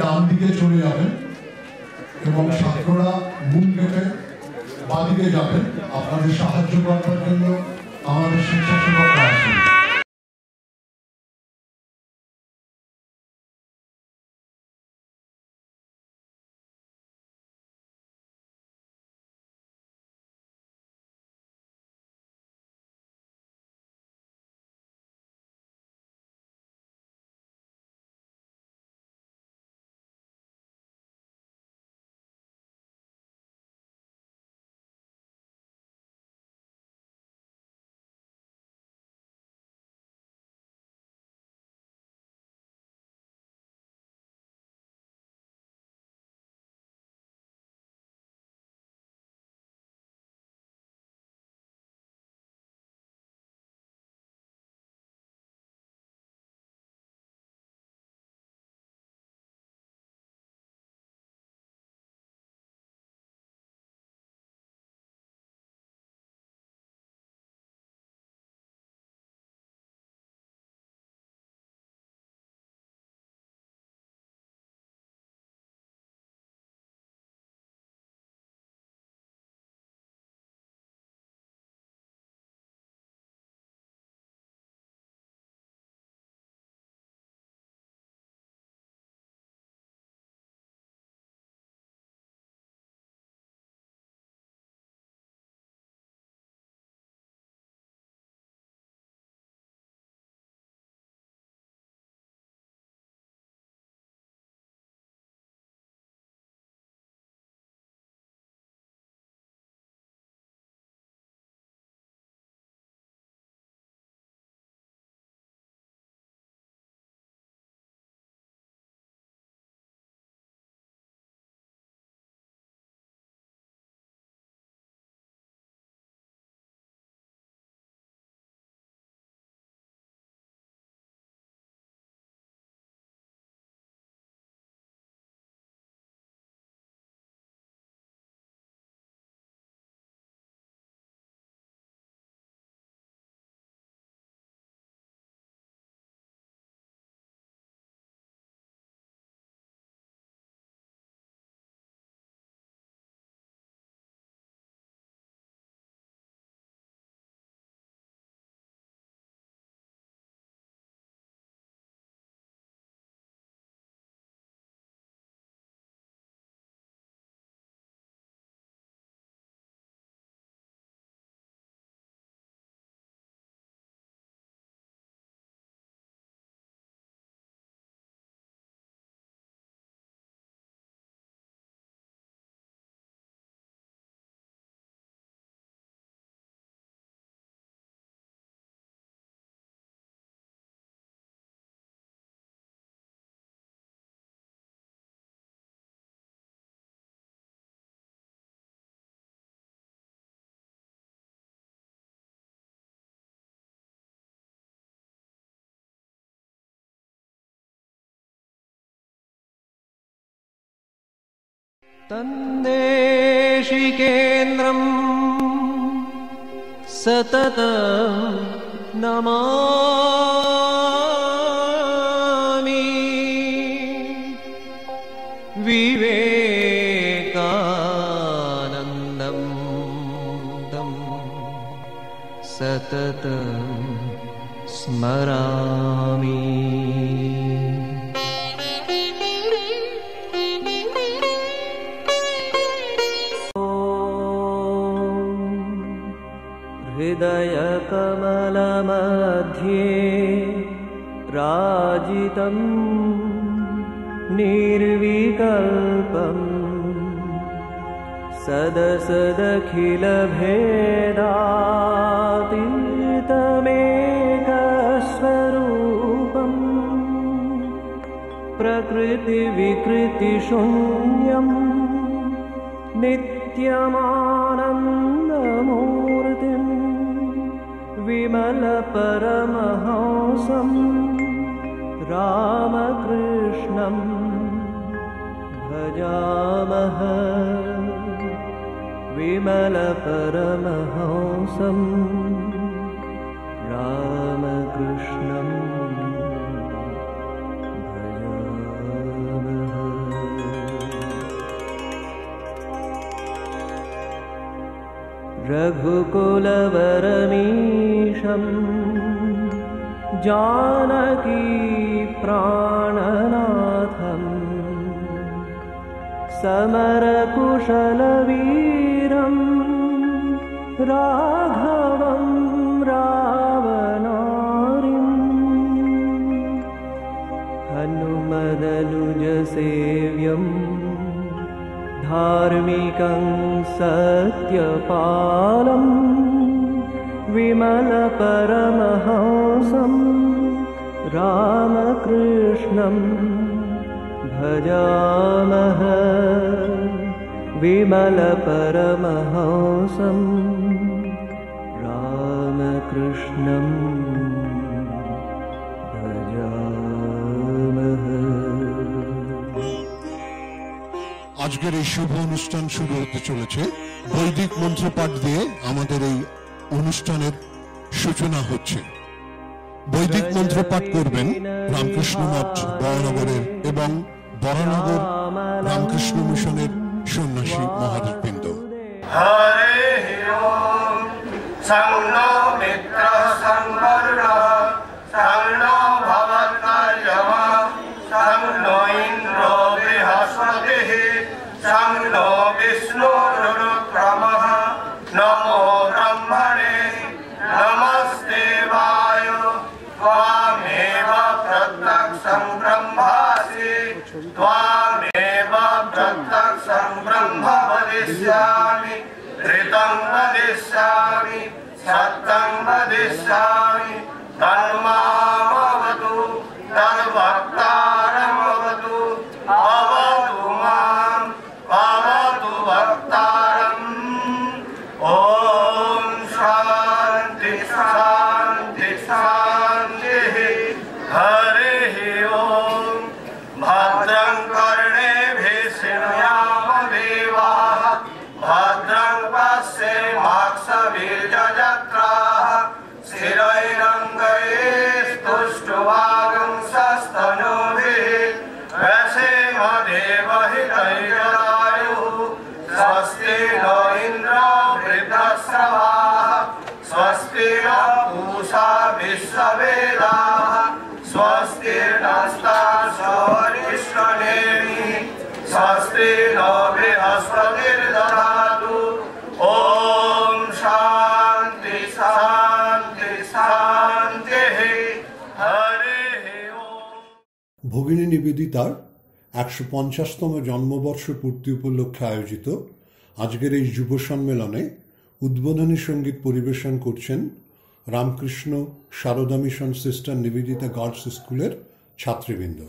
ডান দিকে চলে যাবেন এবং ছাত্ররা মূল কেটে বাদিকে যাবেন। আপনাদের সাহায্য করার জন্য तन्देशिकेन्द्रम् सतत नमामि। विवेकानन्दं तं सततं स्मरामि मध्ये राजितं निर्विकल्पम् सदसदखिलभेदातीतमेकस्वरूपम् प्रकृतिविकृतिशून्यम् नित्यमा विमलपरमहंसं रामकृष्णं भजामः। विमलपरमहंसं रामकृष्णम् रघुकुलवरमी जानकी प्राणनाथम्। समरकुशलवीरम्। राघवं रावनारि हनुमदनुजसेव्यम् धार्मिकं सत्यपालम्। विमलपरमहंसं रामकृष्णं भजामः विमलपरमहंसं रामकृष्णम् भजामः আজকের এই শুভ অনুষ্ঠান শুরু হতে চলেছে বৈদিক মন্ত্রপাঠ দিয়ে আমাদের এই অনুষ্ঠানের সূচনা হচ্ছে বৈদিক মন্ত্রপাঠ করবেন রামকৃষ্ণ মঠ বরানগরের এবং বরানগর রামকৃষ্ণ মিশনের সন্ন্যাসী মহাদেববৃন্দ हरे ओम संनो मित्र संवर्ण संनो भवत्कर्यम संनो इन्द्रो बृहस्पतिः संनो विष्णुरुक्रमः नमो ब्रह्मणे नमस्ते वाय। त्वामेव प्रत्यक्षं ब्रह्मासि। त्वामेव प्रत्यक्षं ब्रह्म वदिष्यामि ऋतं वदिष्यामि सत्यं वदिष्यामि। तन्मामवतु तद्वक्तारमवतु अवतु ভগিনী নিবেদিতার একশো পঞ্চাশতম জন্মবর্ষ পূর্তি উপলক্ষে আয়োজিত আজকের এই যুব সম্মেলনে উদ্বোধনী সংগীত পরিবেশন করছেন Ramakrishna Sarada mission sister Nivedita girls স্কুলের ছাত্রীবৃন্দ।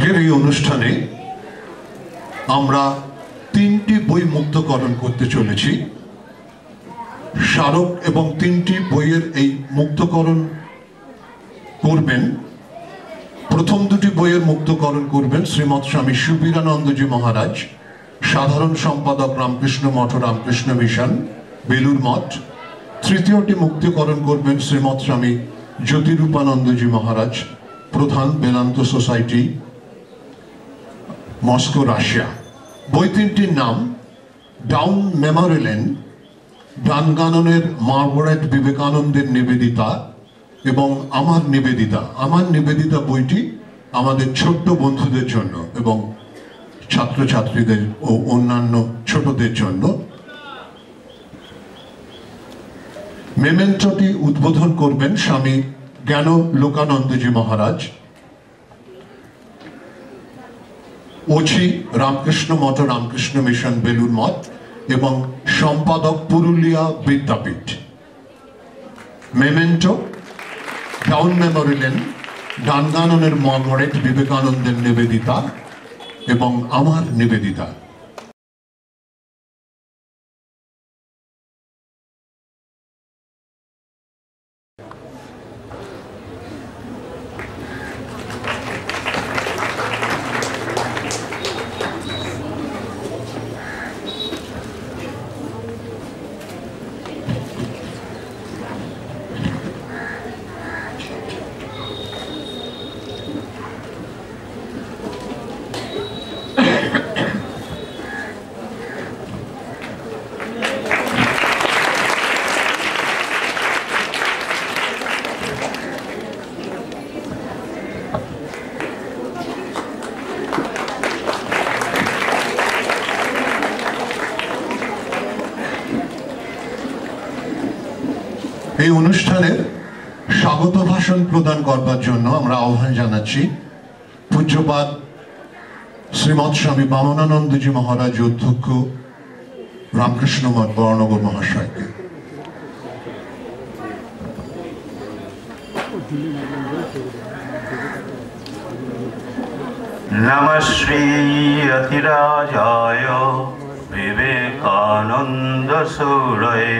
আজকের এই অনুষ্ঠানে আমরা তিনটি বই মুক্তকরণ করতে চলেছি। স্মারক এবং তিনটি বইয়ের এই মুক্তকরণ করবেন। প্রথম দুটি বইয়ের মুক্তকরণ করবেন শ্রীমৎ স্বামী সুবীরানন্দজি মহারাজ, সাধারণ সম্পাদক রামকৃষ্ণ মঠ, রামকৃষ্ণ মিশন, বেলুর মঠ। তৃতীয়টি মুক্তকরণ করবেন শ্রীমৎ স্বামী জ্যোতিরূপানন্দজি মহারাজ, প্রধান বেদান্ত সোসাইটি মস্কো, রাশিয়া। বই তিনটির নাম, ডাউন মেমোরিয়ালেন গানগাননের মার্গারেট বিবেকানন্দের নিবেদিতা এবং আমার নিবেদিতা। আমার নিবেদিতা বইটি আমাদের ছোট্ট বন্ধুদের জন্য এবং ছাত্রছাত্রীদের ও অন্যান্য ছোটদের জন্য। মেমেন্টোটি উদ্বোধন করবেন স্বামী জ্ঞান লোকানন্দজি মহারাজ। ওছি রামকৃষ্ণ মঠ রামকৃষ্ণ মিশন বেলুর মঠ এবং সম্পাদক Purulia Vidyapith. Memento, Down memorial ডানগাননের মর্মরেট বিবেকানন্দের নিবেদিতা এবং আমার নিবেদিতা এই অনুষ্ঠানের স্বাগত ভাষণ প্রদান করবার জন্য আমরা আহ্বান জানাচ্ছি পূজ্যপাদ শ্রীমৎ স্বামী বামনানন্দজি মহারাজ অধ্যক্ষ রামকৃষ্ণ মঠ বর্ণগর মহাশয়কে नमः श्रीयतिराजाय विवेकानन्दसूरये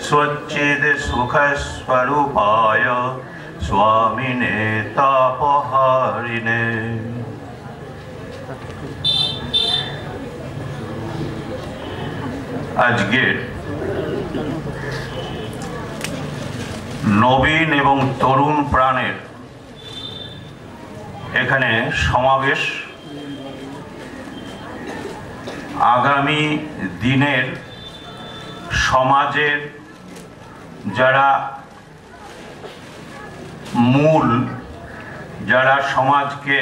स्वच्चिद्सुखस्वरूपाय स्वामिने तापहारिणे আজকের নবীন এবং তরুণ প্রাণের এখানে সমাবেশ আগামী দিনের সমাজের যারা মূল যারা সমাজকে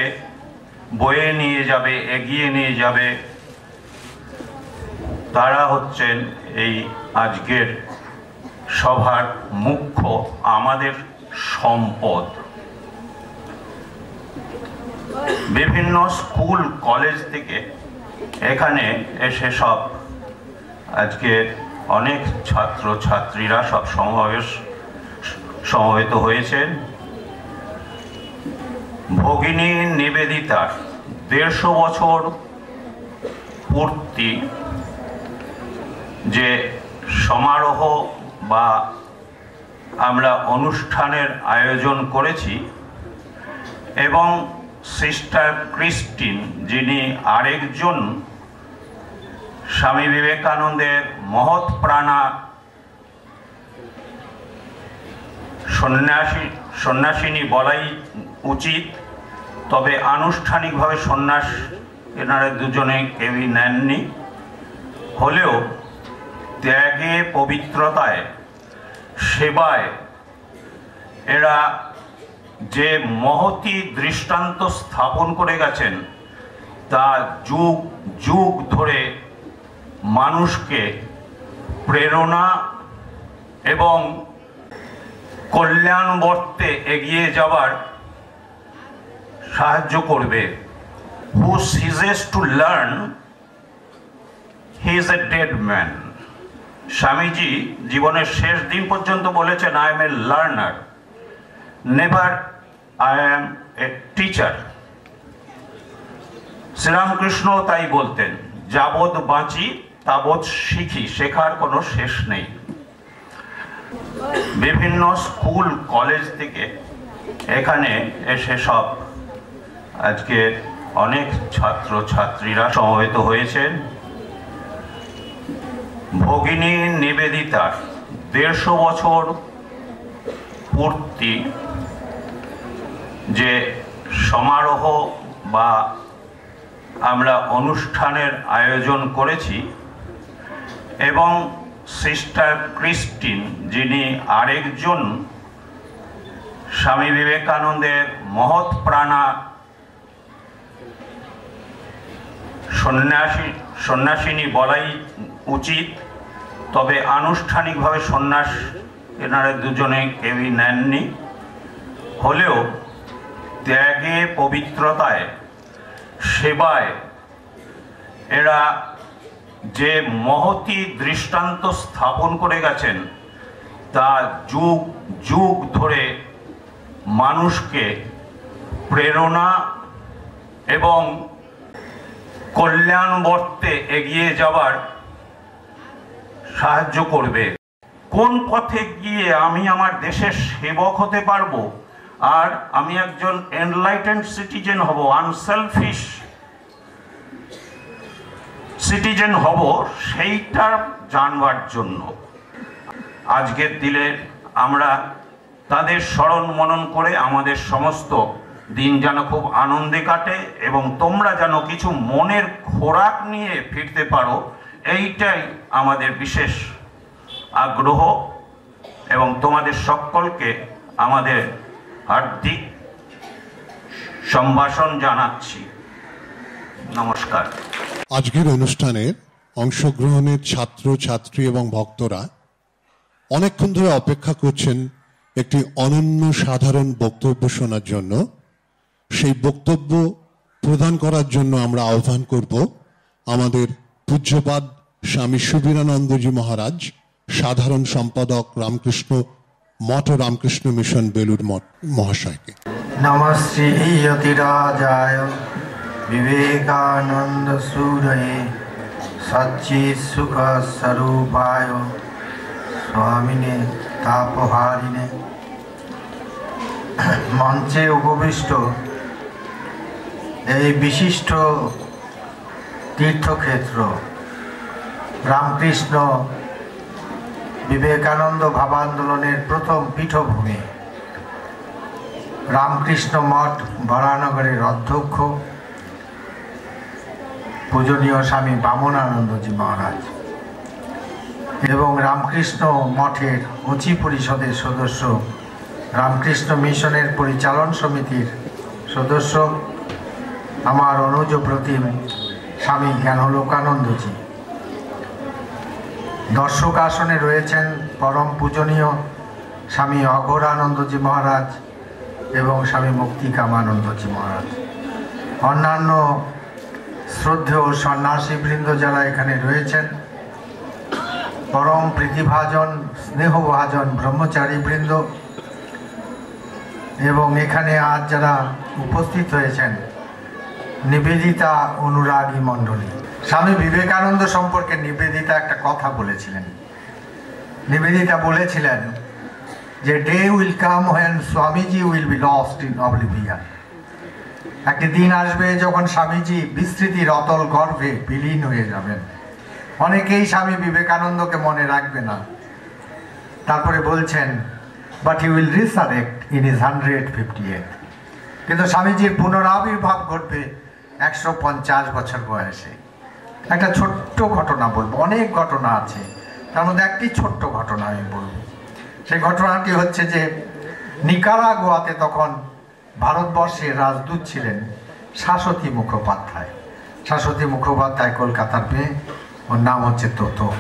বয়ে নিয়ে যাবে, এগিয়ে নিয়ে যাবে, তারা হচ্ছেন এই আজকের সভার মুখ্য আমাদের সম্পদ। বিভিন্ন স্কুল, কলেজ থেকে এখানে এসে সব আজকে অনেক ছাত্র ছাত্রীরা সব সমাবেশ, সমবেত হয়েছেন। ভগিনী নিবেদিতার দেড়শো বছর পূর্তি যে সমারোহ বা আমরা অনুষ্ঠানের আয়োজন করেছি এবং সিস্টার ক্রিস্টিন, যিনি আরেকজন স্বামী বিবেকানন্দের মহৎ প্রাণা সন্ন্যাসী, সন্ন্যাসিনী বলাই উচিত। তবে আনুষ্ঠানিকভাবে সন্ন্যাস এনারা দুজনে কেউই নেননি। হলেও ত্যাগে, পবিত্রতায়, সেবায় এরা যে মহতি দৃষ্টান্ত স্থাপন করে গেছেন, তা যুগ যুগ ধরে মানুষকে প্রেরণা এবং কল্যাণবর্তে এগিয়ে যাবার সাহায্য করবে। Who ceases to learn he is a dead man Swamiji জীবনের শেষ দিন পর্যন্ত বলেছেন I am a learner never I am a teacher Sri Ramakrishna তাই বলতেন, যাবৎ বাঁচি, তাবৎ শিখি, শেখার কোনো শেষ নেই। বিভিন্ন স্কুল, কলেজ থেকে এখানে এসে সব আজকে অনেক ছাত্র ছাত্রীরা সমবেত হয়েছেন। ভগিনী নিবেদিতার দেড়শো বছর পূর্তি যে সমারোহ বা আমরা অনুষ্ঠানের আয়োজন করেছি এবং সিস্টার ক্রিস্টিন যিনি আরেকজন স্বামী বিবেকানন্দের মহৎ প্রাণা সন্ন্যাসী, সন্ন্যাসিনী বলাই উচিত, তবে আনুষ্ঠানিকভাবে সন্ন্যাস এনারা দুজনে কেউই নেননি। হলেও ত্যাগে, পবিত্রতায়, সেবায় এরা যে মহতি দৃষ্টান্ত স্থাপন করে গেছেন, তা যুগ যুগ ধরে মানুষকে প্রেরণা এবং কল্যাণবর্তে এগিয়ে যাবার সাহায্য করবে। কোন পথে গিয়ে আমি আমার দেশের সেবক হতে পারব? আর আমি একজন এনলাইটেন্ড সিটিজেন হব আনসেলফিশ সিটিজেন হব সেইটা জানবার জন্য। আজকের দিনে আমরা তাদের স্মরণ মনন করে আমাদের সমস্ত দিন যেন খুব আনন্দে কাটে এবং তোমরা যেন কিছু মনের খোরাক নিয়ে ফিরতে পারো, এইটাই আমাদের বিশেষ আগ্রহ এবং তোমাদের সকলকে আমাদের হার্দিক সম্ভাষণ জানাচ্ছি। নমস্কার। আজকের অনুষ্ঠানের অংশগ্রহণের ছাত্র, ছাত্রী এবং ভক্তরা অনেকক্ষণ ধরে অপেক্ষা করছেন একটি অনন্য সাধারণ বক্তব্য শোনার জন্য। সেই বক্তব্য প্রদান করার জন্য আমরা আহ্বান করব আমাদের পূজ্যপাদ স্বামী সুবীরানন্দজি মহারাজ, সাধারণ সম্পাদক রামকৃষ্ণ মঠ রামকৃষ্ণ মিশন বেলুর মঠ মহাশয়কে। বিবেকানন্দ সুরয়ে সচ্চিৎ সুখ স্বরূপায় স্বামিনে তাপহারিণে। মঞ্চে উপবিষ্ট এই বিশিষ্ট তীর্থক্ষেত্র রামকৃষ্ণ বিবেকানন্দ ভাবান্দোলনের প্রথম পীঠভূমি। রামকৃষ্ণ মঠ বরানগরের অধ্যক্ষ। পূজনীয় স্বামী বামনানন্দজি মহারাজ এবং রামকৃষ্ণ মঠের উঁচি পরিষদের সদস্য, রামকৃষ্ণ মিশনের পরিচালন সমিতির সদস্য। আমার অনুজ প্রতিম স্বামী জ্ঞানলোকানন্দজি। দর্শক আসনে রয়েছেন পরম পূজনীয় স্বামী অঘোরানন্দজি মহারাজ এবং স্বামী মুক্তিকামানন্দজি মহারাজ। অন্যান্য শ্রদ্ধেয় সন্ন্যাসীবৃন্দ যারা এখানে রয়েছেন, পরম প্রীতিভাজন, স্নেহভাজন ব্রহ্মচারীবৃন্দ এবং এখানে আজ যারা উপস্থিত হয়েছেন নিবেদিতা অনুরাগী মণ্ডলী। স্বামী বিবেকানন্দ সম্পর্কে নিবেদিতা একটা কথা বলেছিলেন। নিবেদিতা বলেছিলেন যে day will come when Swamiji will be lost in oblivion একটি দিন আসবে যখন স্বামীজি বিস্তৃতির অতল গর্ভে বিলীন হয়ে যাবেন। অনেকেই স্বামী বিবেকানন্দকে মনে রাখবে না। তারপরে বলছেন but he will resurrect in is hundred fifty eight কিন্তু স্বামীজির পুনরাবির্ভাব ঘটবে একশো পঞ্চাশ বছর বয়সে। একটা ছোট্ট ঘটনা বলব, অনেক ঘটনা আছে। তার মধ্যে একটি ছোট্ট ঘটনা আমি বলব। সেই ঘটনাটি হচ্ছে যে, নিকারাগোয়াতে তখন ভারতবর্ষে রাজদূত ছিলেন শাশ্বতী মুখোপাধ্যায়। শাশ্বতী মুখোপাধ্যায় কলকাতার মেয়ে, ওর নাম হচ্ছে তোতো।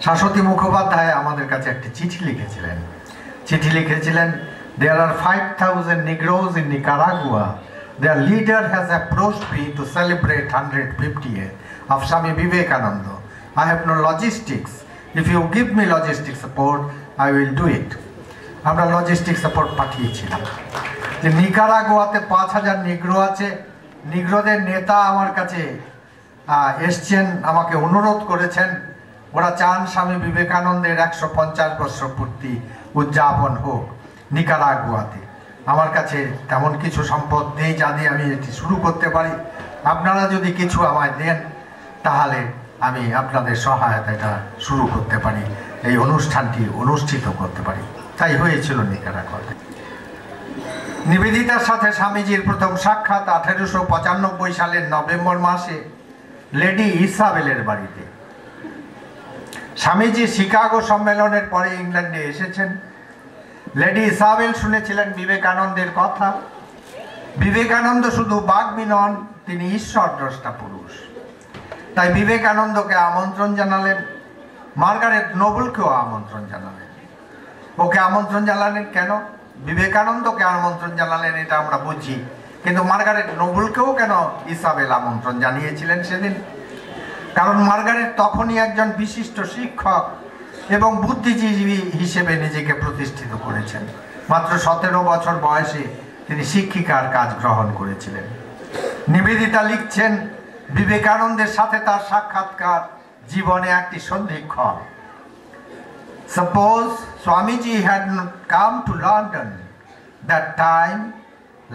শাশ্বতী মুখোপাধ্যায় আমাদের কাছে একটি চিঠি লিখেছিলেন। চিঠি লিখেছিলেন there are five thousand negroes in Nicaragua their leader has approached me to celebrate hundred fifty of Swami Vivekananda. I have no logistics. If you give me logistic support, I will do it. আমরা logistic support পাঠিয়েছিলাম যে নিকারাগোয়াতে পাঁচ হাজার নিগ্রো আছে নিগ্রোদের নেতা আমার কাছে এসছেন আমাকে অনুরোধ করেছেন ওরা চান স্বামী বিবেকানন্দের একশো পঞ্চাশ বৎসর পূর্তি উদযাপন হোক নিকারাগুয়াতে আমার কাছে তেমন কিছু সম্পদ নেই যা দিয়ে আমি এটি শুরু করতে পারি। আপনারা যদি কিছু আমায় দেন, তাহলে আমি আপনাদের সহায়তা এটা শুরু করতে পারি, এই অনুষ্ঠানটি অনুষ্ঠিত করতে পারি। তাই হয়েছিল নিকারা নিকারাগুয়াতে নিবেদিতার সাথে স্বামীজির প্রথম সাক্ষাৎ আঠেরোশো পঁচানব্বই সালের নভেম্বর মাসে লেডি ইসাবেলের বাড়িতে। স্বামীজি শিকাগো সম্মেলনের পরে ইংল্যান্ডে এসেছেন। লেডি ইসাবেল শুনেছিলেন বিবেকানন্দের কথা। বিবেকানন্দ শুধু বাগ্মী নন, তিনি ঈশ্বর দ্রষ্টা পুরুষ। তাই বিবেকানন্দকে আমন্ত্রণ জানালেন, মার্গারেট নোবেলকেও আমন্ত্রণ জানালেন। ওকে আমন্ত্রণ জানালেন কেন? বিবেকানন্দকে আমন্ত্রণ জানালেন, এটা আমরা বুঝি। কিন্তু মার্গারেট নোবেলকেও কেন ইসাবেল আমন্ত্রণ জানিয়েছিলেন সেদিন? কারণ মার্গারেট তখনই একজন বিশিষ্ট শিক্ষক এবং বুদ্ধিজীবী হিসেবে নিজেকে প্রতিষ্ঠিত করেছেন। মাত্র সতেরো বছর বয়সে তিনি শিক্ষিকার কাজ গ্রহণ করেছিলেন। নিবেদিতা লিখছেন বিবেকানন্দের সাথে তার সাক্ষাৎকার জীবনে একটি সন্ধিক্ষণ। Suppose Swamiji had not come to London, that time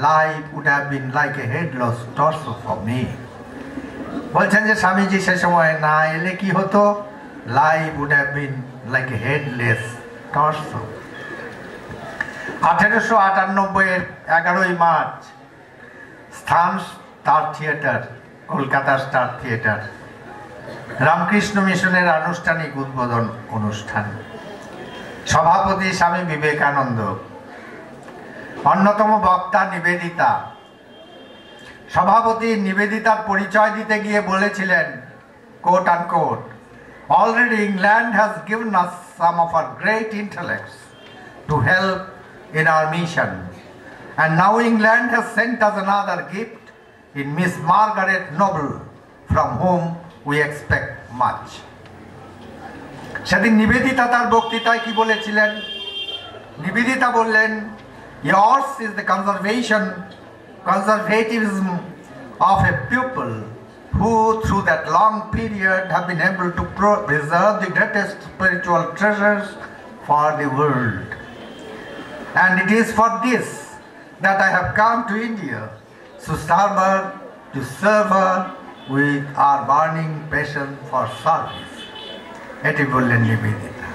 life would have been like a headless torso for. বলছেন যে স্বামীজি সে সময় না এলে কি হতো? Life would have been like a headless torso আঠেরোশো আটানব্বই এর এগারোই মার্চ স্থান star theatre, Kolkata star theatre, Ramakrishna মিশনের আনুষ্ঠানিক উদ্বোধন অনুষ্ঠান। সভাপতি স্বামী বিবেকানন্দ, অন্যতম বক্তা নিবেদিতা। সভাপতি নিবেদিতার পরিচয় দিতে গিয়ে বলেছিলেন quote and already England has given us some of our great intellects to help in our mission. And now England has sent us another gift in Miss Margaret Noble, from whom we expect much. সেদিন নিবেদিতা তার বক্তৃতায় কি বলেছিলেন নিবেদিতা বললেন yours is the conservation conservatism of a people who through that long period have been able to pro- preserve the greatest spiritual treasures for the world and it is for this that I have come to India to serve her, to serve her with our burning passion for service. এটি বললেন নিবেদিতা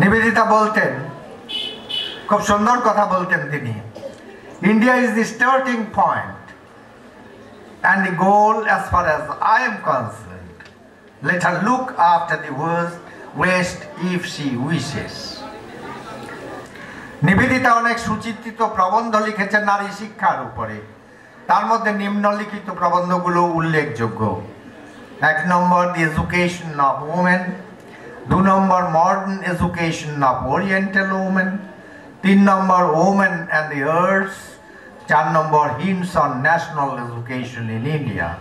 নিবেদিতা বলতেন খুব সুন্দর কথা বলতেন তিনি India is the starting point And the goal as far as I am concerned. Let her look after the west if she wishes. Nivedita অনেক সুচিন্তিত প্রবন্ধ লিখেছেন নারী শিক্ষার উপরে। তার মধ্যে নিম্নলিখিত প্রবন্ধগুলো উল্লেখযোগ্য। এক নম্বর দি এডুকেশন অফ ওমেন দু নম্বর modern education of oriental women তিন নম্বর ওমেন অ্যান্ড দি আর্টস চার নম্বর hints on national education in India.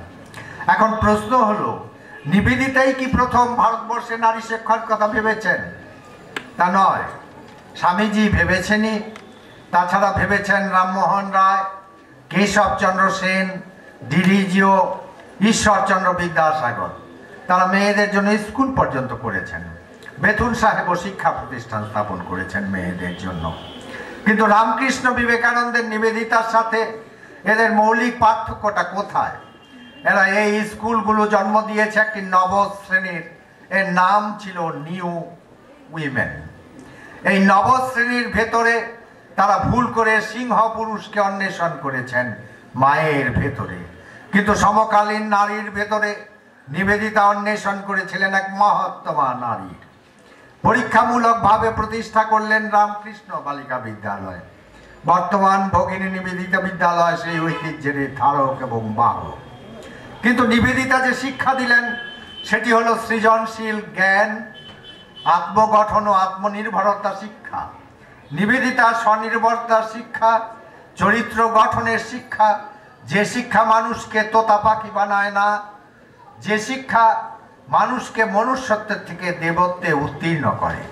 এখন প্রশ্ন হলো, নিবেদিতাই কি প্রথম ভারতবর্ষে নারী শিক্ষার কথা ভেবেছেন? তা নয়। স্বামীজি ভেবেছেনই। তাছাড়া ভেবেছেন রামমোহন রায় কেশবচন্দ্র সেন, ডিরিজিও ঈশ্বরচন্দ্র বিদ্যাসাগর। তারা মেয়েদের জন্য স্কুল পর্যন্ত করেছেন। বেথুন সাহেবও শিক্ষা প্রতিষ্ঠান স্থাপন করেছেন মেয়েদের জন্য। কিন্তু রামকৃষ্ণ বিবেকানন্দের নিবেদিতার সাথে এদের মৌলিক পার্থক্যটা কোথায়? এরা এই স্কুলগুলো জন্ম দিয়েছে একটি নব শ্রেণির। এর নাম ছিল নিউ উইমেন। এই নব শ্রেণির ভেতরে তারা ভুল করে সিংহ পুরুষকে অন্বেষণ করেছেন মায়ের ভেতরে। কিন্তু সমকালীন নারীর ভেতরে নিবেদিতা অন্বেষণ করেছিলেন এক মহত্তমা নারীর। পরীক্ষামূলকভাবে প্রতিষ্ঠা করলেন রামকৃষ্ণ বালিকা বিদ্যালয়। বর্তমান ভগিনী নিবেদিতা বিদ্যালয় সেই ঐতিহ্যের ধারক এবং বাহক। কিন্তু নিবেদিতা যে শিক্ষা দিলেন, সেটি হলো সৃজনশীল জ্ঞান, আত্মগঠন ও আত্মনির্ভরতা শিক্ষা। নিবেদিতা স্বনির্ভরতার শিক্ষা, চরিত্র গঠনের শিক্ষা, যে শিক্ষা মানুষকে তোতা পাখি বানায় না, যে শিক্ষা মানুষকে মনুষ্যত্বের থেকে দেবত্বে উত্তীর্ণ করে।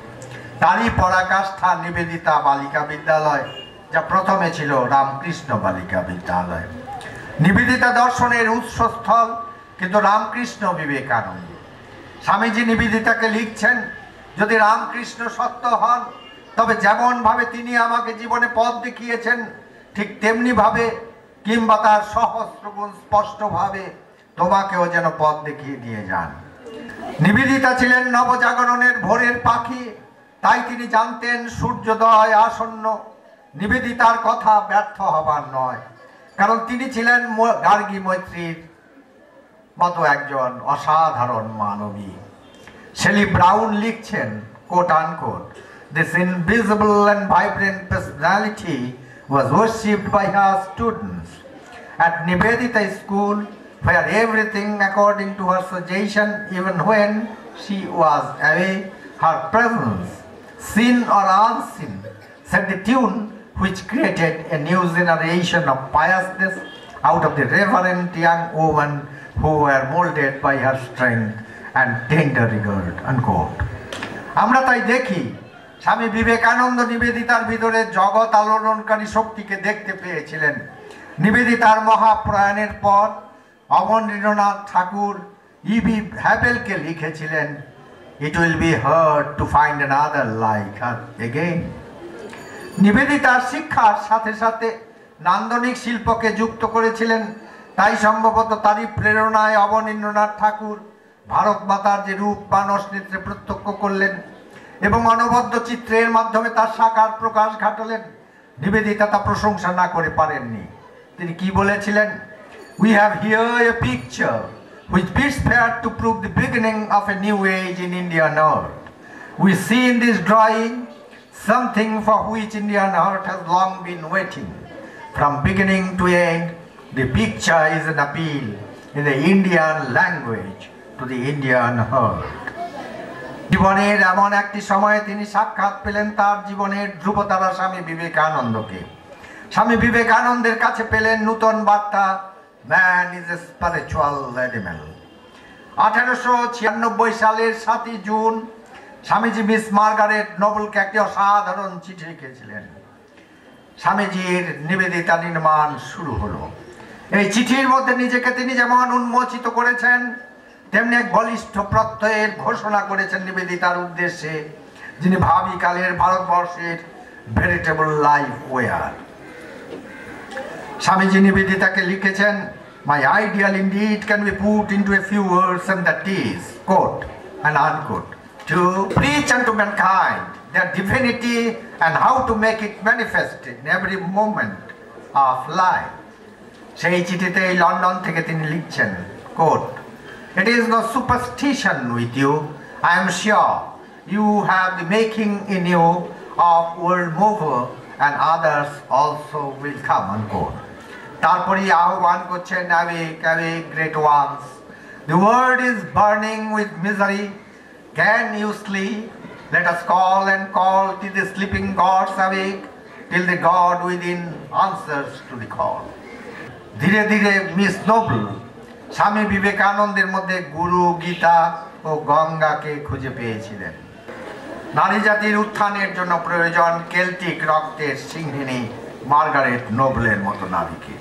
তারই পরাকাষ্ঠা নিবেদিতা বালিকা বিদ্যালয়, যা প্রথমে ছিল রামকৃষ্ণ বালিকা বিদ্যালয়। নিবেদিতা দর্শনের উৎসস্থল কিন্তু রামকৃষ্ণ বিবেকানন্দ। স্বামীজি নিবেদিতাকে লিখছেন, যদি রামকৃষ্ণ সত্য হন, তবে যেমনভাবে তিনি আমাকে জীবনে পথ দেখিয়েছেন, ঠিক তেমনিভাবে কিংবা তার সহস্রগুণ স্পষ্টভাবে তোমাকেও যেন পথ দেখিয়ে দিয়ে যান। নিবেদিতা ছিলেন নবজাগরণের ভোরের পাখি, তাই তিনি জানতেন সূর্যোদয় আসন্ন। নিবেদিতার কথা ব্যর্থ হবার নয়, কারণ তিনি ছিলেন গার্গী মৈত্রীর মতো একজন অসাধারণ মানবী। শেলি ব্রাউন লিখছেন quote unquote this invisible and vibrant personality was worshipped by her students at Nivedita school where everything according to her suggestion even when she was away her presence sin or unseen set the tune which created a new generation of piousness out of the reverent young women who were molded by her strength and tender regard unquote আমরা তাই দেখি স্বামী বিবেকানন্দ নিবেদিতার ভিতরে জগৎ আলোড়নকারী শক্তিকে দেখতে পেয়েছিলেন নিবেদিতার মহাপ্রয়াণের পর অমরেন্দ্রনাথ ঠাকুর E B হ্যাবেলকে লিখেছিলেন it will be hard to find an other like her again নিবেদিতার শিক্ষার সাথে সাথে নান্দনিক শিল্পকে যুক্ত করেছিলেন। তাই সম্ভবত তারই প্রেরণায় অবনীন্দ্রনাথ ঠাকুর ভারত মাতার যে রূপ মানস নেত্রে প্রত্যক্ষ করলেন এবং অনবদ্য চিত্রের মাধ্যমে তার সাকার প্রকাশ ঘটালেন। নিবেদিতা তা প্রশংসা না করে পারেননি। তিনি কি বলেছিলেন? We have here a picture which bids fair to prove the beginning of a new age in Indian art. We see in this drawing something for which Indian art has long been waiting. From beginning to end, the picture is an appeal in the Indian language to the Indian heart. জীবনের এমন একটি সময়ে তিনি সাক্ষাৎ পেলেন তার জীবনের ধ্রুবতারা স্বামী বিবেকানন্দকে স্বামী বিবেকানন্দের কাছে পেলেন নূতন বার্তা man is a spiritual animal আঠারোশো ছিয়ানব্বই সালের সাতই জুন, স্বামীজি মিস মার্গারেট নোবেলকে একটি অসাধারণ চিঠি লিখেছিলেন। স্বামীজির নিবেদিতা নির্মাণ শুরু হলো। এই চিঠির মধ্যে নিজেকে তিনি যেমন উন্মোচিত করেছেন, তেমনি এক বলিষ্ঠ প্রত্যয়ের ঘোষণা করেছেন নিবেদিতার উদ্দেশ্যে, যিনি ভাবিকালের ভারতবর্ষের ভেরিটেবল লাইফ ওয়ার স্বামীজি নিবেদিতাকে লিখেছেন my ideal indeed can be put into a few words and that is quote and unquote to preach unto mankind their divinity and how to make it manifest in every moment of life সেই চিঠিতে এই London থেকে তিনি লিখছেন quote it is no superstition with you I am sure you have the making in you of world mover and others also will come unquote তারপরে আহ্বান করছেন awake awake great ones the world is burning with misery. Can you sleep? Let us call and call till the sleeping gods awake, till the God within answers to the call ধীরে ধীরে miss Nobel Swami বিবেকানন্দের মধ্যে গুরু গীতা ও গঙ্গাকে খুঁজে পেয়েছিলেন নারী জাতির উত্থানের জন্য প্রয়োজন কেল্টিক রক্তের সিংহিনী মার্গারেট নোবেলের মতো নারীকে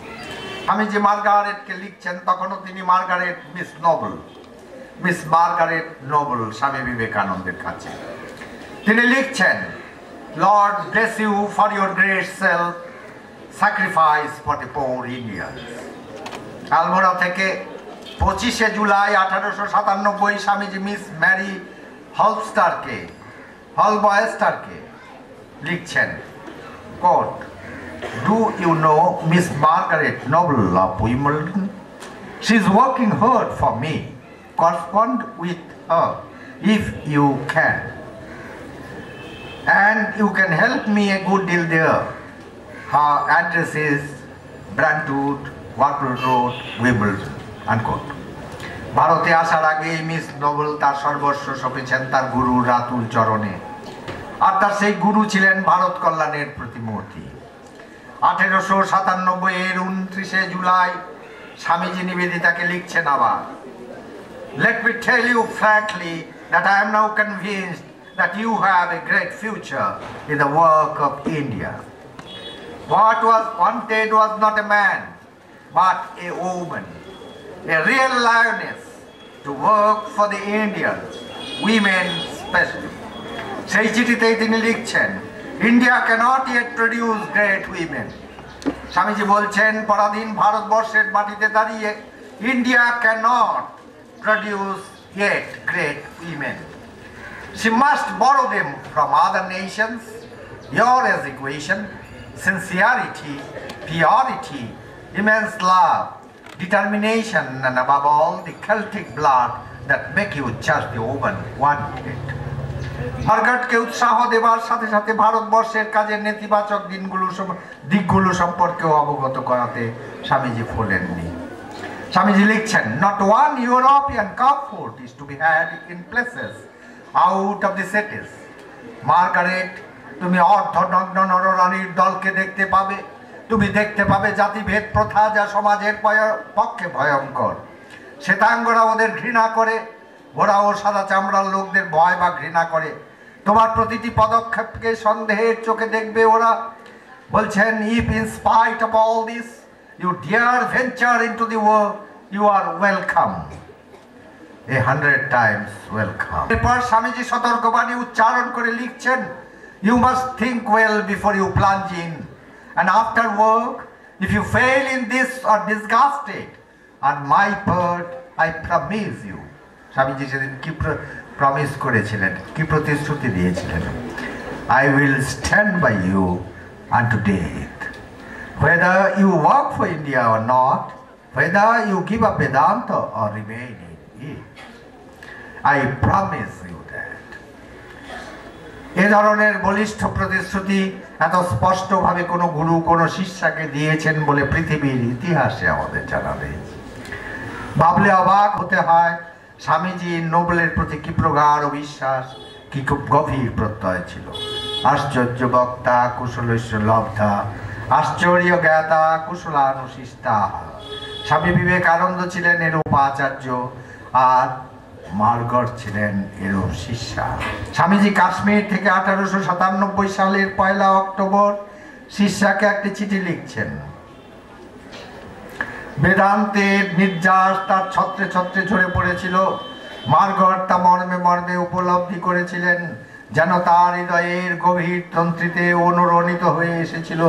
যে মার্গারেটকে লিখছেন তখনও তিনি Margaret Miss Noble. Miss Margaret Noble Swami বিবেকানন্দের কাছে। তিনি লিখছেন Lord bless you for your great self sacrifice for the poor Indians. Almora থেকে পঁচিশে জুলাই আঠারোশো সাতানব্বই স্বামীজি মিস ম্যারি হলস্টারকে হলবয়েস্টারকে লিখছেন Quote, do you know Miss Margaret Noble of Wimbledon? She's working hard for me. Correspond with her if you can. And you can help me a good deal there. Her address is Brantwood, Warple Road, Wimbledon. Unquote. ভারতে আসার আগে miss Nobel তার সর্বস্ব সঁপেছেন তার গুরু রাতুল চরণে আর তার সেই গুরু ছিলেন ভারত কল্যাণের প্রতিমূর্তি আঠেরোশো সাতানব্বই এর উনত্রিশে জুলাই স্বামীজি নিবেদিতাকে লিখছেন আবার Let me tell you frankly that I am now convinced that you have a great future in the work of India. What was wanted was not a man, but a woman, a real lioness to work for the Indians, women especially. সেই চিঠিতেই তিনি লিখছেন India cannot yet produce great women Swamiji বলছেন পরাধীন ভারতবর্ষের মাটিতে দাঁড়িয়ে India cannot produce yet great women She must borrow them from other nations. Your education, sincerity, purity, immense love, determination, and above all, the Celtic blood that make you just the woman wanted. মার্গাটকে উৎসাহ দেওয়ার সাথে সাথে ভারতবর্ষের কাজের নেতিবাচক দিনগুলো দিকগুলো সম্পর্কেও অবগত করাতে স্বামীজি ফোলেননি। স্বামীজি লিখছেন not one European comfort is to be had in places out of the cities Margaret তুমি অর্ধনগ্ন নররানীর দলকে দেখতে পাবে। তুমি দেখতে পাবে জাতিভেদ প্রথা যা সমাজের পক্ষে ভয়ঙ্কর। শ্বেতাঙ্গরা ওদের ঘৃণা করে। ওরাও সাদা চামড়ার লোকদের ভয় বা ঘৃণা করে। তোমার প্রতিটি পদক্ষেপকে সন্দেহের চোখে দেখবে ওরা। বলছেন if in spite of all this you dare venture into the world you are welcome a hundred times welcome এরপর স্বামীজি সতর্কবাণী উচ্চারণ করে লিখছেন you must think well before you plunge in and after work if you fail in this or disgusted or my part I promise you Swamiji সেদিন কি promise করেছিলেন কি প্রতিশ্রুতি দিয়েছিলেন I will stand by you unto death you work for India or not, whether you give up Vedanta or remain in it. I promise you that. এ ধরনের বলিষ্ঠ প্রতিশ্রুতি এত স্পষ্টভাবে কোনো গুরু কোনো শিষ্যাকে দিয়েছেন বলে পৃথিবীর ইতিহাসে আমাদের জানা নেই ভাবলে অবাক হতে হয় স্বামীজি নোবেলের প্রতি কি প্রগাঢ় বিশ্বাস, কি খুব গভীর প্রত্যয় ছিল। আশ্চর্য বক্তা, কুশলেশ্ব লব্ধা, আশ্চর্য জ্ঞাতা কুশলানুশিষ্টা স্বামী বিবেকানন্দ ছিলেন এরূপ আচার্য, আর মার্গট ছিলেন এরূপ শিষ্যা। স্বামীজি কাশ্মীর থেকে আঠারোশো সাতানব্বই সালের পয়লা অক্টোবর শিষ্যাকে একটি চিঠি লিখছেন। বেদান্তের নির্যাস তার ছত্রে ছত্রে ঝরে পড়েছিল। মার্গট তা মর্মে মর্মে উপলব্ধি করেছিলেন, যেন তার হৃদয়ের গভীর তন্ত্রীতে অনুরণিত হয়ে এসেছিল।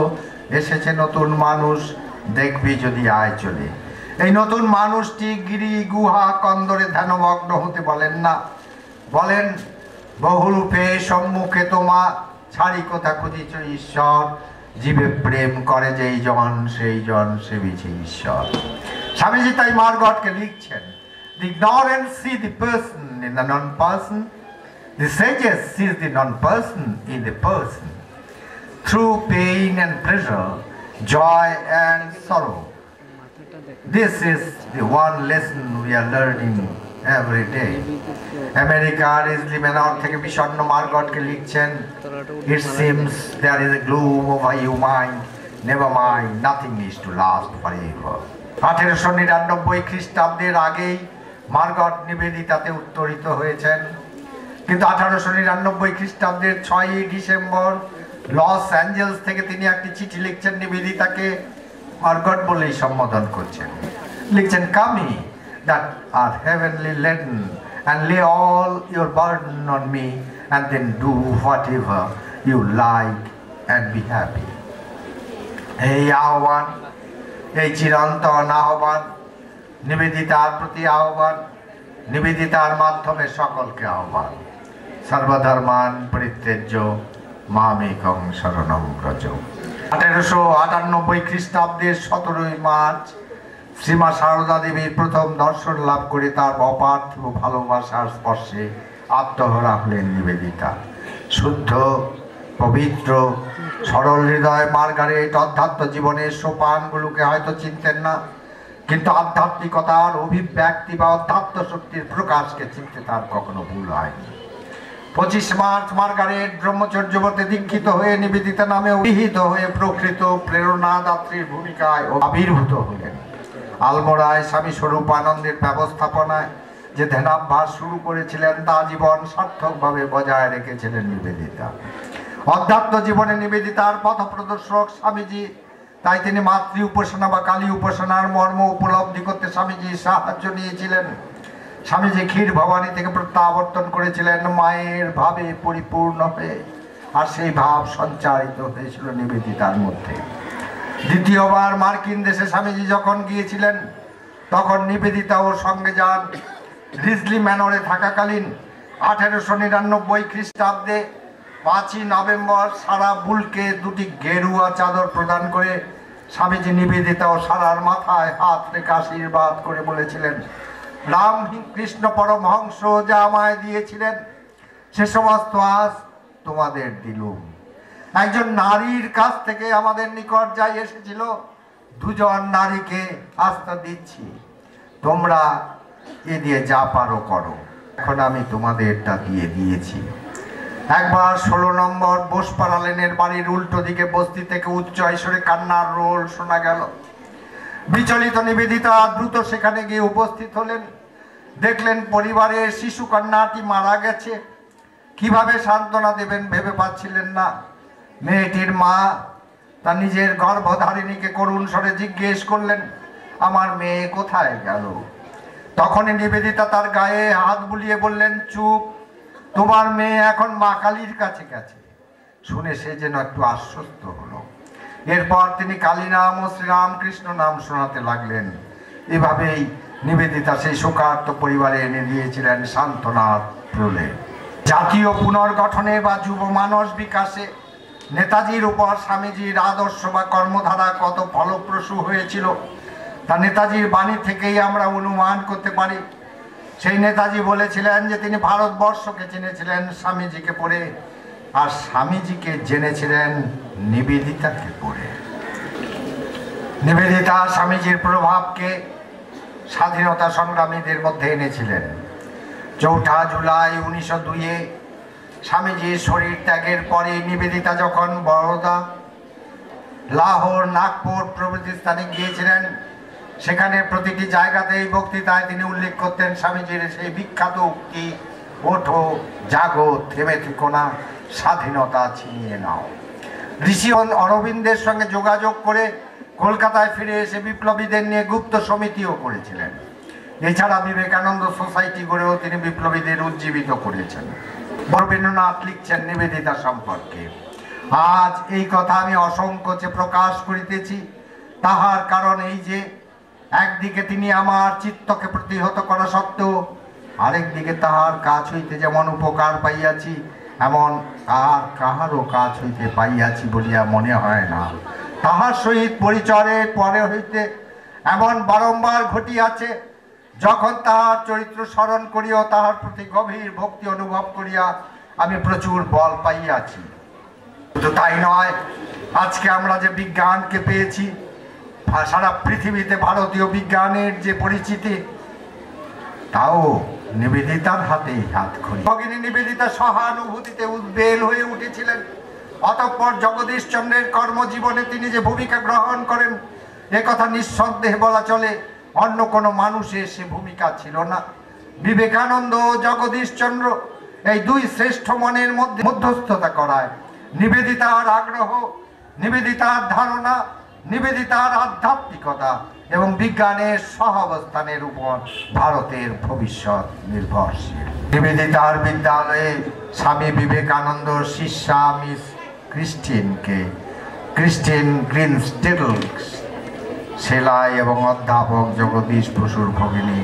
এসেছে নতুন মানুষ, দেখবি যদি আয় চলে। এই নতুন মানুষটি গিরি গুহা কন্দরে ধ্যানমগ্ন হতে বলেন না। বলেন, বহুরূপে সম্মুখে তোমা, ছাড়ি কথা খুঁজিছ ঈশ্বর। জীবে প্রেম করে যেই জন সেই জন সেবিছে ঈশ্বর স্বামীজি তাই মার্গটকে লিখছেন The ignorant see the person in the non-person. The sages sees the non-person in the person. Through pain and pleasure, joy and sorrow. This is the one lesson we are learning every day. আমেরিকার ইসলি manor থেকে বিষণ্ণ মার্গটকে লিখছেন It seems there is a gloom over your mind. Never mind, nothing is to last forever. আঠেরোশো নিরানব্বই খ্রিস্টাব্দের আগেই Margot নিবেদিতাতে উত্তরিত হয়েছেন কিন্তু আঠারোশো নিরানব্বই খ্রিস্টাব্দের ছয়ই ডিসেম্বর লস অ্যাঞ্জেলস থেকে তিনি একটি চিঠি লিখছেন নিবেদিতাকে মার্গট বলেই সম্বোধন করছেন লিখছেন come ye are heavily laden and lay all your burden on me and then do whatever you like and be happy এই আহ্বান এই চিরন্তন আহ্বান নিবেদিতার প্রতি আহ্বান নিবেদিতার মাধ্যমে সকলকে আহ্বান সর্বধর্মান পরিত্যজ্য মামেকং শরণম ব্রজ আঠেরোশো আটানব্বই খ্রিস্টাব্দের সতেরোই মার্চ শ্রীমা সারদা দেবীর প্রথম দর্শন লাভ করে তার অপার্থিব ভালোবাসার স্পর্শে আত্মহরা হলেন নিবেদিতা। শুদ্ধ, পবিত্র, সরল হৃদয় মার্গারেট অধ্যাত্ম জীবনের সোপানগুলোকে হয়তো চিনতেন না, কিন্তু আধ্যাত্মিকতার অভিব্যক্তি বা অধ্যাত্ম শক্তির প্রকাশকে চিনতে তার কখনো ভুল হয়নি। পঁচিশ মার্চ মার্গারেট ব্রহ্মচর্যবতে দীক্ষিত হয়ে নিবেদিতা নামে অভিহিত হয়ে প্রকৃত প্রেরণাদাত্রীর ভূমিকায় আবির্ভূত হলেন। আলমোড়ায় স্বামী স্বরূপানন্দের ব্যবস্থাপনায় যে ধ্যানাভ্যাস শুরু করেছিলেন, তা জীবন সার্থকভাবে বজায় রেখেছিলেন নিবেদিতা। অধ্যাত্ম জীবনে নিবেদিতার পথ প্রদর্শক স্বামীজি, তাই তিনি মাতৃ উপাসনা বা কালী উপাসনার মর্ম উপলব্ধি করতে স্বামীজি সাহায্য নিয়েছিলেন। স্বামীজি ক্ষীর ভবানী থেকে প্রত্যাবর্তন করেছিলেন, মায়ের ভাবে পরিপূর্ণ হয়ে, আর সেই ভাব সঞ্চারিত হয়েছিল নিবেদিতার মধ্যে। দ্বিতীয়বার মার্কিন দেশে স্বামীজি যখন গিয়েছিলেন, তখন নিবেদিতা ওর সঙ্গে যান। রিজলি ম্যানরে থাকাকালীন আঠেরোশো নিরানব্বই খ্রিস্টাব্দে পাঁচই নভেম্বর সারা বুলকে দুটি গেরুয়া চাদর প্রদান করে স্বামীজি নিবেদিতা ও সারার মাথায় হাত রেখে আশীর্বাদ করে বলেছিলেন, রাম কৃষ্ণ পরমহংস যা আমায় দিয়েছিলেন, সে সমস্ত আজ তোমাদের দিলুম। একজন নারীর কাছ থেকে আমাদের নিকট যাই এসেছিল, দুজন নারীকে আস্থা দিচ্ছি, তোমরা এ দিয়ে যা পারো করো। এখন আমি তোমাদেরটা দিয়ে দিয়েছি। একবার ষোলো নম্বর বোসপাড়া লেনের বাড়ির উল্টো দিকে বস্তি থেকে উচ্চ ঈশ্বরে কান্নার রোল শোনা গেল। বিচলিত নিবেদিতা দ্রুত সেখানে গিয়ে উপস্থিত হলেন। দেখলেন পরিবারের শিশু কন্যাটি মারা গেছে। কীভাবে সান্ত্বনা দেবেন ভেবে পাচ্ছিলেন না। মেয়েটির মা তার নিজের গর্ভধারিণীকে করুণ স্বরে জিজ্ঞেস করলেন, আমার মেয়ে কোথায় গেল? তখনই নিবেদিতা তার গায়ে হাত বুলিয়ে বললেন, চুপ, তোমার মেয়ে এখন মা কালীর কাছে গেছে। শুনে সে যেন একটু আশ্বস্ত হলো। এরপর তিনি কালী নাম ও শ্রীরামকৃষ্ণ নাম শোনাতে লাগলেন। এভাবেই নিবেদিতা সেই শোকার্ত পরিবারে এনে দিয়েছিলেন সান্ত্বনার প্রলে জাতীয় পুনর্গঠনে বা যুব মানস বিকাশে নেতাজির উপর স্বামীজির আদর্শ বা কর্মধারা কত ফলপ্রসূ হয়েছিল, তা নেতাজির বাণী থেকেই আমরা অনুমান করতে পারি। সেই নেতাজি বলেছিলেন যে তিনি ভারতবর্ষকে চিনেছিলেন, স্বামীজিকে পড়ে, আর স্বামীজিকে জেনেছিলেন নিবেদিতাকে পড়ে। নিবেদিতা স্বামীজির প্রভাবকে স্বাধীনতা সংগ্রামীদের মধ্যে এনেছিলেন। চৌঠা জুলাই উনিশশো দুইয়ে স্বামীজির শরীর ত্যাগের পরে নিবেদিতা যখন বড়দা লাহোর, নাগপুর প্রভৃতি স্থানে গিয়েছিলেন, সেখানে প্রতিটি জায়গাতেই বক্তৃতায় তিনি উল্লেখ করতেন, স্বামীজির সেই বিখ্যাত উক্তি, ওঠো, জাগো, থেমে থেকো না, স্বাধীনতা ছিনিয়ে নাও ঋষি অরবিন্দের সঙ্গে যোগাযোগ করে কলকাতায় ফিরে এসে বিপ্লবীদের নিয়ে গুপ্ত সমিতিও করেছিলেন। এছাড়া বিবেকানন্দ সোসাইটি গড়েও তিনি বিপ্লবীদের উজ্জীবিত করেছেন। রবীন্দ্রনাথ লিখছেন নিবেদিতা সম্পর্কে। আজ এই কথা আমি অসংকোচে প্রকাশ করিতেছি। তাহার কারণ এই যে, একদিকে তিনি আমার চিত্তকে প্রতিহত করা সত্ত্বেও, আরেকদিকে তাহার কাজ হইতে যেমন উপকার পাইয়াছি, এমন আর কাহারও কাজ হইতে পাইয়াছি বলিয়া মনে হয় না। তাহার সহিত পরিচয়ের পরে হইতে এমন বারংবার ঘটিয়াছে যখন তাহার চরিত্র স্মরণ করিয়া তাহার প্রতি গভীর ভক্তি অনুভব করিয়া আমি প্রচুর বল পাইয়াছি। শুধু তাই নয়, আজকে আমরা যে বিজ্ঞানকে পেয়েছি, সারা পৃথিবীতে ভারতীয় বিজ্ঞানের যে পরিচিতি, তাও নিবেদিতার হাতেই হাত খড়ি। ভগিনী নিবেদিতা সহানুভূতিতে উদ্বেল হয়ে উঠেছিলেন। অতঃপর জগদীশ চন্দ্রের কর্মজীবনে তিনি যে ভূমিকা গ্রহণ করেন, এ কথা নিঃসন্দেহে বলা চলে। অন্য কোনো মানুষের সে ভূমিকা ছিল না। বিবেকানন্দ ও জগদীশ চন্দ্র এই দুই শ্রেষ্ঠ মনের মধ্যে মধ্যস্থতা করায়। নিবেদিতার আগ্রহ, নিবেদিতার ধারণা, নিবেদিতার আধ্যাত্মিকতা এবং বিজ্ঞানের সহাবস্থানের উপর ভারতের ভবিষ্যৎ নির্ভরশীল। নিবেদিতার বিদ্যালয়ে স্বামী বিবেকানন্দ শিষ্যা মিস ক্রিস্টিনকে, ক্রিস্টিন গ্রিন স্টেলস সেলাই এবং অধ্যাপক জগদীশ বসুর ভগিনী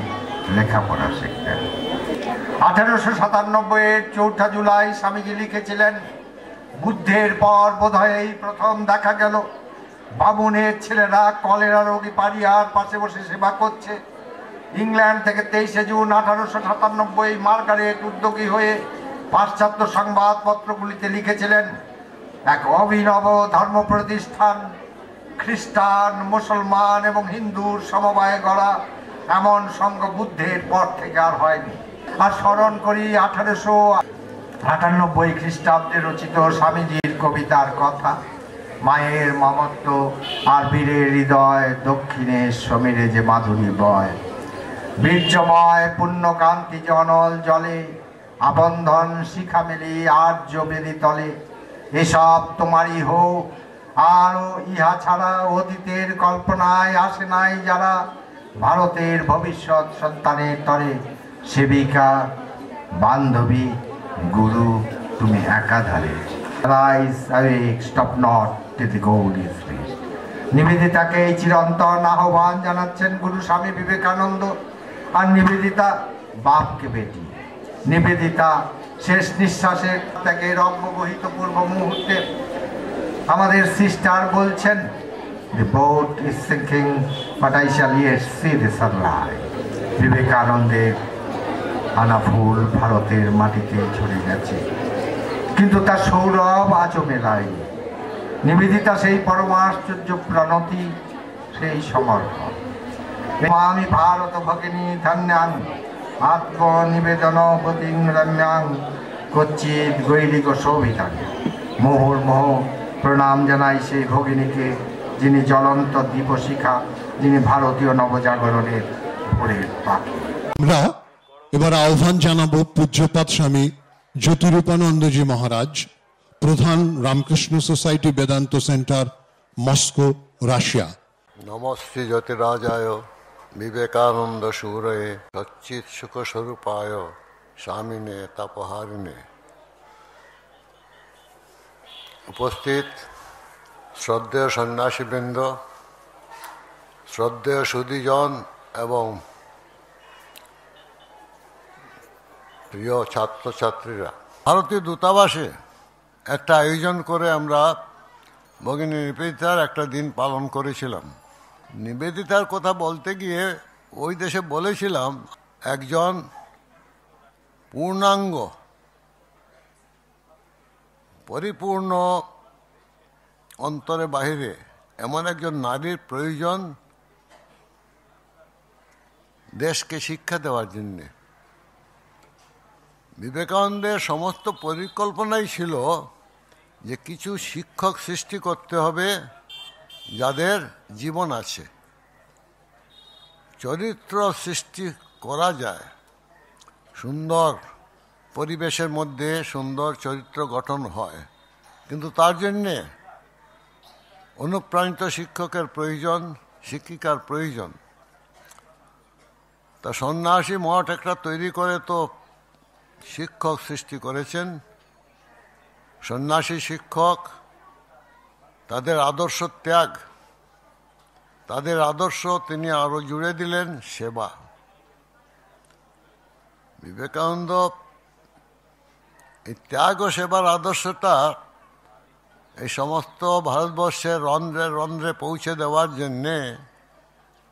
লেখাপড়া শিখতেন। আঠারোশো সাতানব্বই চৌঠা জুলাই স্বামীজি লিখেছিলেন, বুদ্ধের পর বোধহয় এই প্রথম দেখা গেল। বামুনের ছেলেরা কলেরা রোগী পারিয়ার পাশে বসে সেবা করছে। ইংল্যান্ড থেকে তেইশে জুন আঠারোশো সাতানব্বই মার্গারেট উদ্যোগী হয়ে পাশ্চাত্য সংবাদপত্রগুলিতে লিখেছিলেন, এক অভিনব ধর্ম প্রতিষ্ঠান খ্রিস্টান, মুসলমান এবং হিন্দুর সমবায়ে গড়া এমন সঙ্গ বুদ্ধের পর থেকে আর হয়নি। আর স্মরণ করি আঠারোশো আটানব্বই খ্রিস্টাব্দে রচিত স্বামীজির কবিতার কথা, মায়ের মমত্ব আর বীরের হৃদয় দক্ষিণে সমীরে যে মাধুরী বয়। বীর্যময় পুণ্যকান্তি জনল জলে, আবন্ধন শিখা মেলি আর্য বেদি তলে, এসব তোমারই হোক আরও ইহা ছাড়া অতীতের কল্পনায় আসে নাই যারা ভারতের ভবিষ্যৎ সন্তানের তরে। সেবিকা, বান্ধবী, গুরু, তুমি একাধারে রাইস goal is নিবেদিতাকে এই চিরন্তন আহ্বান জানাচ্ছেন গুরু স্বামী বিবেকানন্দ। আর নিবেদিতা বাপকে বেটি। নিবেদিতা শেষ নিঃশ্বাসে তাকে রব্যবহিত পূর্ব মুহূর্তে আমাদের সিস্টার বলছেন The boat is sinking, but I shall yet see the sunlight. বিবেকানন্দের আনা ফুল ভারতের মাটিতে ঝরে গেছে। কিন্তু তার সৌরভ আজও মেলায়নি নিবেদিতা সেই পরমাশ্চর্য প্রণতি সেই সমর্পণ। আমি ভারত ভগিনী ধন্যাং আত্মনিবেদন প্রতিং রম্যাং কচ্ছিত গৈরিক শোভিতাং। মুহুর্মুহ প্রণাম জানাই সেই ভগিনীকে যিনি জ্বলন্ত দীপশিখা যিনি ভারতীয় নবজাগরণের ভোরের পাখি। আমরা এবার আহ্বান জানাব পূজ্যপাত স্বামী জ্যোতিরূপানন্দজি মহারাজ প্রধান Ramakrishna society Vedanta centre Moscow Russia. Namaste জ্যোতিরাজায় বিবেকানন্দ সুরয়ে সচ্চিৎ সুখস্বরূপায় স্বামিনে তাপহারিণে। উপস্থিত শ্রদ্ধেয় সন্ন্যাসীবৃন্দ, শ্রদ্ধেয় সুদীজন এবং প্রিয় ছাত্রছাত্রীরা। ভারতীয় দূতাবাসে একটা আয়োজন করে আমরা ভগিনী নিবেদিতার একটা দিন পালন করেছিলাম। নিবেদিতার কথা বলতে গিয়ে ওই দেশে বলেছিলাম, একজন পূর্ণাঙ্গ পরিপূর্ণ অন্তরে বাহিরে এমন একজন নারীর প্রয়োজন দেশকে শিক্ষা দেওয়ার জন্যে। বিবেকানন্দের সমস্ত পরিকল্পনাই ছিল যে কিছু শিক্ষক সৃষ্টি করতে হবে যাদের জীবন আছে। চরিত্র সৃষ্টি করা যায়, সুন্দর পরিবেশের মধ্যে সুন্দর চরিত্র গঠন হয়। কিন্তু তার জন্যে অনুপ্রাণিত শিক্ষকের প্রয়োজন, শিক্ষিকার প্রয়োজন। তা সন্ন্যাসী মঠ একটা তৈরি করে তো শিক্ষক সৃষ্টি করেছেন। সন্ন্যাসী শিক্ষক, তাদের আদর্শ ত্যাগ, তাদের আদর্শ তিনি আরও জুড়ে দিলেন সেবা। বিবেকানন্দ এই ত্যাগ ও সেবার আদর্শটা এই সমস্ত ভারতবর্ষের রন্ধ্রে রন্ধ্রে পৌঁছে দেওয়ার জন্যে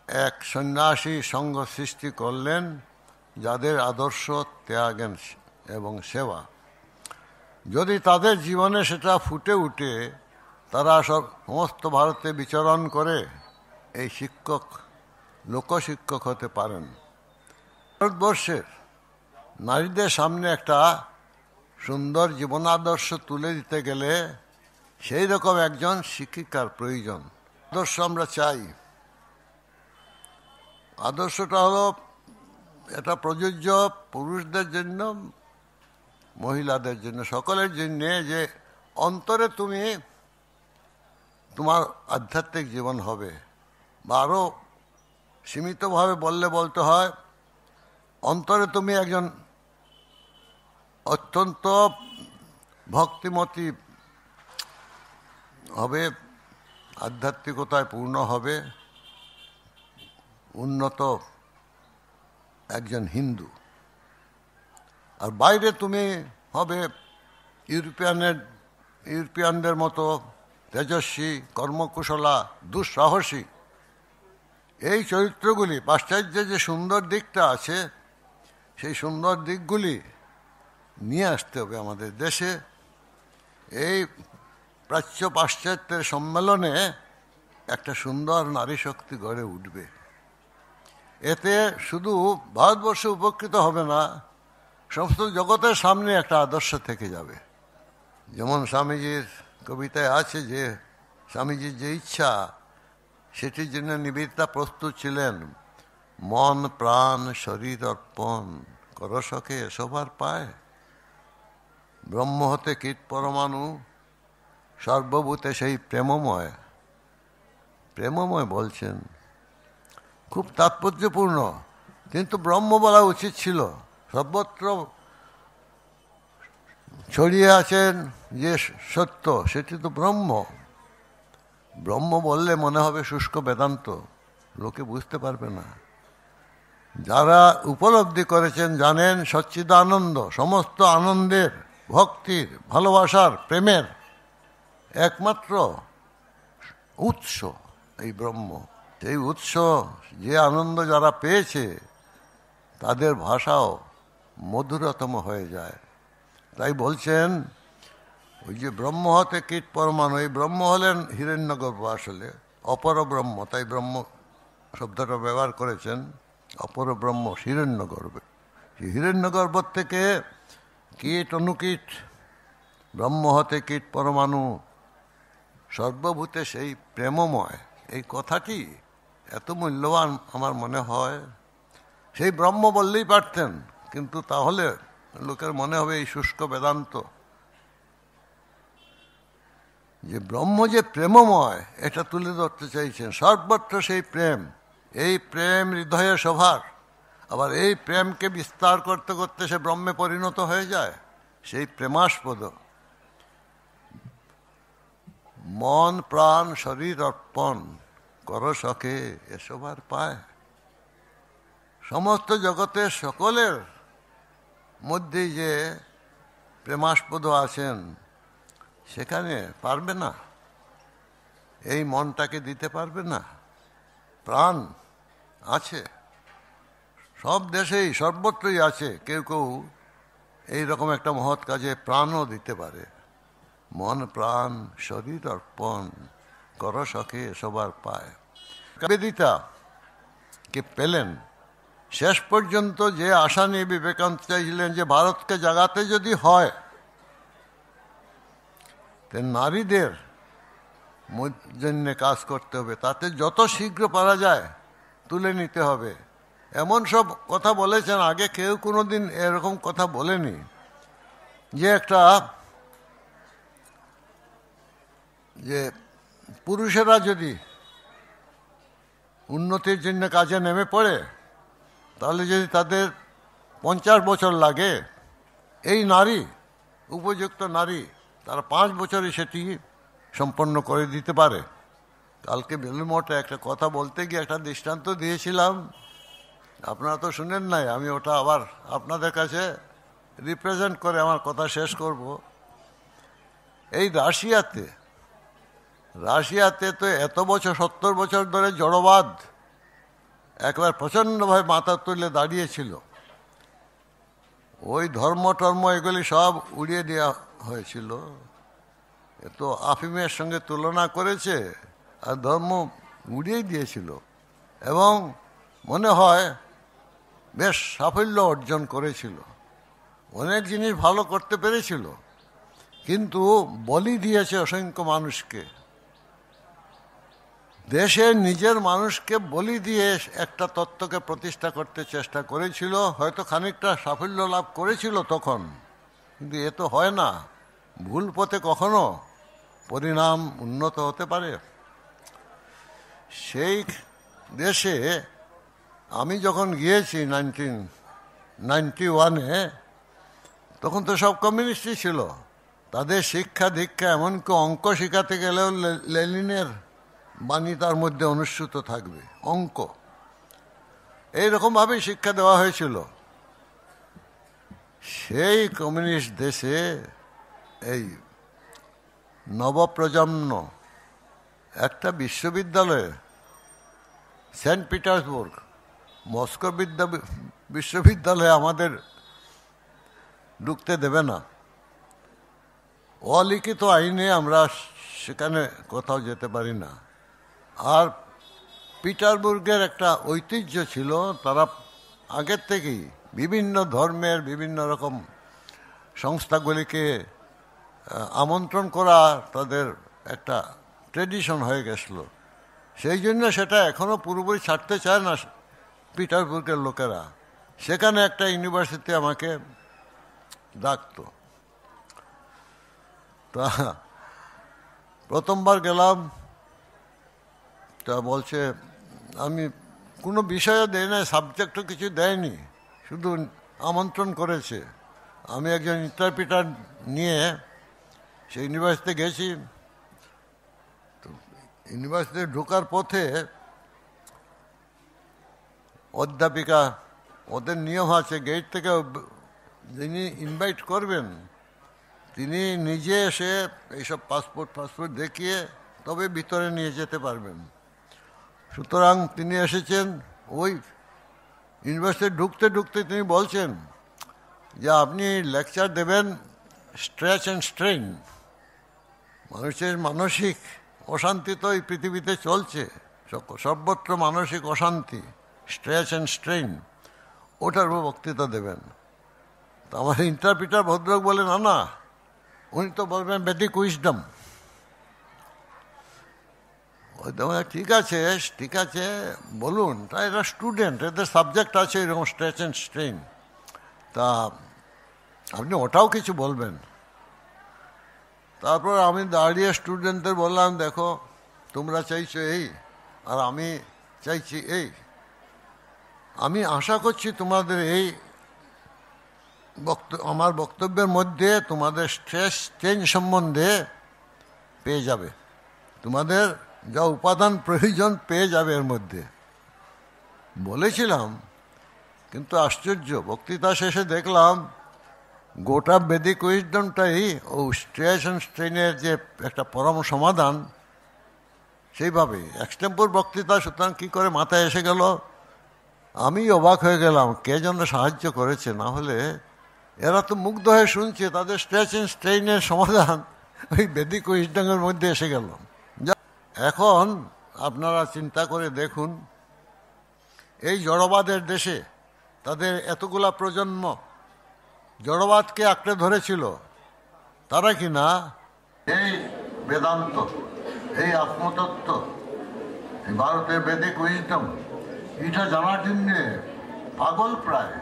এক সন্ন্যাসী সংঘ সৃষ্টি করলেন, যাদের আদর্শ ত্যাগ এবং সেবা। যদি তাদের জীবনে সেটা ফুটে উঠে, তারা সব সমস্ত ভারতে বিচরণ করে এই শিক্ষক, লোকশিক্ষক হতে পারেন। ভারতবর্ষের নারীদের সামনে একটা সুন্দর জীবনাদর্শ তুলে দিতে গেলে সেই রকম একজন শিক্ষিকার প্রয়োজন। আদর্শ আমরা চাই। আদর্শটা হলো এটা প্রযোজ্য পুরুষদের জন্য, মহিলাদের জন্য, সকলের জন্য যে অন্তরে তুমি তোমার আধ্যাত্মিক জীবন হবে বা আরও সীমিতভাবে বললে বলতে হয়, অন্তরে তুমি একজন অত্যন্ত ভক্তিমতী হবে, আধ্যাত্মিকতায় পূর্ণ হবে, উন্নত একজন হিন্দু। আর বাইরে তুমি হবে ইউরোপিয়ানের, ইউরোপিয়ানদের মতো তেজস্বী, কর্মকুশলা, দুঃসাহসী। এই চরিত্রগুলি, পাশ্চাত্যের যে সুন্দর দিকটা আছে, সেই সুন্দর দিকগুলি নিয়ে আসতে হবে আমাদের দেশে। এই প্রাচ্য পাশ্চাত্যের সম্মেলনে একটা সুন্দর নারী শক্তি গড়ে উঠবে। এতে শুধু ভারতবর্ষ উপকৃত হবে না, সমস্ত জগতের সামনে একটা আদর্শ থেকে যাবে। যেমন স্বামীজির কবিতায় আছে যে, স্বামীজির যে ইচ্ছা, সেটির জন্য নিবেদিতা প্রস্তুত ছিলেন। মন, প্রাণ, শরীর অর্পণ করসকে সবার পায়। ব্রহ্ম হতে কীট পরমাণু, সর্বভূতে সেই প্রেমময়। প্রেমময় বলছেন। খুব তাৎপর্যপূর্ণ। কিন্তু ব্রহ্ম বলা উচিত ছিল। সর্বত্র ছড়িয়ে আছেন যে সত্য, সেটি তো ব্রহ্ম। ব্রহ্ম বললে মনে হবে শুষ্ক বেদান্ত। লোকে বুঝতে পারবে না। যারা উপলব্ধি করেছেন জানেন সচ্চিদানন্দ, সমস্ত আনন্দের ভক্তির, ভালোবাসার, প্রেমের একমাত্র উৎস এই ব্রহ্ম। সেই উৎস, যে আনন্দ যারা পেয়েছে, তাদের ভাষাও মধুরতম হয়ে যায়। তাই বলছেন, ওই যে ব্রহ্ম হতে কীট পরমাণু, এই ব্রহ্ম হলেন হিরণ্যগর্ভ আসলে, অপর ব্রহ্ম। তাই ব্রহ্ম শব্দটা ব্যবহার করেছেন, অপর ব্রহ্ম হিরণ্যগর্ভে। হিরণ্যগর্ভ থেকে কীট অনুকীট ব্রহ্ম হতে কীট পরমাণু, সর্বভূতে সেই প্রেমময়। এই কথাটি এত মূল্যবান আমার মনে হয়? সেই ব্রহ্ম বললেই পারতেন, কিন্তু তাহলে লোকের মনে হবে এই শুষ্ক বেদান্ত। যে ব্রহ্ম যে প্রেমময়, এটা তুলে ধরতে চাইছেন, সর্বত্র সেই প্রেম, এই প্রেম হৃদয়ে সভার আবার এই প্রেমকে বিস্তার করতে করতে সে ব্রহ্মে পরিণত হয়ে যায়। সেই প্রেমাস্পদ। মন, প্রাণ, শরীর অর্পণ, কর সখে এসব আর পায়। সমস্ত জগতের সকলের মধ্যেই যে প্রেমাস্পদ আছেন, সেখানে পারবে না। এই মনটাকে দিতে পারবে না। প্রাণ আছে। সব দেশেই সর্বত্রই আছে। কেউ কেউ এইরকম একটা মহৎ কাজে প্রাণও দিতে পারে। মন, প্রাণ, শরীর অর্পণ কর সখে, সবার পায়। বেদিতা কে পেলেন? শেষ পর্যন্ত যে আশা নিয়ে বিবেকানন্দ চাইছিলেন যে ভারতকে জাগাতে যদি হয় নারীদের জন্য কাজ করতে হবে। তাতে যত শীঘ্র পারা যায় তুলে নিতে হবে। এমন সব কথা বলেছেন, আগে কেউ কোনো দিন এরকম কথা বলেনি। যে একটা, যে পুরুষেরা যদি উন্নতির জন্য কাজে নেমে পড়ে, তাহলে যদি তাদের পঞ্চাশ বছর লাগে, এই নারী, উপযুক্ত নারী, তারা পাঁচ বছরে সেটি সম্পন্ন করে দিতে পারে। কালকে বেলুমঠে একটা কথা বলতে গিয়ে একটা দৃষ্টান্ত দিয়েছিলাম। আপনারা তো শুনেন নাই, আমি ওটা আবার আপনাদের কাছে রিপ্রেজেন্ট করে আমার কথা শেষ করব। এই রাশিয়াতে রাশিয়াতে তো এত বছর, সত্তর বছর ধরে জড়বাদ একবার প্রচণ্ডভাবে মাথা তুলে দাঁড়িয়েছিল। ওই ধর্ম টর্ম এগুলি সব উড়িয়ে দেওয়া হয়েছিল। তো আফিমের সঙ্গে তুলনা করেছে আর ধর্ম উড়িয়ে দিয়েছিল। এবং মনে হয় বেশ সাফল্য অর্জন করেছিল। অনেক জিনিস ভালো করতে পেরেছিল। কিন্তু বলি দিয়েছে অসংখ্য মানুষকে। দেশের নিজের মানুষকে বলি দিয়ে একটা তত্ত্বকে প্রতিষ্ঠা করতে চেষ্টা করেছিল, হয়তো খানিকটা সাফল্য লাভ করেছিল তখন। কিন্তু এ তো হয় না। ভুল পথে কখনো পরিণাম উন্নত হতে পারে। সেই দেশে আমি যখন গিয়েছি নাইনটিন নাইনটি ওয়ানে, তখন তো সব কমিউনিস্টই ছিল। তাদের শিক্ষা দীক্ষা এমনকি অঙ্ক শেখাতে গেলেও লেলিনের বাণী তার মধ্যে অনুষ্ঠিত থাকবে, অঙ্ক। এইরকমভাবেই শিক্ষা দেওয়া হয়েছিল। সেই কমিউনিস্ট দেশে এই নবপ্রজন্ম একটা বিশ্ববিদ্যালয়ে সেন্ট পিটার্সবুর্গ মস্কো বিদ্যা বিশ্ববিদ্যালয়ে আমাদের ঢুকতে দেবে না। অলিখিত আইনে আমরা সেখানে কোথাও যেতে পারি না। আর পিটারবুর্গের একটা ঐতিহ্য ছিল, তারা আগের থেকেই বিভিন্ন ধর্মের বিভিন্ন রকম সংস্থাগুলিকে আমন্ত্রণ করা তাদের একটা ট্রেডিশন হয়ে গেছিল। সেই জন্য সেটা এখনও পুরোপুরি ছাড়তে চায় না পিটারবুর্গের লোকেরা। সেখানে একটা ইউনিভার্সিটি আমাকে ডাকতো। তা প্রথমবার গেলাম। তা বলছে, আমি কোনো বিষয়ও দেয় না সাবজেক্টও কিছু দেয়নি, শুধু আমন্ত্রণ করেছে। আমি একজন ইন্টারপ্রিটার নিয়ে সেই ইউনিভার্সিটিতে গেছি। তো ইউনিভার্সিটিতে ঢোকার পথে অধ্যাপিকা, ওদের নিয়ম আছে গেট থেকে যিনি ইনভাইট করবেন, তিনি নিজে এসে এইসব পাসপোর্ট ফাসপোর্ট দেখিয়ে তবে ভিতরে নিয়ে যেতে পারবেন। সুতরাং তিনি এসেছেন, ওই ইউনিভার্সিটি ঢুকতে ঢুকতে তিনি বলছেন যে, আপনি লেকচার দেবেন স্ট্রেচ অ্যান্ড স্ট্রেন মানুষের মানসিক অশান্তি তো এই পৃথিবীতে চলছে সর্বত্র মানসিক অশান্তি। স্ট্রেচ অ্যান্ড স্ট্রেন ওটার উপর বক্তৃতা দেবেন। তো আমার ইন্টারপ্রিটার ভদ্রলোক বলে না না উনি তো বলবেন বেদিক উইসডম। ঠিক আছে ঠিক আছে, বলুন। তা এরা স্টুডেন্ট, এদের সাবজেক্ট আছে এরকম স্ট্রেচ অ্যান্ড স্ট্রেন তা আপনি ওটাও কিছু বলবেন। তারপর আমি দাঁড়িয়ে স্টুডেন্টদের বললাম, দেখো, তোমরা চাইছো এই, আর আমি চাইছি এই। আমি আশা করছি তোমাদের এই বক্ত, আমার বক্তব্যের মধ্যে তোমাদের স্ট্রেস চেঞ্জ সম্বন্ধে পেয়ে যাবে। তোমাদের যা উপাদান প্রয়োজন পেয়ে যাবে এর মধ্যে। বলেছিলাম, কিন্তু আশ্চর্য, বক্তৃতা শেষে দেখলাম, গোটা বেদিক উইজডমটাই ও স্ট্রেস অ্যান্ড স্ট্রেনের যে একটা পরম সমাধান সেইভাবে এক্সটেম্পোর বক্তৃতা, সুতরাং কী করে মাথায় এসে গেল? আমি অবাক হয়ে গেলাম, কে যেন সাহায্য করেছে, না হলে এরা তো মুগ্ধ হয়ে শুনছে, তাদের স্ট্রেচ অ্যান্ড স্ট্রেইনের সমাধান। ওই বেদিক উইজডমের মধ্যে এসে গেল। এখন আপনারা চিন্তা করে দেখুন, এই জড়বাদের দেশে তাদের এতগুলা প্রজন্ম, জড়বাদকে আঁকড়ে ধরেছিল, তারা কি না? এই বেদান্ত, এই আত্মতত্ত্ব ভারতের বেদিক উইজডম এটা জানার জন্য পাগল প্রায়।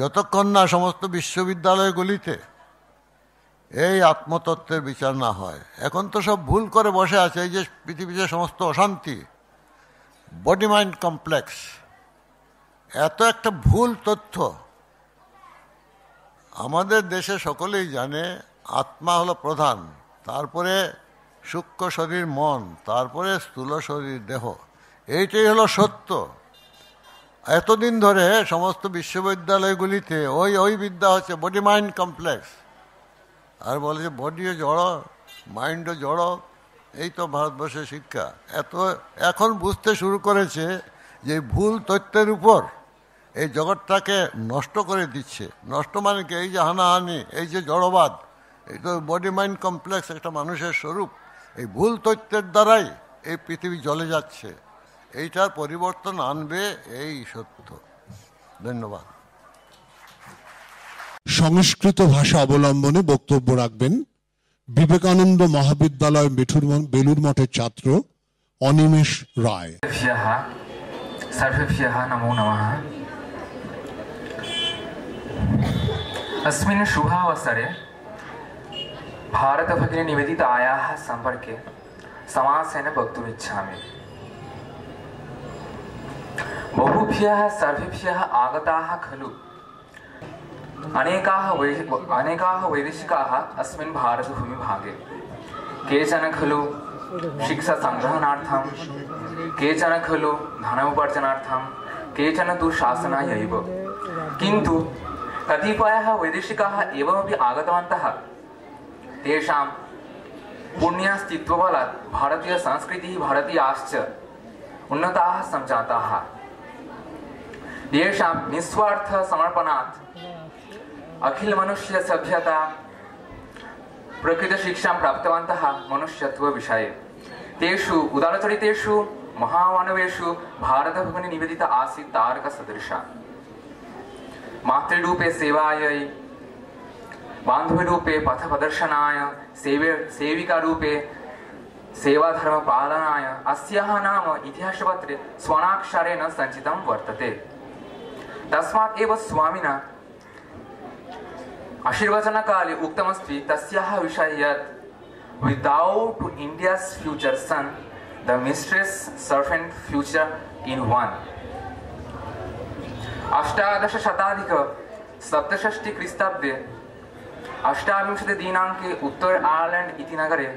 যতক্ষণ না সমস্ত বিশ্ববিদ্যালয়গুলিতে এই আত্মতত্ত্বের বিচার না হয়, এখন তো সব ভুল করে বসে আছে, এই যে পৃথিবীতে সমস্ত অশান্তি বডি মাইন্ড কমপ্লেক্স এত একটা ভুল তথ্য আমাদের দেশে সকলেই জানে, আত্মা হলো প্রধান, তারপরে সূক্ষ্ম শরীর মন, তারপরে স্থূল শরীর দেহ, এইটাই হলো সত্য। এতদিন ধরে সমস্ত বিশ্ববিদ্যালয়গুলিতে ওই ওই বিদ্যা হচ্ছে বডি মাইন্ড কমপ্লেক্স আর বলে যে বডিও জড় মাইন্ডও জড়, এই তো ভারতবর্ষের শিক্ষা। এত, এখন বুঝতে শুরু করেছে যে ভুল তথ্যের উপর এই জগৎটাকে নষ্ট করে দিচ্ছে। নষ্ট মানে কি? এই যে হানাহানি, এই যে জড়বাদ, এই তো বডি মাইন্ড কমপ্লেক্স একটা মানুষের স্বরূপ। এই ভুল তথ্যের দ্বারাই এই পৃথিবী জ্বলে যাচ্ছে। এইটার পরিবর্তন আনবে এই সত্য ধন্যবাদ সংস্কৃত ভাষা অবলম্বনে বক্তব্য রাখবেন বিবেকানন্দ মহাবিদ্যালয় বেঠুর বেলুর মঠের ছাত্র অনিমেষ রায় सर्वेभ्यः सर्वेभ्यः नमो नमः अस्मिन् शुभावसरे भारतभगिनी निवेदितायाः सम्पर्के समासेन वक्तुमिच्छामि बहुभ्यः सर्वेभ्यः आगताः खलु। अनेकाः वै अनेकाः वैदेशिकाः अस्मिन् केचन खलु शिक्षासङ्ग्रहणार्थं, केचन खलु धनोपार्जनार्थं, केचन तु शासनाय एव किन्तु कतिपयः वैदेशिकाः एवमपि आगतवन्तः। तेषां पुण्यास्तित्वबलात् उन्नताः सञ्जाताः येषां निस्वार्थसमर्पणात् अखिलमनुष्यसभ्यता प्रकृतशिक्षां प्राप्तवन्तः मनुष्यत्वविषये तेषु, उदारचरितेषु, महामानवेषु भारतभगिनी निवेदिता आसीत् तारकसदृशा मातृरूपे सेवायै, बान्धवरूपे पथप्रदर्शनाय, सेवे, सेविकारूपे सेवाधर्मपालनाय अस्याः नाम इतिहासपत्रे स्वर्णाक्षरेण सञ्चितं वर्तते। तस्मात् एव स्वामिना आशीर्वचनकाले उक्तमस्ति, तस्याः विषये यत् without India's future son the mistress servant future in one अष्टादशशताधिक सप्तषष्टिक्रिस्ताब्दे अष्टाविंशतिदिनाङ्के उत्तर आयर्लेण्ड् इति नगरे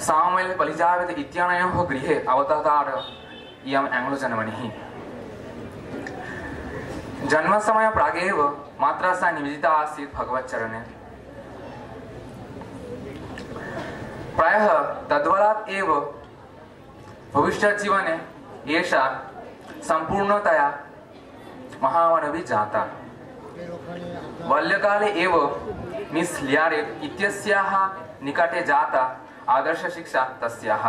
सामेल बलिजावेद इत्यानयोः गृहे अवततार इयम् आङ्ग्लजनमणिः जन्मसमय प्रागेव मात्रा सा निवेदिता आसीत् भगवच्चरणे प्रायः तद्वरात् एव भविष्यजीवने एषा सम्पूर्णतया महामनवी जाता बाल्यकाले एव मिस लियारे इत्यस्याः निकटे जाता आदर्शशिक्षा तस्याः।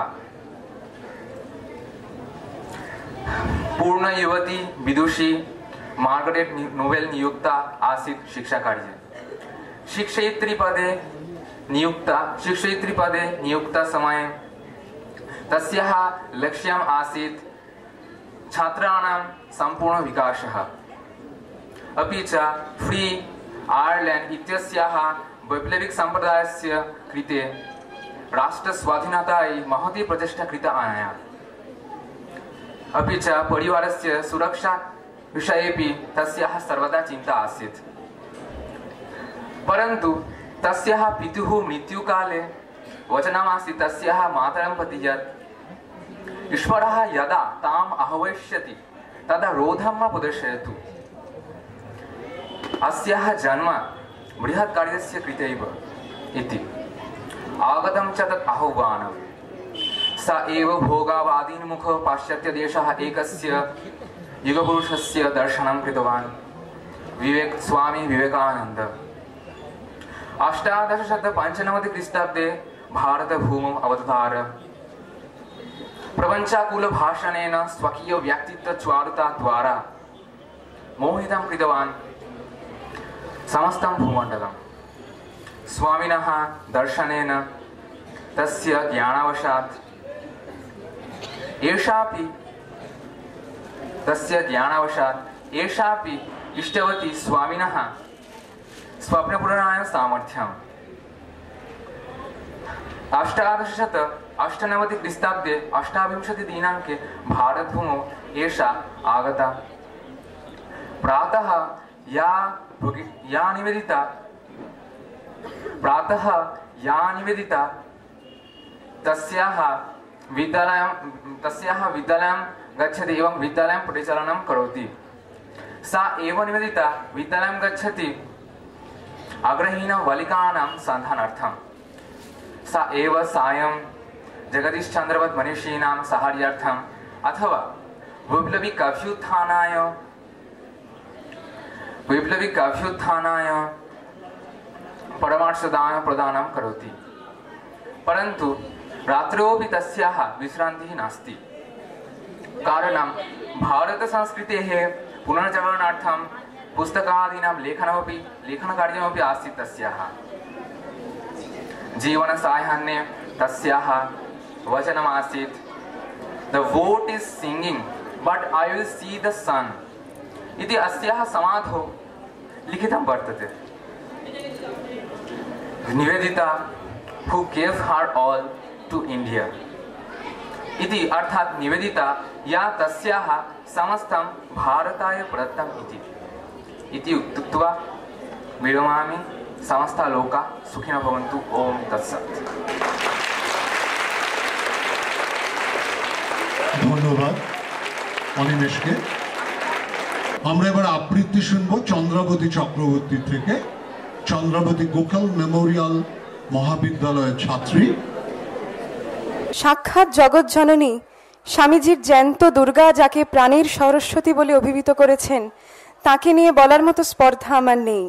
पूर्णयुवती विदुषी मार्गरेट् नि- नोवेल् नियुक्ता आसीत् शिक्षाकार्ये। शिक्षयित्रीपदे नियुक्ता शिक्षयित्रीपदे नियुक्तसमये तस्याः लक्ष्यम् आसीत् छात्राणां सम्पूर्णविकासः अपि च फ्री आयर्लेण्ड् इत्यस्याः वैप्लविकसम्प्रदायस्य कृते राष्ट्रस्वाधीनतायै महती प्रचेष्टा कृता अनया अपि च परिवारस्य सुरक्षा विषयेपि तस्याः सर्वदा चिन्ता आसीत्। परन्तु तस्याः पितुः मृत्युकाले वचनमासीत् तस्याः प्रति यत् ईश्वरः यदा ताम् आह्वयिष्यति तदा रोधं मा प्रदर्शयतु। जन्म बृहत् इति। आगतं च तत् आह्वानं स एव भोगावादीन्मुख पाश्चात्यदेशः एकस्य युगपुरुषस्य दर्शनं कृतवान् विवेक स्वामी विवेकानन्द अष्टादशशतपञ्चनवतिख्रीष्टाब्दे भारतभूमौ अवततार प्रपञ्चाकुलभाषणेन स्वकीयव्यक्तित्वचारुताद्वारा मोहितं कृतवान् समस्तं भूमण्डलं स्वामिनः दर्शनेन तस्य ज्ञानावशात्। एषापि इष्टवती स्वामिनः स्वप्नपूरणाय सामर्थ्यम्। अष्टादशशत अष्टनवतिख्रीष्टाब्दे अष्टाविंशतिदिनाङ्के भारतभूमौ एषा आगता। प्रातः या या निवेदिता प्रातः या निवेदिता तस्याः विद्यालयं तस्याः विद्यालयं गच्छति एवं विद्यालयं परिचालनं करोति। सा एव निवेदिता, विद्यालयं गच्छति अग्रहीनबालिकानां सन्धानार्थं। सा एव सायं जगदीशचन्द्रवत् मनीषीणां साहाय्यार्थम् अथवा वैप्लविकाभ्युत्थानाय वैप्लविकाभ्युत्थानाय परमार्थदान प्रदानं करोति। परन्तु रात्रौपि तस्याः विश्रान्तिः नास्ति। कारणं भारतसंस्कृतेः पुनर्जागरणार्थं पुस्तकादीनां लेखनमपि लेखनकार्यमपि आसीत् तस्याः। जीवनसायान्ये तस्याः वचनमासीत्। The boat is sinking but I will see the sun इति अस्याः समाधौ लिखितं वर्तते। Nivedita who gave her all to India इति अर्थात् निवेदिता या तस्याः समस्तं भारताय प्रदत्तम् इति इति उक्त्वा विरमामि समस्ता लोका सुखिनः भवन्तु ॐ तत्सत् ধন্যবাদ অনিমেষকে আমরা এবার আবৃত্তি শুনবো চন্দ্রাবতী চক্রবর্তী থেকে চন্দ্রাবতী গোকাল মেমোরিয়াল মহাবিদ্যালয়ের ছাত্রী। সাক্ষাৎ জগৎ জননী, স্বামীজির জ্যান্ত দুর্গা যাকে প্রাণের সরস্বতী বলে অভিহিত করেছেন, তাকে নিয়ে বলার মতো স্পর্ধা আমার নেই।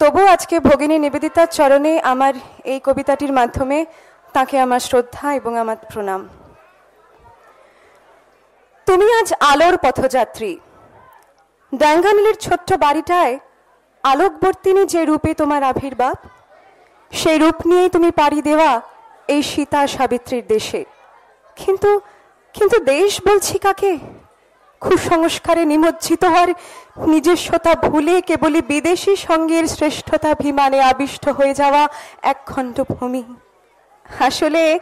তবু আজকে ভগিনী নিবেদিতার চরণে আমার এই কবিতাটির মাধ্যমে তাকে আমার শ্রদ্ধা এবং আমার প্রণাম। তুমি আজ আলোর পথযাত্রী। ডাঙ্গানিলের ছোট্ট বাড়িটায় আলোকবর্তিনী যে রূপে তোমার আবির্ভাব, সেই রূপ নিয়েই তুমি পাড়ি দেওয়া এই সীতা সাবিত্রীর দেশে। কিন্তু কিন্তু দেশ বলছি কাকে? কুসংস্কারে নিমজ্জিত হওয়ার নিজস্বতা ভুলে কেবলই বিদেশি সঙ্গের শ্রেষ্ঠতা বিমানে আবিষ্ট হয়ে যাওয়া এক খণ্ড ভূমি। আসলে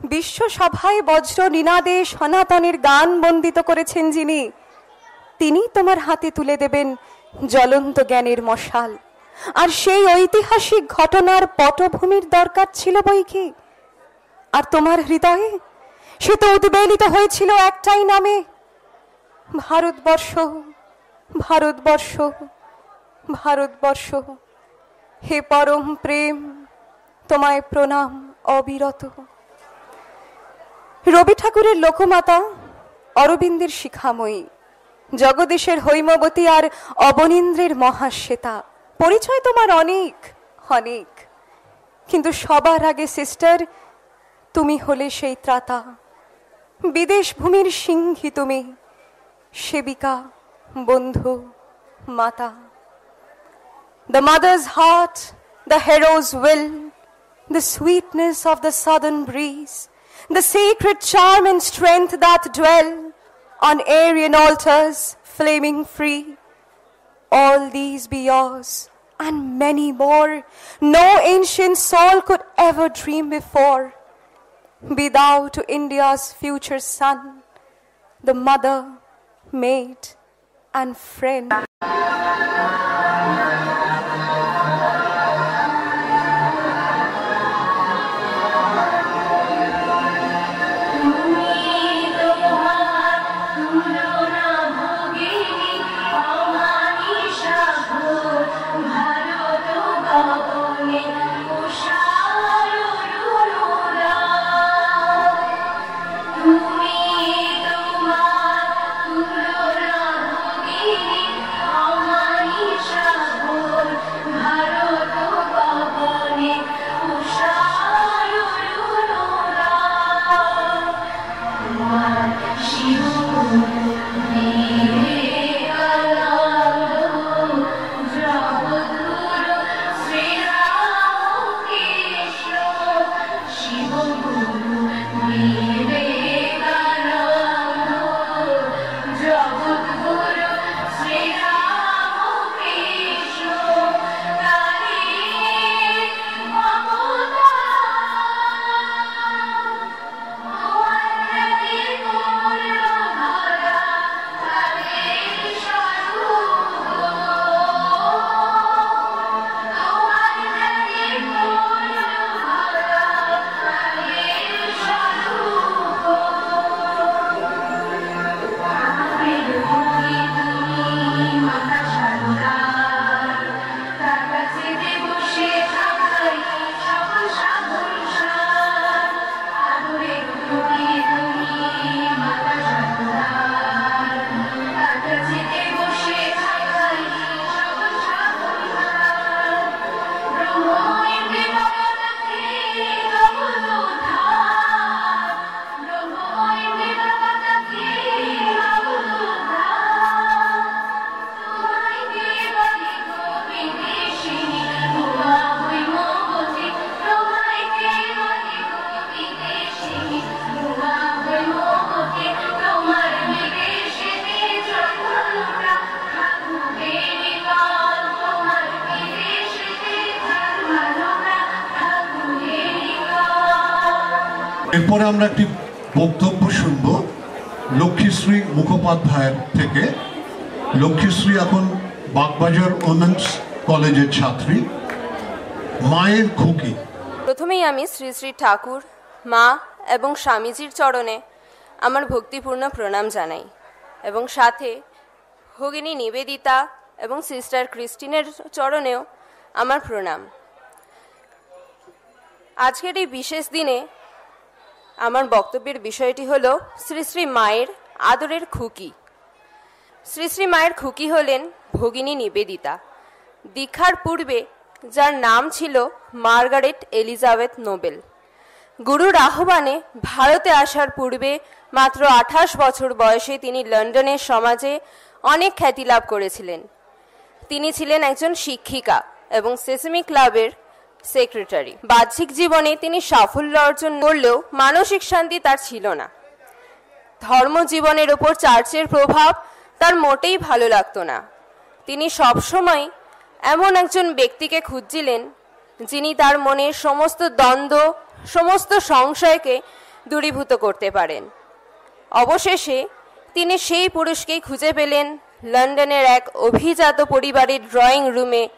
বিশ্বসভায় বজ্র নিনাদে সনাতনের গান বন্দিত করেছেন যিনি তিনি তোমার হাতে তুলে দেবেন জ্বলন্ত জ্ঞানের মশাল। আর সেই ঐতিহাসিক ঘটনার পটভূমির দরকার ছিল বই কি? আর তোমার হৃদয়ে? সে তো উদ্বেলিত হয়েছিল একটাই নামে। ভারতবর্ষ ভারতবর্ষ ভারতবর্ষ। হে পরম প্রেম, তোমায় প্রণাম অবিরত। রবি ঠাকুরের লোকমাতা অরবিন্দের শিখাময়ী। জগদীশের হৈমবতী আর অবনীন্দ্রের মহাশ্বেতা। পরিচয় তোমার অনেক অনেক। কিন্তু সবার আগে, সিস্টার, তুমি হলে সেই ত্রাতা। বিদেশ ভূমির সিংহী তুমি, সেবিকা, বন্ধু, মাতা। The mother's heart the hero's will the sweetness of the southern breeze the sacred charm and strength that dwell on Aryan altars, flaming free. All these be yours, and many more, no ancient soul could ever dream before. Be thou to India's future son, the mother, mate, and friend. Sri Thakur মা এবং স্বামীজির চরণে আমার ভক্তিপূর্ণ প্রণাম জানাই এবং সাথে ভগিনী নিবেদিতা এবং সিস্টার ক্রিস্টিনের চরণেও আমার প্রণাম। আজকের এই বিশেষ দিনে আমার বক্তব্যের বিষয়টি হল শ্রী শ্রী মায়ের আদরের খুকি। শ্রী শ্রী মায়ের খুকি হলেন ভগিনী নিবেদিতা। দীক্ষার পূর্বে যার নাম ছিল মার্গারেট এলিজাবেথ নোবেল। গুরুর আহ্বানে ভারতে আসার পূর্বে মাত্র আঠাশ বছর বয়সে তিনি লন্ডনের সমাজে অনেক খ্যাতি লাভ করেছিলেন। তিনি ছিলেন একজন শিক্ষিকা এবং সেসমি ক্লাবের সেক্রেটারি। বাহ্যিক জীবনে তিনি সাফল্য অর্জন করলেও মানসিক শান্তি তার ছিল না। ধর্ম জীবনের ওপর চার্চের প্রভাব তার মোটেই ভালো লাগতো না। তিনি সবসময় এমন একজন ব্যক্তিকে খুঁজছিলেন যিনি তার মনের সমস্ত দ্বন্দ্ব সমস্ত সংশয়কে দূরীভূত করতে পারেন। অবশেষে তিনি সেই পুরুষকেই খুঁজে পেলেন। লন্ডনের এক অভিজাত পরিবারের ড্রয়িং রুমে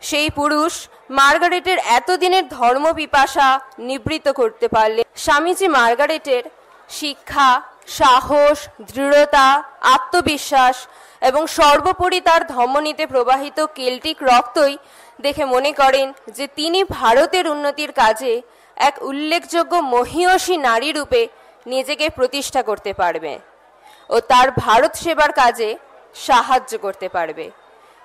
সেই পুরুষ মার্গারেটের এতদিনের ধর্ম পিপাসা নিবৃত্ত করতে পারলে। স্বামীজি মার্গারেটের শিক্ষা, সাহস, দৃঢ়তা, আত্মবিশ্বাস এবং সর্বোপরি তার ধমনীতে প্রবাহিত কেল্টিক রক্তই দেখে মনে করেন যে তিনি ভারতের উন্নতির কাজে এক উল্লেখযোগ্য মহিয়সী নারী রূপে নিজেকে প্রতিষ্ঠা করতে পারবে ও তার ভারত সেবার কাজে সাহায্য করতে পারবে।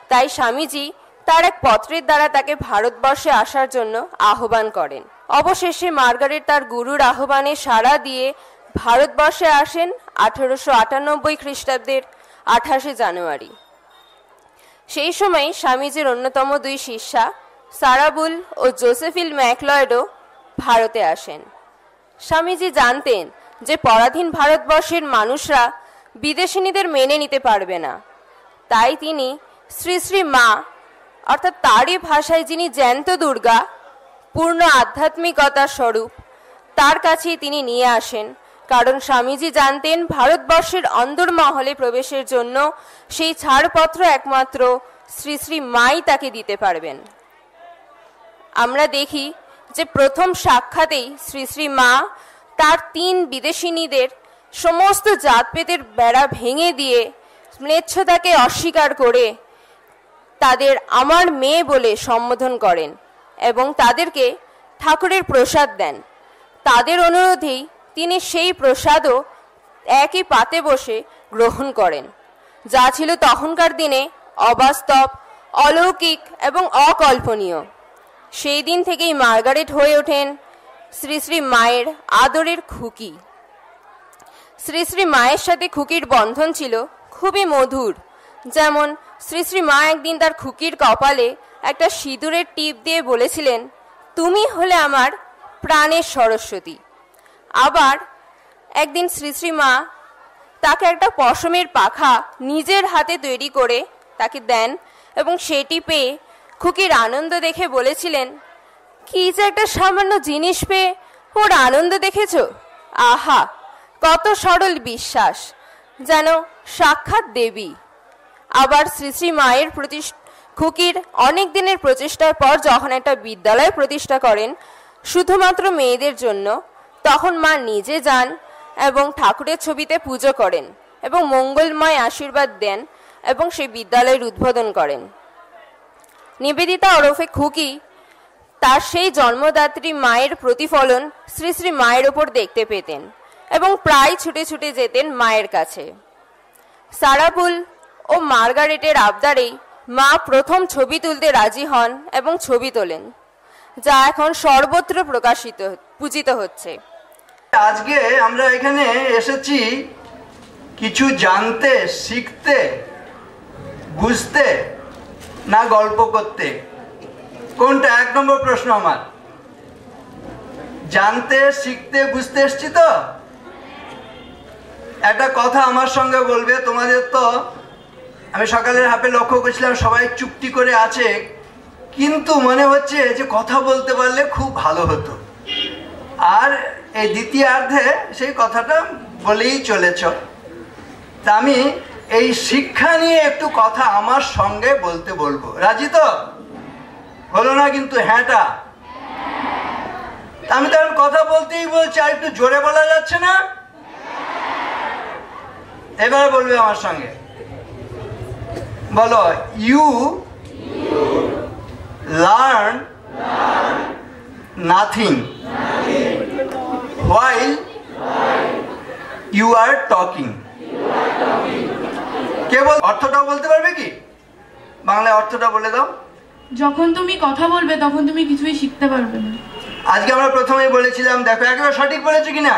তাই স্বামীজি তার এক পত্রের দ্বারা তাকে ভারতবর্ষে আসার জন্য আহ্বান করেন। অবশেষে মার্গারেট তার গুরুর আহ্বানে সাড়া দিয়ে ভারতবর্ষে আসেন আঠেরোশো আটানব্বই খ্রিস্টাব্দের আঠাশে জানুয়ারি। সেই সময় স্বামীজির অন্যতম দুই শিষ্যা সারাবুল ও জোসেফিল ম্যাকলয়েডও ভারতে আসেন। স্বামীজি জানতেন যে পরাধীন ভারতবর্ষের মানুষরা বিদেশিনীদের মেনে নিতে পারবে না। তাই তিনি শ্রী শ্রী মা, অর্থাৎ তারই ভাষায় যিনি জ্যান্ত দুর্গা, পূর্ণ আধ্যাত্মিকতার স্বরূপ, তার কাছেই তিনি নিয়ে আসেন। কারণ স্বামীজি জানতেন ভারতবর্ষের অন্দরমহলে প্রবেশের জন্য সেই ছাড়পত্র একমাত্র শ্রী শ্রী মাই তাকে দিতে পারবেন। আমরা দেখি যে প্রথম সাক্ষাতেই শ্রী শ্রী মা তার তিন বিদেশিনীদের সমস্ত জাতপেতের বেড়া ভেঙে দিয়ে ম্লেচ্ছতাকে অস্বীকার করে তাদের আমার মেয়ে বলে সম্বোধন করেন এবং তাদেরকে ঠাকুরের প্রসাদ দেন। তাদের অনুরোধেই তিনি সেই প্রসাদও একই পাতে বসে গ্রহণ করেন, যা ছিল তখনকার দিনে অবাস্তব, অলৌকিক এবং অকল্পনীয়। সেই দিন থেকেই মার্গারেট হয়ে ওঠেন শ্রী শ্রী মায়ের আদরের খুকি। শ্রী শ্রী মায়ের সাথে খুকির বন্ধন ছিল খুবই মধুর। যেমন শ্রী শ্রী মা একদিন তার খুকির কপালে একটা সিঁদুরের টিপ দিয়ে বলেছিলেন, তুমি হলে আমার প্রাণের সরস্বতী। আবার একদিন শ্রী শ্রী মা তাকে একটা পশমের পাখা নিজের হাতে তৈরি করে তাকে দেন এবং সেটি পেয়ে খুকির আনন্দ দেখে বলেছিলেন, কি যে একটা সামান্য জিনিস পেয়ে ওর আনন্দ দেখেছ? আহা, কত সরল বিশ্বাস, যেন সাক্ষাৎ দেবী। আবার শ্রী শ্রী মায়ের প্রতি খুকির অনেক দিনের প্রচেষ্টার পর যখন একটা বিদ্যালয় প্রতিষ্ঠা করেন, শুধুমাত্র মেয়েদের জন্য, তখন মা নিজে যান এবং ঠাকুরের ছবিতে পুজো করেন এবং মঙ্গলময় আশীর্বাদ দেন এবং সেই বিদ্যালয়ের উদ্বোধন করেন। নিবেদিতা ওরফে খুকি তার সেই জন্মদাত্রী মায়ের প্রতিফলন শ্রী শ্রী মায়ের ওপর দেখতে পেতেন এবং প্রায় ছুটে ছুটে যেতেন মায়ের কাছে। সারাপুল ও মার্গারেটের আবদারেই মা প্রথম ছবি তুলতে রাজি হন এবং ছবি তোলেন, যা এখন সর্বত্র প্রকাশিত পূজিত হচ্ছে। আজকে আমরা এখানে এসেছি কিছু জানতে, শিখতে, বুঝতে না গল্প করতে? কোনটা? এক নম্বর প্রশ্ন আমার। জানতে, শিখতে, বুঝতে এসছি তো? একটা কথা আমার সঙ্গে বলবে, তোমাদের তো আমি সকালের হাপে লক্ষ্য করেছিলাম, সবাই চুপটি করে আছে। কিন্তু মনে হচ্ছে যে কথা বলতে পারলে খুব ভালো হতো। আর এই দ্বিতীয়ার্ধে সেই কথাটা বলেই চলেছ। তা আমি এই শিক্ষা নিয়ে একটু কথা আমার সঙ্গে বলতে বলব। রাজি তো? হলো না কিন্তু হ্যাঁটা? আমি তখন কথা বলতেই বলছি, আর একটু জোরে বলা যাচ্ছে না? এবার বলবে আমার সঙ্গে। বলো you learn nothing while you are talking. কে বল অর্থটা বলতে পারবে কি? বাংলায় অর্থটা বলে দাও। যখন তুমি কথা বলবে তখন তুমি কিছুই শিখতে পারবে না। আজকে আমরা প্রথমেই বলেছিলাম দেখো একেবারে সঠিক বলেছ কিনা?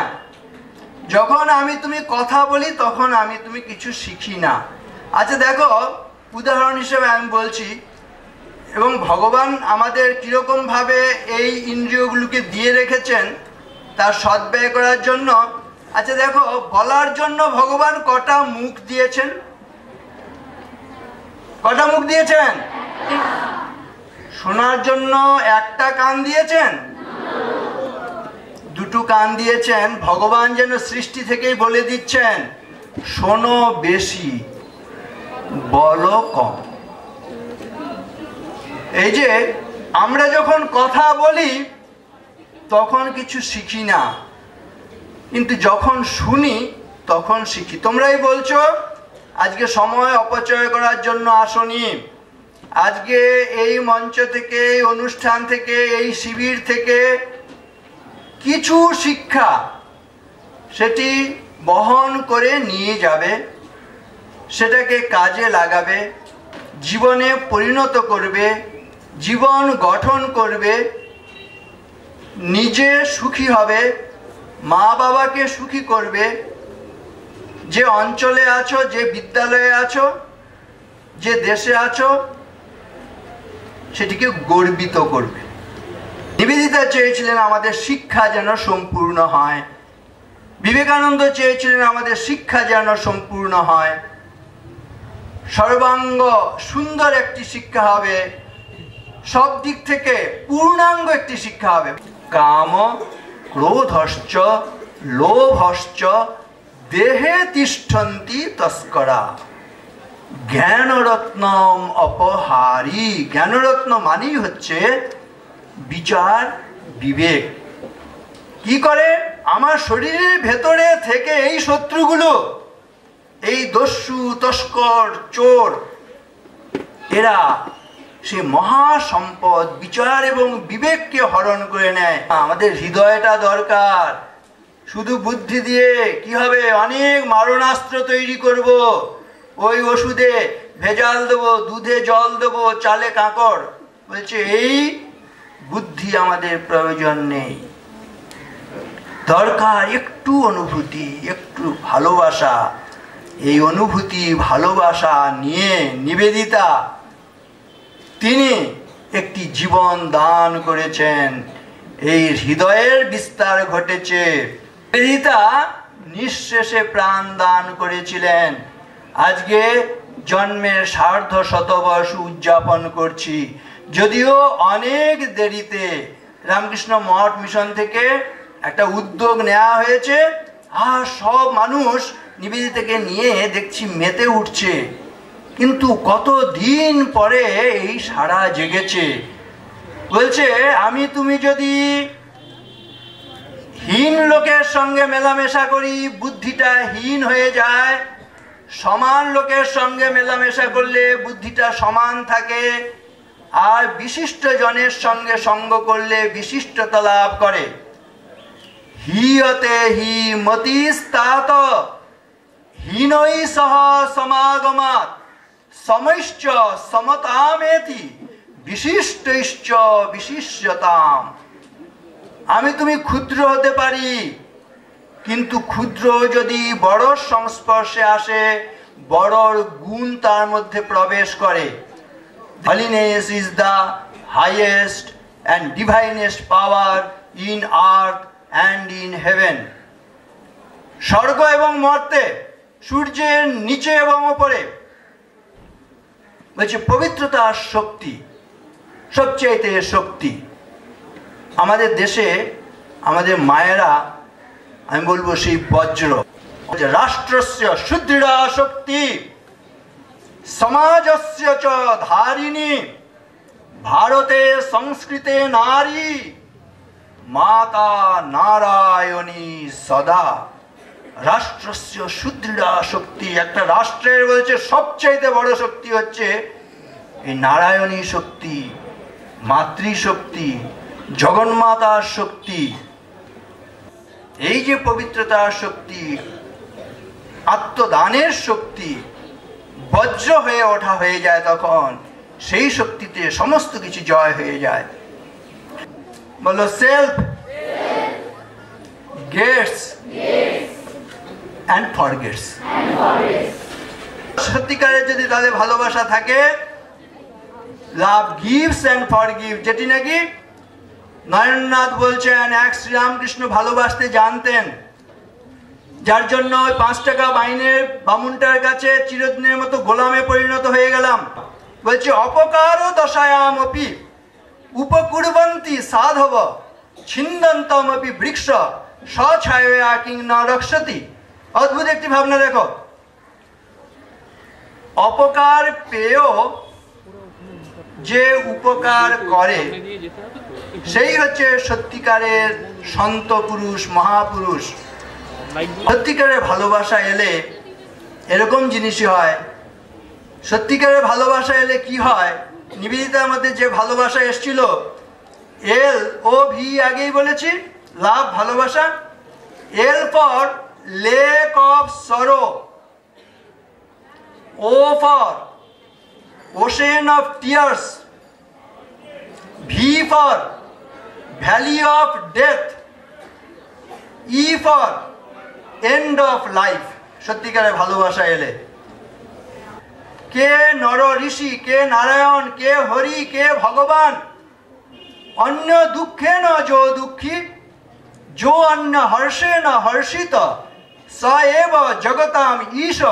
যখন আমি তুমি কথা বলি তখন আমি তুমি কিছু শিখি না। আচ্ছা দেখো উদাহরণ হিসেবে আমি বলছি এবং ভগবান আমাদের কীরকমভাবে এই ইন্দ্রিয়গুলোকে দিয়ে রেখেছেন তার সদ্ব্যয় করার জন্য। আচ্ছা দেখো বলার জন্য ভগবান কটা মুখ দিয়েছেন? কটা মুখ দিয়েছেন? শোনার জন্য একটা কান দিয়েছেন? দুটো কান দিয়েছেন, ভগবান যেন সৃষ্টি থেকেই বলে দিচ্ছেন, শোনো বেশি, বলো কম। এই যে আমরা যখন কথা বলি, তখন কিছু শিখি না, কিন্তু যখন শুনি, তখন শিখি। তোমরাই বলছো আজকে সময় অপচয় করার জন্য আসনি। আজকে এই মঞ্চ থেকে, এই অনুষ্ঠান থেকে, এই শিবির থেকে কিছু শিক্ষা সেটি বহন করে নিয়ে যাবে, সেটাকে কাজে লাগাবে, জীবনে পরিণত করবে, জীবন গঠন করবে, নিজে সুখী হবে মা বাবাকে সুখী করবে যে অঞ্চলে আছো, যে বিদ্যালয়ে আছো, যে দেশে আছো, সেটিকে গর্বিত করবে। নিবেদিতা চেয়েছিলেন আমাদের শিক্ষা যেন সম্পূর্ণ হয়। বিবেকানন্দ চেয়েছিলেন আমাদের শিক্ষা যেন সম্পূর্ণ হয়। সর্বাঙ্গ সুন্দর একটি শিক্ষা হবে। সব দিক থেকে পূর্ণাঙ্গ একটি শিক্ষা হবে। কাম ক্রোধশ্চ, লোভশ্চ দেহে তিষ্ঠন্তি তস্করা। জ্ঞানরত্নম অপহারী। জ্ঞানরত্ন মানেই হচ্ছে বিচার, বিবেক। কি করে? আমার শরীরের ভেতরে থেকে এই শত্রুগুলো, এই দস্যু, তস্কর, চোর, এরা সে মহা সম্পদ বিচার এবং বিবেককে হরণ করে নেয়। আমাদের হৃদয়টা দরকার। শুধু বুদ্ধি দিয়ে কি হবে? অনেক মারণাস্ত্র তৈরি করব। ওই ওষুধে ভেজাল দেবো, দুধে জল দেবো, চালে কাঁকড়। বলছে, এই বুদ্ধি আমাদের প্রয়োজন নেই। দরকার একটু অনুভূতি, একটু ভালোবাসা। এই অনুভূতি, ভালোবাসা নিয়ে নিবেদিতা তিনি একটি জীবন দান করেছেন। এই হৃদয়ের বিস্তার ঘটেছে। নিবেদিতা নিঃশেষে প্রাণ দান করেছিলেন। আজকে জন্মের সার্ধ শতবর্ষ উদযাপন করছি। যদিও অনেক দেরিতে রামকৃষ্ণ মঠ মিশন থেকে একটা উদ্যোগ নেওয়া হয়েছে, আর সব মানুষ নিবেদিতাকে নিয়ে দেখছি মেতে উঠছে। কিন্তু কত দিন পরে এই সারা জেগেছে? বলছে, আমি তুমি যদি হীন লোকের সঙ্গে মেলামেশা করি, বুদ্ধিটা হীন হয়ে যায়। সমান লোকের সঙ্গে মেলামেশা করলে বুদ্ধিটা সমান থাকে। আর বিশিষ্ট জনের সঙ্গে সঙ্গ করলে বিশিষ্টতা লাভ করে। হিয়তে হি মতিস্তাত হীনই সহ সমাগমাত সমৈশ্চ সমতামেতি, বিশিষ্টৈশ্চ বিশিষ্টতাম আমি তুমি ক্ষুদ্র হতে পারি, কিন্তু ক্ষুদ্র যদি বড় সংস্পর্শে আসে, বড়র গুণ তার মধ্যে প্রবেশ করে। Holiness is the highest and divinest power in earth and in heaven. স্বর্গ এবং মর্তে, সূর্যের নিচে এবং ওপরে বলছে, পবিত্রতার শক্তি, সবচাইতে শক্তি। আমাদের দেশে আমাদের মায়েরা, আমি বলব সেই বজ্র, রাষ্ট্রস্য সুদৃঢ় শক্তি, সমাজস্য চ ধারিণী, ভারতে সংস্কৃতে নারী, মাতা নারায়ণী সদা। রাষ্ট্রস্য সুদৃঢ় শক্তি, একটা রাষ্ট্রের বলছে সবচাইতে বড় শক্তি হচ্ছে এই নারায়ণী শক্তি মাতৃশক্তি জগন্মাতার শক্তি। এই যে পবিত্রতার শক্তি, আত্মদানের শক্তি, বজ্র হয়ে ওঠা হয়ে যায় তখন, সেই শক্তিতে সমস্ত কিছু জয় হয়ে যায়। বলো self gets and forgets সত্যিকারের যদি তাদের ভালোবাসা থাকে love gives and forgive যেটি নাকি নয়ননাথ বলছেন, এক শ্রীরামকৃষ্ণ ভালোবাসতে জানতেন। যার জন্য ওই পাঁচ টাকা বাইনের বামুনটার কাছে চিরদিনের মতো গোলামে পরিণত হয়ে গেলাম। বলছে অপকার ও দশায়াম অপি উপকুর্বন্তি সাধব ছিন্দন্তম অপি বৃক্ষ স্বছায়া কিং ন রক্ষতি। অদ্ভুত একটি ভাবনা দেখো। অপকার পেয়েও যে উপকার করে সেই হচ্ছে সত্যিকারের সন্ত পুরুষ, মহাপুরুষ। সত্যিকারের ভালোবাসা এলে এরকম জিনিসই হয়। সত্যিকারের ভালোবাসা এলে কি হয়? নিবেদিতার মধ্যে যে ভালোবাসা এসছিল, এল ও ভি আগেই বলেছি, লাভ, ভালোবাসা। এল for lake of sorrow. O for ocean of tears. V for valley of death E for end of life সত্যিকারের ভালোবাসা এলে। কে নর ঋষি, কে নারায়ণ, কে হরি, কে ভগবান? অন্য দুঃখে ন যো দুঃখী। যো অন্য হর্ষে ন হর্ষিত। স এব জগতাম ঈশ।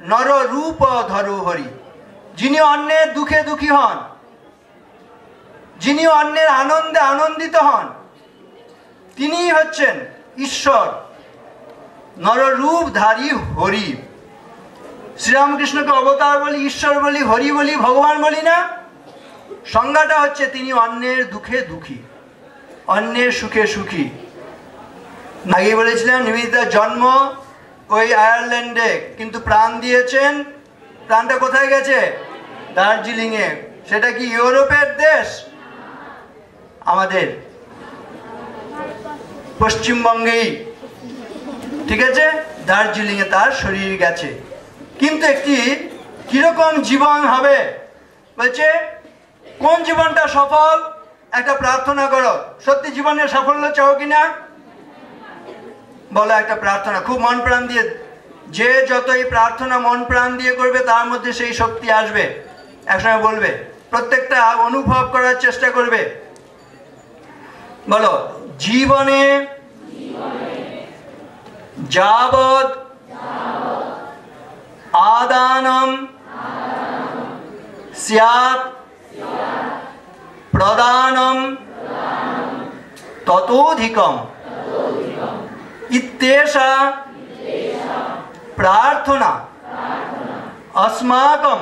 নর রূপ ধরু হরি। যিনি অন্যের দুঃখে দুঃখী হন যিনি অন্যের আনন্দে আনন্দিত হন, তিনিই হচ্ছেন ঈশ্বর। নররূপধারী হরি। শ্রীরামকৃষ্ণকে অবতার বলি, ঈশ্বর বলি, হরি বলি, ভগবান বলি না। সংজ্ঞাটা হচ্ছে তিনি অন্যের দুঃখে দুঃখী, অন্যের সুখে সুখী। আগে বলেছিলেন নিবেদিতার জন্ম ওই আয়ারল্যান্ডে, কিন্তু প্রাণ দিয়েছেন। প্রাণটা কোথায় গেছে? দার্জিলিংয়ে। সেটা কি ইউরোপের দেশ? আমাদের পশ্চিমবঙ্গেই, ঠিক আছে? দার্জিলিংয়ে তার শরীর গেছে। কিন্তু একটি কীরকম জীবন হবে? বলছে, কোন জীবনটা সফল? একটা প্রার্থনা করো। সত্যি জীবনের সাফল্য চাও কিনা? বলো একটা প্রার্থনা। খুব মন প্রাণ দিয়ে, যে যতই প্রার্থনা মন প্রাণ দিয়ে করবে, তার মধ্যে সেই শক্তি আসবে। একসময় বলবে, প্রত্যেকটা অনুভব করার চেষ্টা করবে। বলো জীবনে যাবৎ আদানম স্যাৎ প্রদানম ততোধিকম ইত্যেষা প্রার্থনা अस्माकम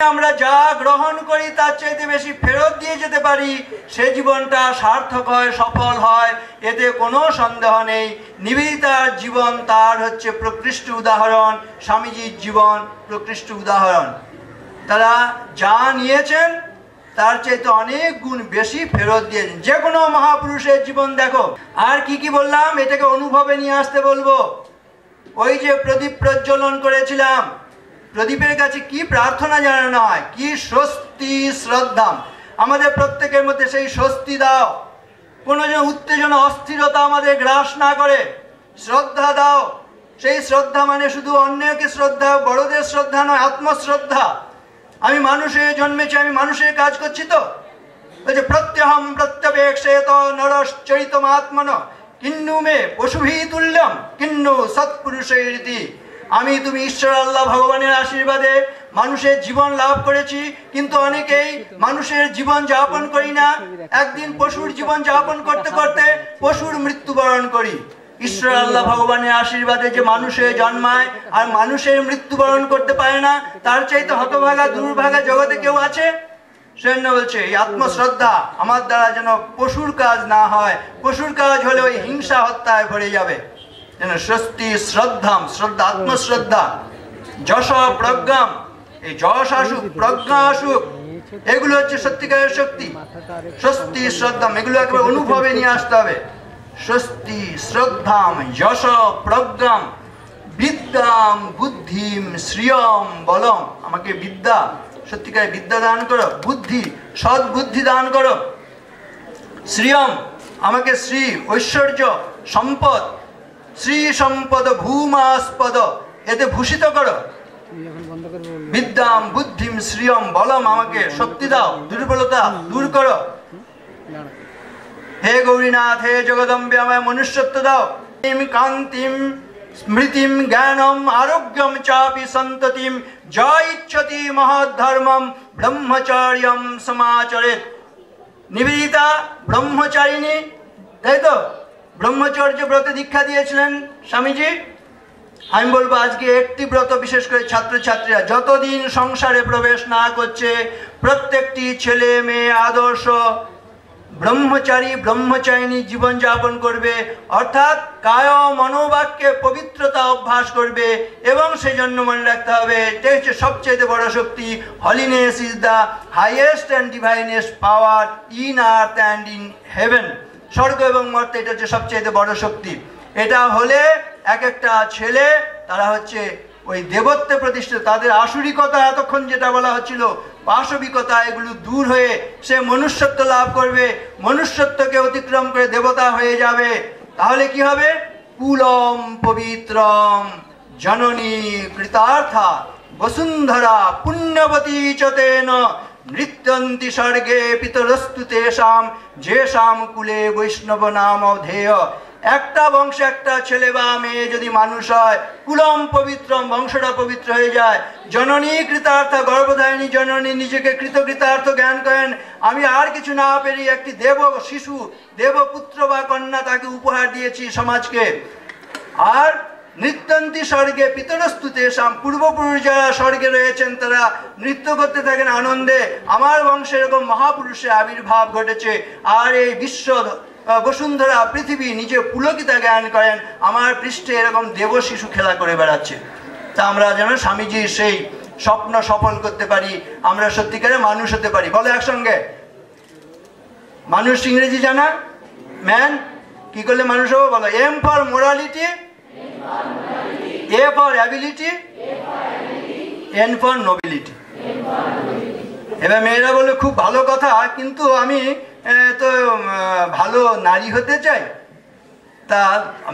আমরা যা গ্রহণ করি, তার চাইতে বেশি ফেরত দিয়ে যেতে পারি, সে জীবনটা সার্থক হয়, সফল হয়, এতে কোনো সন্দেহ নেই। নিবেদিতার জীবন তার হচ্ছে প্রকৃষ্ট উদাহরণ, স্বামীজির জীবন প্রকৃষ্ট উদাহরণ। তারা যা নিয়েছেন, তার চাইতে অনেক গুণ বেশি ফেরত দিয়েছেন। যে কোনো মহাপুরুষের জীবন দেখো। আর কি কি বললাম, এটাকে অনুভবে নিয়ে আসতে বলব। ওই যে প্রদীপ প্রজ্বলন করেছিলাম প্রদীপের কাছে কি প্রার্থনা জানানো হয়? কি স্বস্তি শ্রদ্ধা আমাদের প্রত্যেকের মধ্যে সেই স্বস্তি দাও। কোনো যেন উত্তেজনা, অস্থিরতা আমাদের গ্রাস না করে। শ্রদ্ধা দাও। সেই শ্রদ্ধা মানে শুধু অন্যকে শ্রদ্ধা, বড়দের শ্রদ্ধা নয়, আত্মশ্রদ্ধা। আমি মানুষে জন্মেছি, আমি মানুষের কাজ করছি তো। যে প্রত্যহম প্রত্যবেক্ষেত নরশ্চরিতমাত্মন। কিন্নু মে পশুভি তুল্যম, কিন্নু সৎপুরুষের আমি তুমি ঈশ্বর, আল্লাহ ভগবানের আশীর্বাদে মানুষের জীবন লাভ করেছি, কিন্তু অনেকেই মানুষের জীবন যাপন করি না। একদিন পশুর জীবন যাপন করতে করতে পশুর মৃত্যুবরণ করি। ঈশ্বর, আল্লাহ ভগবানের আশীর্বাদে যে মানুষে জন্মায় আর মানুষের মৃত্যুবরণ করতে পারে না, তার চাইতে হতভাগা, দুর্ভাগা জগতে কেউ আছে? সেজন্য বলছে, এই আত্মশ্রদ্ধা আমার দ্বারা যেন পশুর কাজ না হয়। পশুর কাজ হলে ওই হিংসা হত্যায় ভরে যাবে। যেন স্বস্তি শ্রদ্ধাম, শ্রদ্ধা, আত্মশ্রদ্ধা, যশ প্রজ্ঞাম। এই যশ আসুক প্রজ্ঞা আসুক এগুলো হচ্ছে সত্যিকারের শক্তি। স্বস্তি শ্রদ্ধাম, এগুলো একেবারে অনুভবে নিয়ে আসতে হবে। স্বস্তি শ্রদ্ধাম, যশ প্রজ্ঞাম, বিদ্যাম, বুদ্ধিম, শ্রিয়ম, বলম। আমাকে বিদ্যা, সত্যিকারের বিদ্যা দান করো। বুদ্ধি সৎ বুদ্ধি দান করো। শ্রিয়ম, আমাকে শ্রী, ঐশ্বর্য, সম্পদ শ্রী সম্পদ ভূমাস্পদ এতে ভূষিত করো। বিদ্যাম বুদ্ধিম শ্রিয়ম বলম আমাকে শক্তি দাও, দুর্বলতা দূর করো। হে গৌরীনাথ, হে জগদম্বে, আমায় মনুষ্যত্ব দাও। কান্তিম স্মৃতিম জ্ঞানম আরোগ্যম চাপি সন্ততিম যা ইচ্ছতি মহদ্ধর্মম ব্রহ্মচর্যম সমাচরেত নিবেদিতা ব্রহ্মচারিণী, তাই তো? ব্রহ্মচর্য ব্রত দীক্ষা দিয়েছিলেন স্বামীজি। আমি বলব আজকে একটি ব্রত, বিশেষ করে ছাত্রছাত্রীরা যতদিন সংসারে প্রবেশ না করছে, প্রত্যেকটি ছেলে, মেয়ে, আদর্শ, ব্রহ্মচারী, ব্রহ্মচারিণী জীবনযাপন করবে, অর্থাৎ কায় মনোবাক্যে পবিত্রতা অভ্যাস করবে এবং সেই জন্য মনে রাখতে হবে, এটাই হচ্ছে সবচেয়ে বড় শক্তি holiness is the highest and divinest power in earth and in heaven স্বর্গ এবং মর্ত এটা হচ্ছে সবচেয়ে বড় শক্তি। এটা হলে এক একটা ছেলে, তারা হচ্ছে ওই দেবত্বে প্রতিষ্ঠিত। তাদের আসুরিকতা এতক্ষণ যেটা বলা হচ্ছিল, পাশবিকতা, এগুলো দূর হয়ে সে মনুষ্যত্ব লাভ করবে, মনুষ্যত্বকে অতিক্রম করে দেবতা হয়ে যাবে। তাহলে কি হবে? কুলম পবিত্রম জননী কৃতার্থা বসুন্ধরা পুণ্যবতী চতেন নৃত্যন্তি স্বর্গে পিতরস্তু তেষাম, যেষাম কুলে বৈষ্ণব নাম ধেয় একটা বংশে, একটা ছেলে বা মেয়ে যদি মানুষ হয়, কুলম পবিত্র বংশটা পবিত্র হয়ে যায়। জননী কৃতার্থ, গর্ভধারিণী জননী, নিজেকে কৃতকৃতার্থ জ্ঞান করেন। আমি আর কিছু না পেরি একটি দেব শিশু, দেবপুত্র বা কন্যা তাকে উপহার দিয়েছি সমাজকে। আর নৃত্যন্তি স্বর্গে পিতরস্তুতে তেসাম পূর্বপুরুষ যারা স্বর্গে রয়েছেন তারা। নৃত্য করতে থাকেন আনন্দে। আমার বংশে এরকম মহাপুরুষের আবির্ভাব ঘটেছে। আর এই বিশ্ব বসুন্ধরা পৃথিবী নিজে পুলকিতা জ্ঞান করেন। আমার পৃষ্ঠে এরকম দেব শিশু খেলা করে বেড়াচ্ছে। তা আমরা যেন স্বামীজির সেই স্বপ্ন সফল করতে পারি। আমরা সত্যিকারে মানুষ হতে পারি। বলো একসঙ্গে। মানুষ ইংরেজি জানা? ম্যান? কি করলে মানুষ হব? বলো। M for morality A for ability N for nobility এবার মেয়েরা বলে খুব ভালো কথা, কিন্তু আমি তো ভালো নারী হতে চাই, তা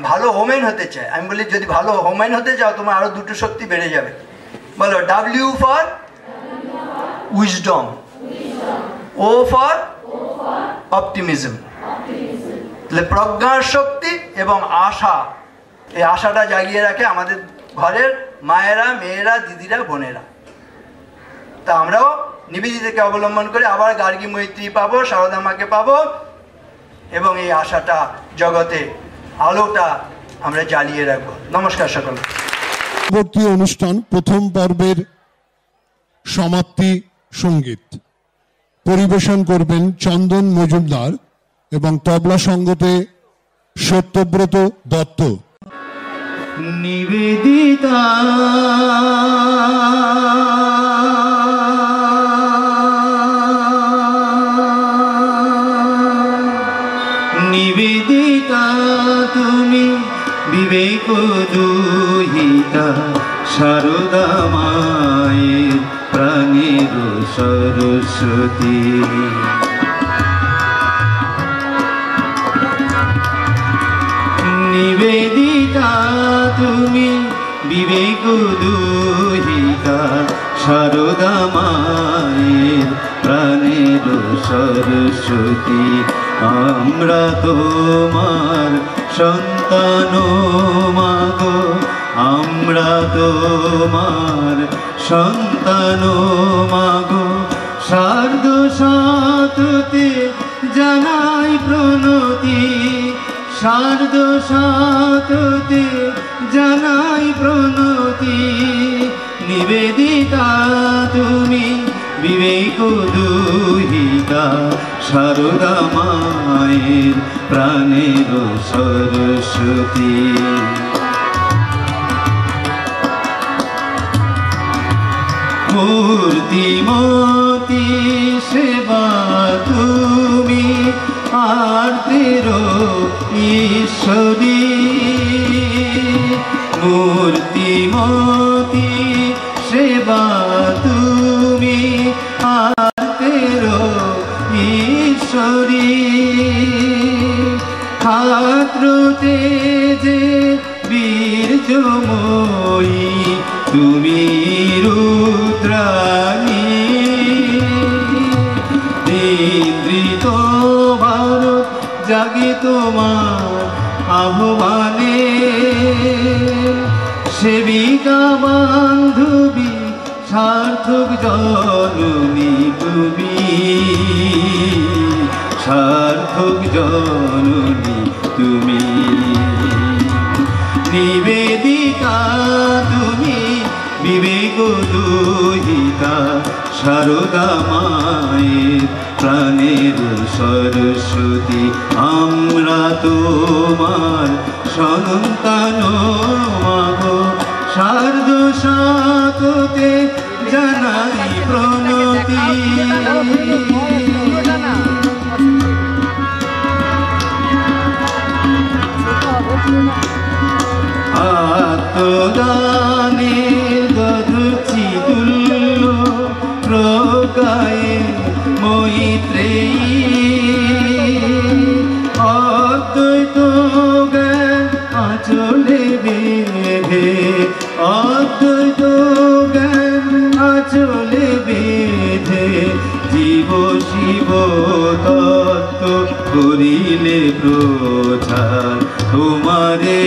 ভালো হোমেন হতে চাই। আমি বলি যদি ভালো হোমেন হতে চাও, তোমার আরও দুটো শক্তি বেড়ে যাবে। বলো W for wisdom O for optimism তাহলে প্রজ্ঞার শক্তি এবং আশা এই আশাটা জাগিয়ে রাখে আমাদের ঘরের মায়েরা, মেয়েরা, দিদিরা, বোনেরা। তা আমরাও নিবেদিতাকে অবলম্বন করে আবার গার্গী মৈত্রী পাবো, সারদা মাকে পাবো এবং এই আশাটা জগতে, আলোটা আমরা জ্বালিয়ে রাখব। নমস্কার সকল পরবর্তী অনুষ্ঠান প্রথম পর্বের সমাপ্তি সংগীত। পরিবেশন করবেন চন্দন মজুমদার এবং তবলা সঙ্গতে সত্যব্রত দত্ত। নিবেদিতা। নিবেদিতা তুমি বিবেক দুহিতা সারদা মায়ের প্রাণের সরস্বতী। তুমি বিবেক দুহিতা, সারদা মায়ের প্রাণের সরস্বতী আমরা তোমার সন্তান মাগো, আমরা তোমার সন্তান মাগো। সার্ধ সাততে জানাই প্রণতি। সার্ধ সাততে জানাই প্রণতি। নিবেদিতা তুমি বিবেক দুহিতা সারদা মায়ের প্রাণের সরস্বতী। মূর্তিমতী সেবা তুমি আরতের ঈশ্বরী। মূর্তিমতি সেবা তুমি আরতের ঈশ্বরী। খাত্রতে যে বীর্যময়ী তুমি জাগে তোমার আহ্বানে। সেবিকা বান্ধবী, সার্থক জননী তুমি। সার্থক জননী তুমি। নিবেদিতা তুমি, বিবেক দুহিতা, সারদা মায়ের প্রাণের সরস্বতী আমরা তোমার সন্তান মাগো। সার্ধ সাততে জানাই প্রণতি। আত্মদানের গধুচি তুল্য প্রকায়ে প্রচার তোমারে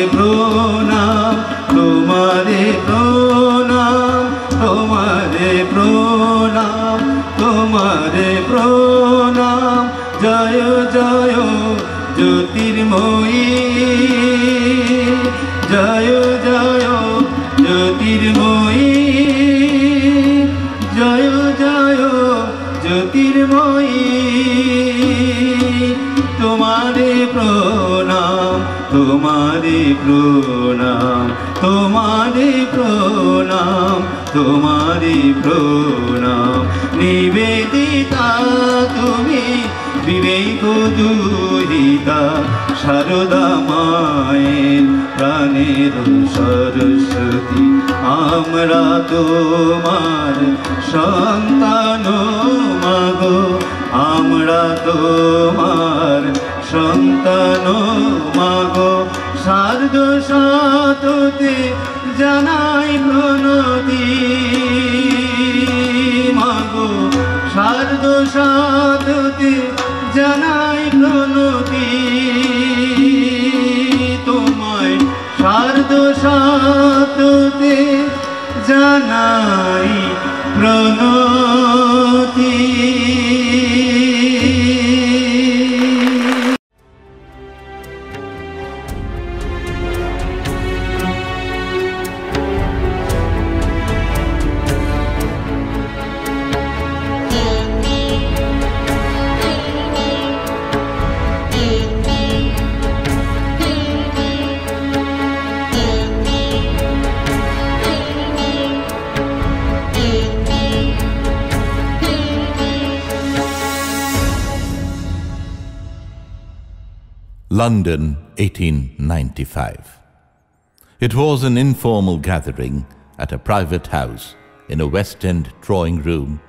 প্রণাম তোমারে প্রণাম তোমারে প্রণাম। নিবেদিতা তুমি, বিবেক দুহিতা, সারদা মায়ের প্রাণের সরস্বতী। আমরা তোমার সন্তান মাগো, আমরা তোমার সন্তান মাগো। সার্ধ সাততে জানাই প্রণতি। মাগো সার্ধ সাততে জানাই প্রণতি। তোমায় সার্ধ সাততে জানাই প্রণতি। London, 1895. It was an informal gathering at a private house in a West End drawing room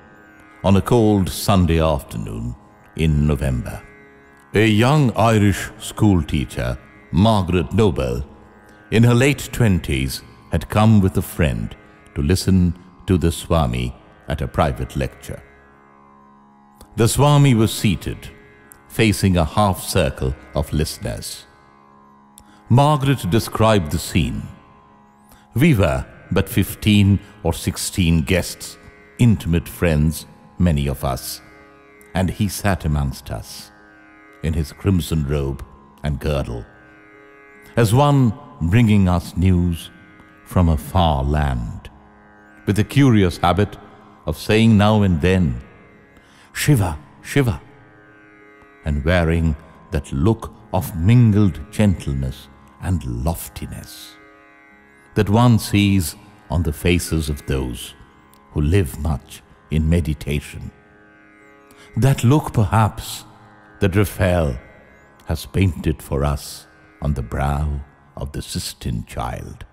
on a cold Sunday afternoon in November. A young Irish schoolteacher, Margaret Noble, in her late twenties, had come with a friend to listen to the Swami at a private lecture. The Swami was seated, facing a half circle of listeners. Margaret described the scene. We were but 15 or 16 guests, intimate friends, many of us, and he sat amongst us in his crimson robe and girdle, as one bringing us news from a far land, with a curious habit of saying now and then, Shiva, Shiva, and wearing that look of mingled gentleness and loftiness that one sees on the faces of those who live much in meditation. That look, perhaps, that Raphael has painted for us on the brow of the Sistine child.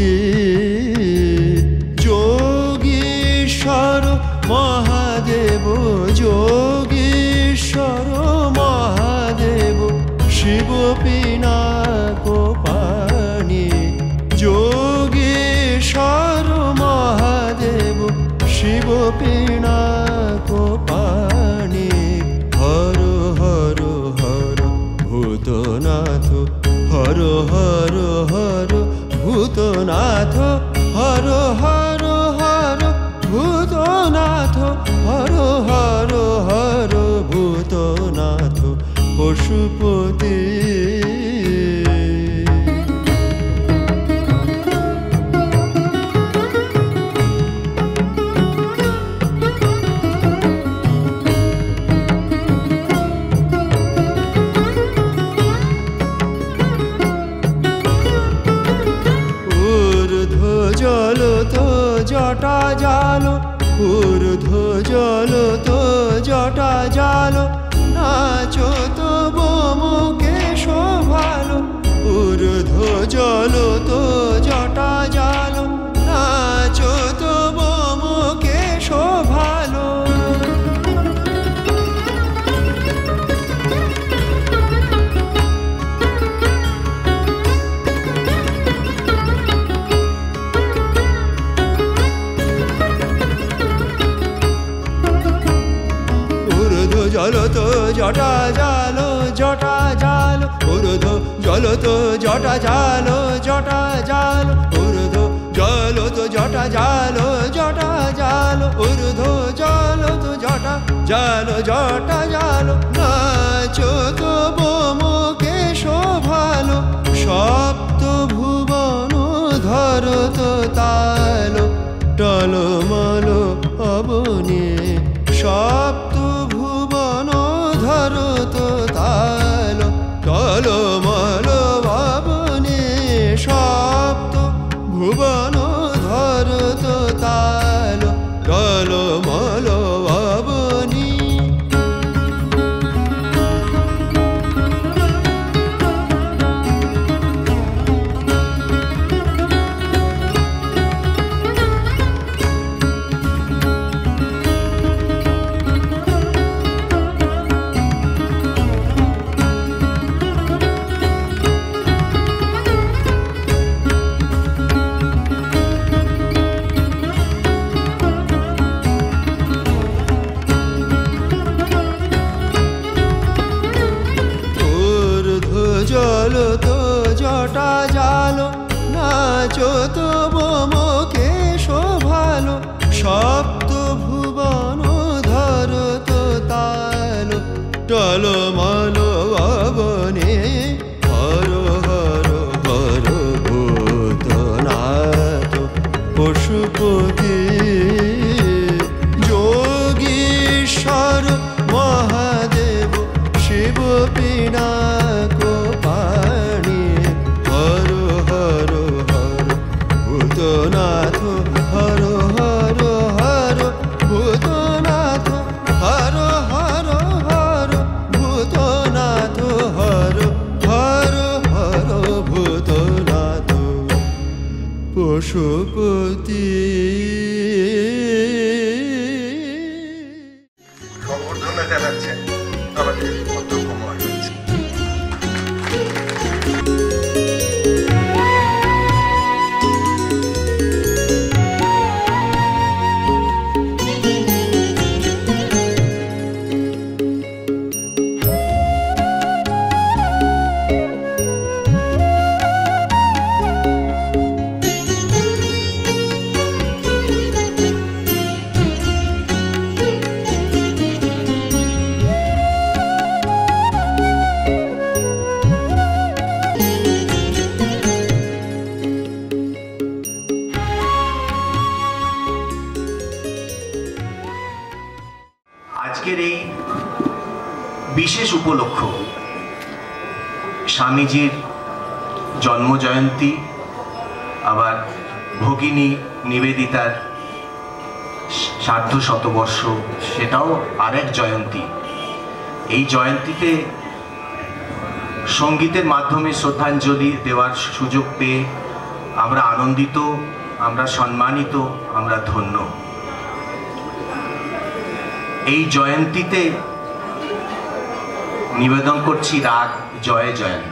see চলো তো জটা জালো জটা জালো, উর্ধ জলো তো জটা জালো জটা জালো, উর্ধ জলো তো জটা জালো জটা জালো। নাচো তো বোমকে শোভালো, সপ্ত ভুবন ধরো তো তালো, টলমল এই সঙ্গীতের মাধ্যমে শ্রদ্ধাঞ্জলি দেওয়ার সুযোগ পেয়ে আমরা আনন্দিত, আমরা সম্মানিত, আমরা ধন্য। এই জয়ন্তীতে নিবেদন করছি রাগ, জয় জয়ন্তী।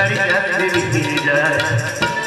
রেলে গাড়ি যাচ্ছে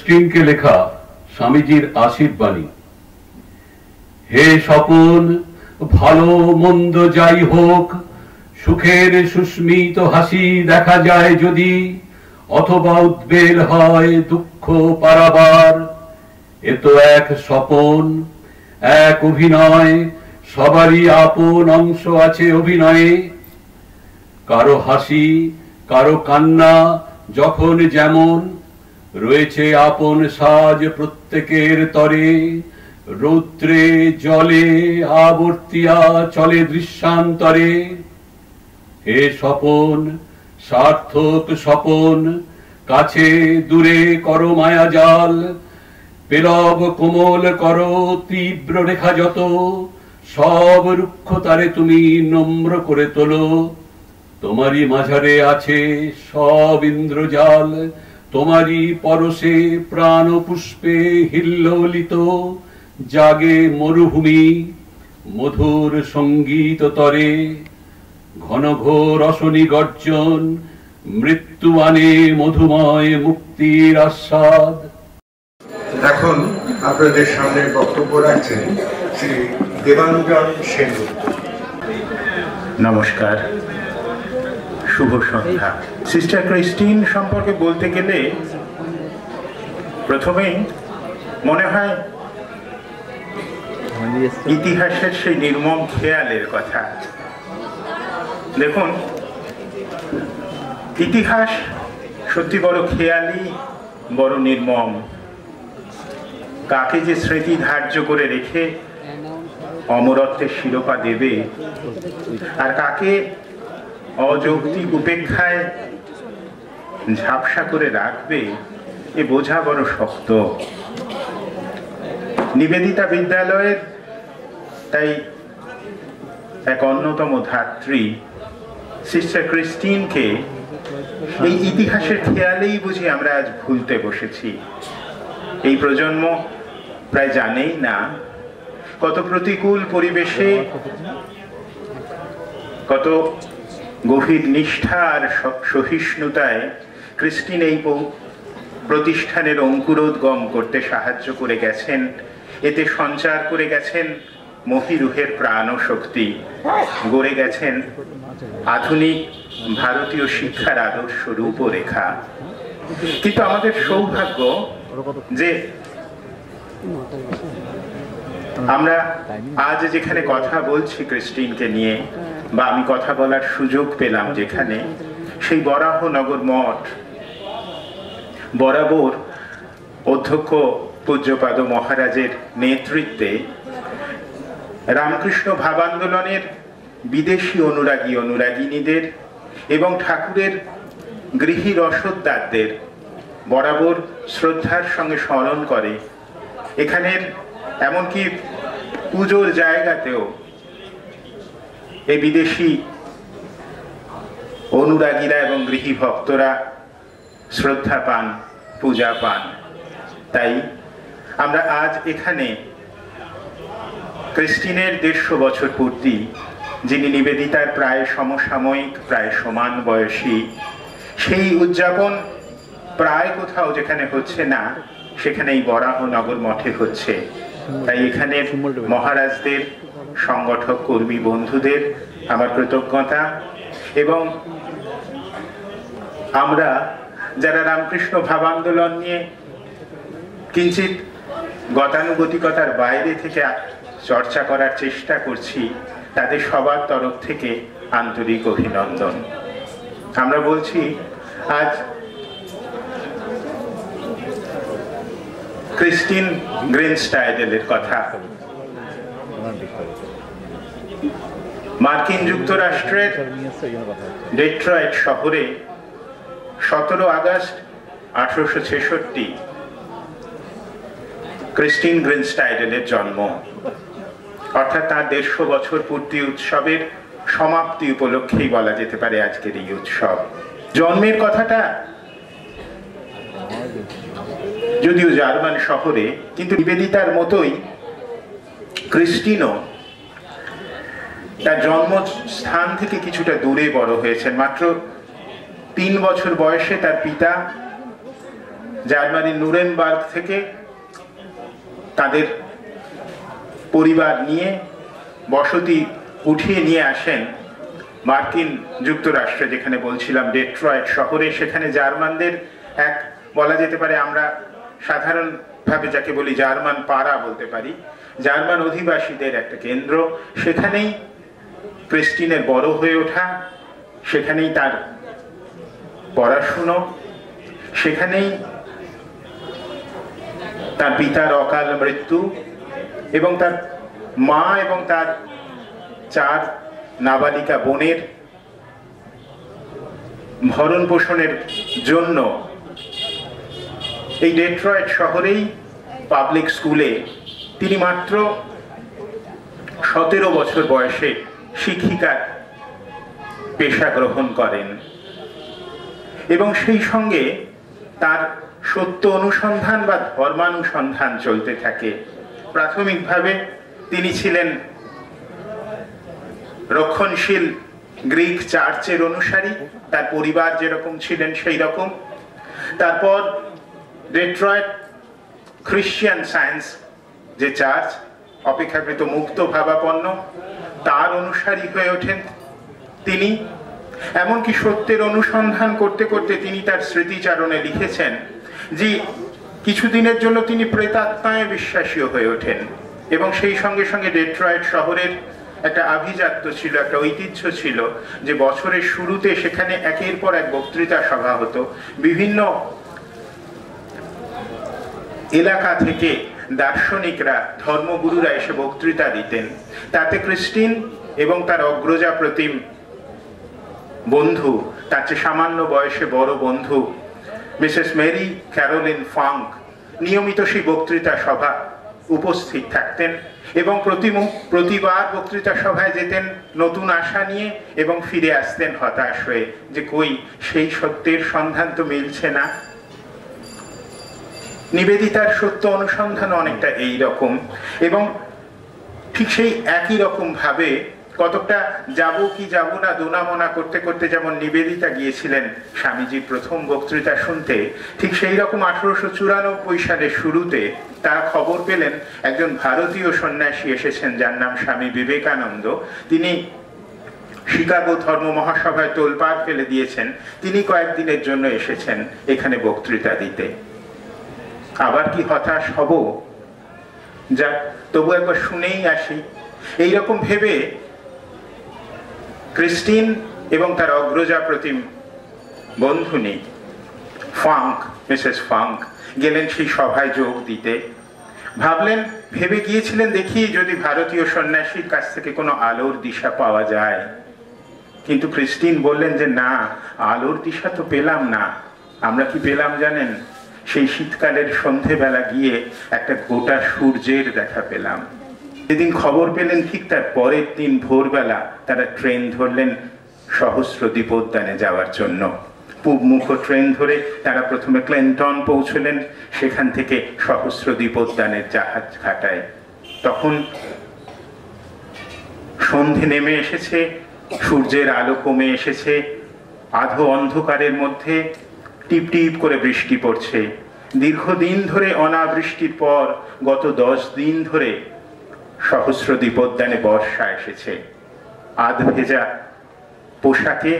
ক্রিস্টিনকে লেখা স্বামীজির আশীর্বাণী। হে স্বপন, ভালো মন্দ যাই হোক, সুখের সুস্মিত হাসি দেখা যায় যদি, অথবা উদ্বেল হয় দুঃখ পারাবার। এ তো এক স্বপন, এক অভিনয়, সবারই আপন অংশ আছে অভিনয়ে। কারও হাসি, কারও কান্না, যখন যেমন রয়েছে আপন সাজ প্রত্যেকের তরে। রৌদ্রে জলে আবর্তিয়া চলে দৃশ্যান্তরে। হে স্বপন, সার্থক স্বপন, কাছে দূরে করো মায়া জাল। পেলব কোমল করো তীব্র রেখা যত। সব রুক্ষ তারে তুমি নম্র করে তোলো। তোমারই মাঝারে আছে সব ইন্দ্রজাল। তোমারই পরশে প্রাণ পুষ্পে হিল্লোলিত জাগে মরুভূমি মধুর সংগীত তরে ঘন ঘোর অশনি গর্জন মৃত্যু আনে মধুময় মুক্তির আস্বাদ। এখন আপনাদের সামনে বক্তব্য রাখছেন শ্রী দেবানুজন সেনগুপ্ত। নমস্কার। শুভ সন্ধ্যা। সিস্টার ক্রিস্টিন সম্পর্কে বলতে গেলে প্রথমেই মনে হয় ইতিহাসের সেই নির্মম খেয়ালের কথা। দেখুন, ইতিহাস সত্যি বড় খেয়ালি বড় নির্মম। কাকে যে স্মৃতি ধার্য করে রেখে অমরত্বের শিরোপা দেবে, আর কাকে অযৌক্তিক উপেক্ষায় ঝাপসা করে রাখবে, এ বোঝা বড় শক্ত। নিবেদিতা বিদ্যালয়ের তাই এক অন্যতম ধাত্রী, সিস্টার ক্রিস্টিনকে এই ইতিহাসের খেয়ালেই বুঝি আমরা আজ ভুলতে বসেছি। এই প্রজন্ম প্রায় জানেই না কত প্রতিকূল পরিবেশে, কত গভীর নিষ্ঠা আর সহিষ্ণুতায় ক্রিস্টিন এই প্রতিষ্ঠানের অঙ্কুরোদ্গম করতে সাহায্য করে গেছেন। এতে সঞ্চার করে গেছেন মহিরুহের প্রাণ ও শক্তি গড়ে গেছেন আধুনিক ভারতীয় শিক্ষার আদর্শ রূপরেখা। কিন্তু আমাদের সৌভাগ্য যে আমরা আজ যেখানে কথা বলছি ক্রিস্টিনকে নিয়ে বা আমি কথা বলার সুযোগ পেলাম যেখানে সেই বরাহনগর মঠ। বরাবর অধ্যক্ষ পূজ্যপাদ মহারাজের নেতৃত্বে রামকৃষ্ণ ভাবান্দোলনের বিদেশি অনুরাগী অনুরাগিনীদের এবং ঠাকুরের গৃহী রসদদারদের বরাবর শ্রদ্ধার সঙ্গে স্মরণ করে। এখানের এমনকি পুজোর জায়গাতেও এই বিদেশি, অনুরাগীরা এবং গৃহী ভক্তরা শ্রদ্ধা পান, পূজা পান। তাই আমরা আজ এখানে ক্রিস্টিনের দেড়শো বছর পূর্তি, যিনি নিবেদিতার প্রায় সমসাময়িক, প্রায় সমান বয়সী, সেই উদযাপন প্রায় কোথাও যেখানে হচ্ছে না সেখানে এই বরাহ নগর মঠে হচ্ছে। তাই এখানে মহারাজদের সংগঠক, কর্মী বন্ধুদের আমার কৃতজ্ঞতা এবং আমরা যারা রামকৃষ্ণ ভাব আন্দোলন নিয়ে কিঞ্চিত গতানুগতিকতার বাইরে থেকে চর্চা করার চেষ্টা করছি, তাদের সবার তরফ থেকে আন্তরিক অভিনন্দন। আমরা বলছি, আজ ক্রিস্টিন গ্রিনস্টাইডেলের কথা। মার্কিন যুক্তরাষ্ট্রের ডেট্রয়েট শহরে সতেরো আগস্ট আঠারোশো ছেষট্টি ক্রিস্টিন গ্রিনস্টাইডেলের জন্ম। অর্থাৎ তার দেড়শো বছর পূর্তি উৎসবের সমাপ্তি উপলক্ষেই বলা যেতে পারে আজকের এই উৎসব। জন্মের কথাটা যদিও জার্মান শহরে, কিন্তু নিবেদিতার মতোই ক্রিস্টিনও তার জন্মস্থান থেকে কিছুটা দূরে বড় হয়েছেন। মাত্র তিন বছর বয়সে তার পিতা জার্মানির নুরেনবার্গ থেকে তাদের পরিবার নিয়ে বসতি উঠিয়ে নিয়ে আসেন মার্কিন যুক্তরাষ্ট্রে, যেখানে বলছিলাম ডেট্রয়েট শহরে। সেখানে জার্মানদের এক, বলা যেতে পারে আমরা সাধারণভাবে যাকে বলি জার্মান পাড়া বলতে পারি। জার্মান অধিবাসীদের একটা কেন্দ্র। সেখানেই ক্রিস্টিনের বড় হয়ে ওঠা, সেখানেই তার পড়াশুনো, সেখানেই তার পিতার অকাল মৃত্যু এবং তার মা এবং তার চার নাবালিকা বোনের ভরণ পোষণের জন্য এই ডেট্রয়েট শহরেই পাবলিক স্কুলে তিনি মাত্র সতেরো বছর বয়সে শিক্ষিকার পেশা গ্রহণ করেন। এবং সেই সঙ্গে তার সত্য অনুসন্ধান বা ধর্মানুসন্ধান চলতে থাকে। প্রাথমিকভাবে তিনি ছিলেন রক্ষণশীল গ্রিক চার্চের অনুসারী। তার পরিবার যেরকম ছিলেন সেই রকম তারপর ডেট্রয়েট খ্রিস্টিয়ান সায়েন্স যে চার্চ, অপেক্ষাকৃত মুক্ত ভাবাপন্ন। তার অনুসারী হয়ে ওঠেন। তিনি এমনকি সত্যের অনুসন্ধান করতে করতে তিনি তার স্মৃতিচারণে লিখেছেন যে কিছুদিনের জন্য তিনি প্রেতাত্মায় বিশ্বাসীও হয়ে ওঠেন এবং সেই সঙ্গে সঙ্গে ডেট্রয়েট শহরের একটা আভিজাত্য ছিল, একটা ঐতিহ্য ছিল যে বছরের শুরুতে সেখানে একের পর এক বক্তৃতা সভা হতো। বিভিন্ন এলাকা থেকে দার্শনিকরা ধর্মগুরুরা এসে বক্তৃতা দিতেন। তাতে ক্রিস্টিন এবং তার অগ্রজা প্রতিম বন্ধু, তার চেয়ে সামান্য বয়সে বড় বন্ধু, মিসেস মেরি ক্যারোলিন ফাঙ্ক, নিয়মিত সেই বক্তৃতা সভা উপস্থিত থাকতেন এবং প্রতিবার বক্তৃতা সভায় যেতেন নতুন আশা নিয়ে এবং ফিরে আসতেন হতাশ হয়ে যে কই সেই সত্যের সন্ধান তো মিলছে না। নিবেদিতার সত্য অনুসন্ধান অনেকটা এই রকম এবং ঠিক সেই একই রকম ভাবে কতকটা যাব কি যাব না, দোনামোনা করতে করতে যেমন নিবেদিতা গিয়েছিলেন স্বামীজির প্রথম বক্তৃতা শুনতে, ঠিক সেই রকম আঠারোশো চুরানব্বই সালের শুরুতে তারা খবর পেলেন, একজন ভারতীয় সন্ন্যাসী এসেছেন যার নাম স্বামী বিবেকানন্দ। তিনি শিকাগো ধর্ম মহাসভায় তোলপাড় ফেলে দিয়েছেন। তিনি কয়েকদিনের জন্য এসেছেন এখানে বক্তৃতা দিতে। আবার কি হতাশ হব? যা তবু একবার শুনেই আসি। এইরকম ভেবে ক্রিস্টিন এবং তার অগ্রজা প্রতিম বন্ধু নেই। ফাঙ্ক, মিসেস ফাঙ্ক, গেলেন সেই সভায় যোগ দিতে। ভাবলেন, ভেবে গিয়েছিলেন দেখি যদি ভারতীয় সন্ন্যাসীর কাছ থেকে কোনো আলোর দিশা পাওয়া যায়। কিন্তু ক্রিস্টিন বললেন যে, না, আলোর দিশা তো পেলাম না। আমরা কি পেলাম জানেন? সেই শীতকালের সন্ধেবেলা গিয়ে একটা গোটা সূর্যের দেখা পেলাম। যেদিন খবর পেলেন ঠিক তার পরের দিন ভোরবেলা তারা ট্রেন ধরলেন সহস্র দ্বীপোদ্যানে যাওয়ার জন্য। পূবমুখ ট্রেন ধরে তারা প্রথমে ক্লেন্টন পৌঁছলেন, সেখান থেকে সহস্র দ্বীপোদ্যানের জাহাজ ঘাটায়। তখন সন্ধে নেমে এসেছে, সূর্যের আলো কমে এসেছে, আধো অন্ধকারের মধ্যে টিপ টিপ করে বৃষ্টি পড়ছে। দীর্ঘদিন ধরে অনাবৃষ্টির পর গত দশ দিন ধরে সহস্র দ্বীপোদ্যানে বর্ষা এসেছে। আধ ভেজা পোশাকে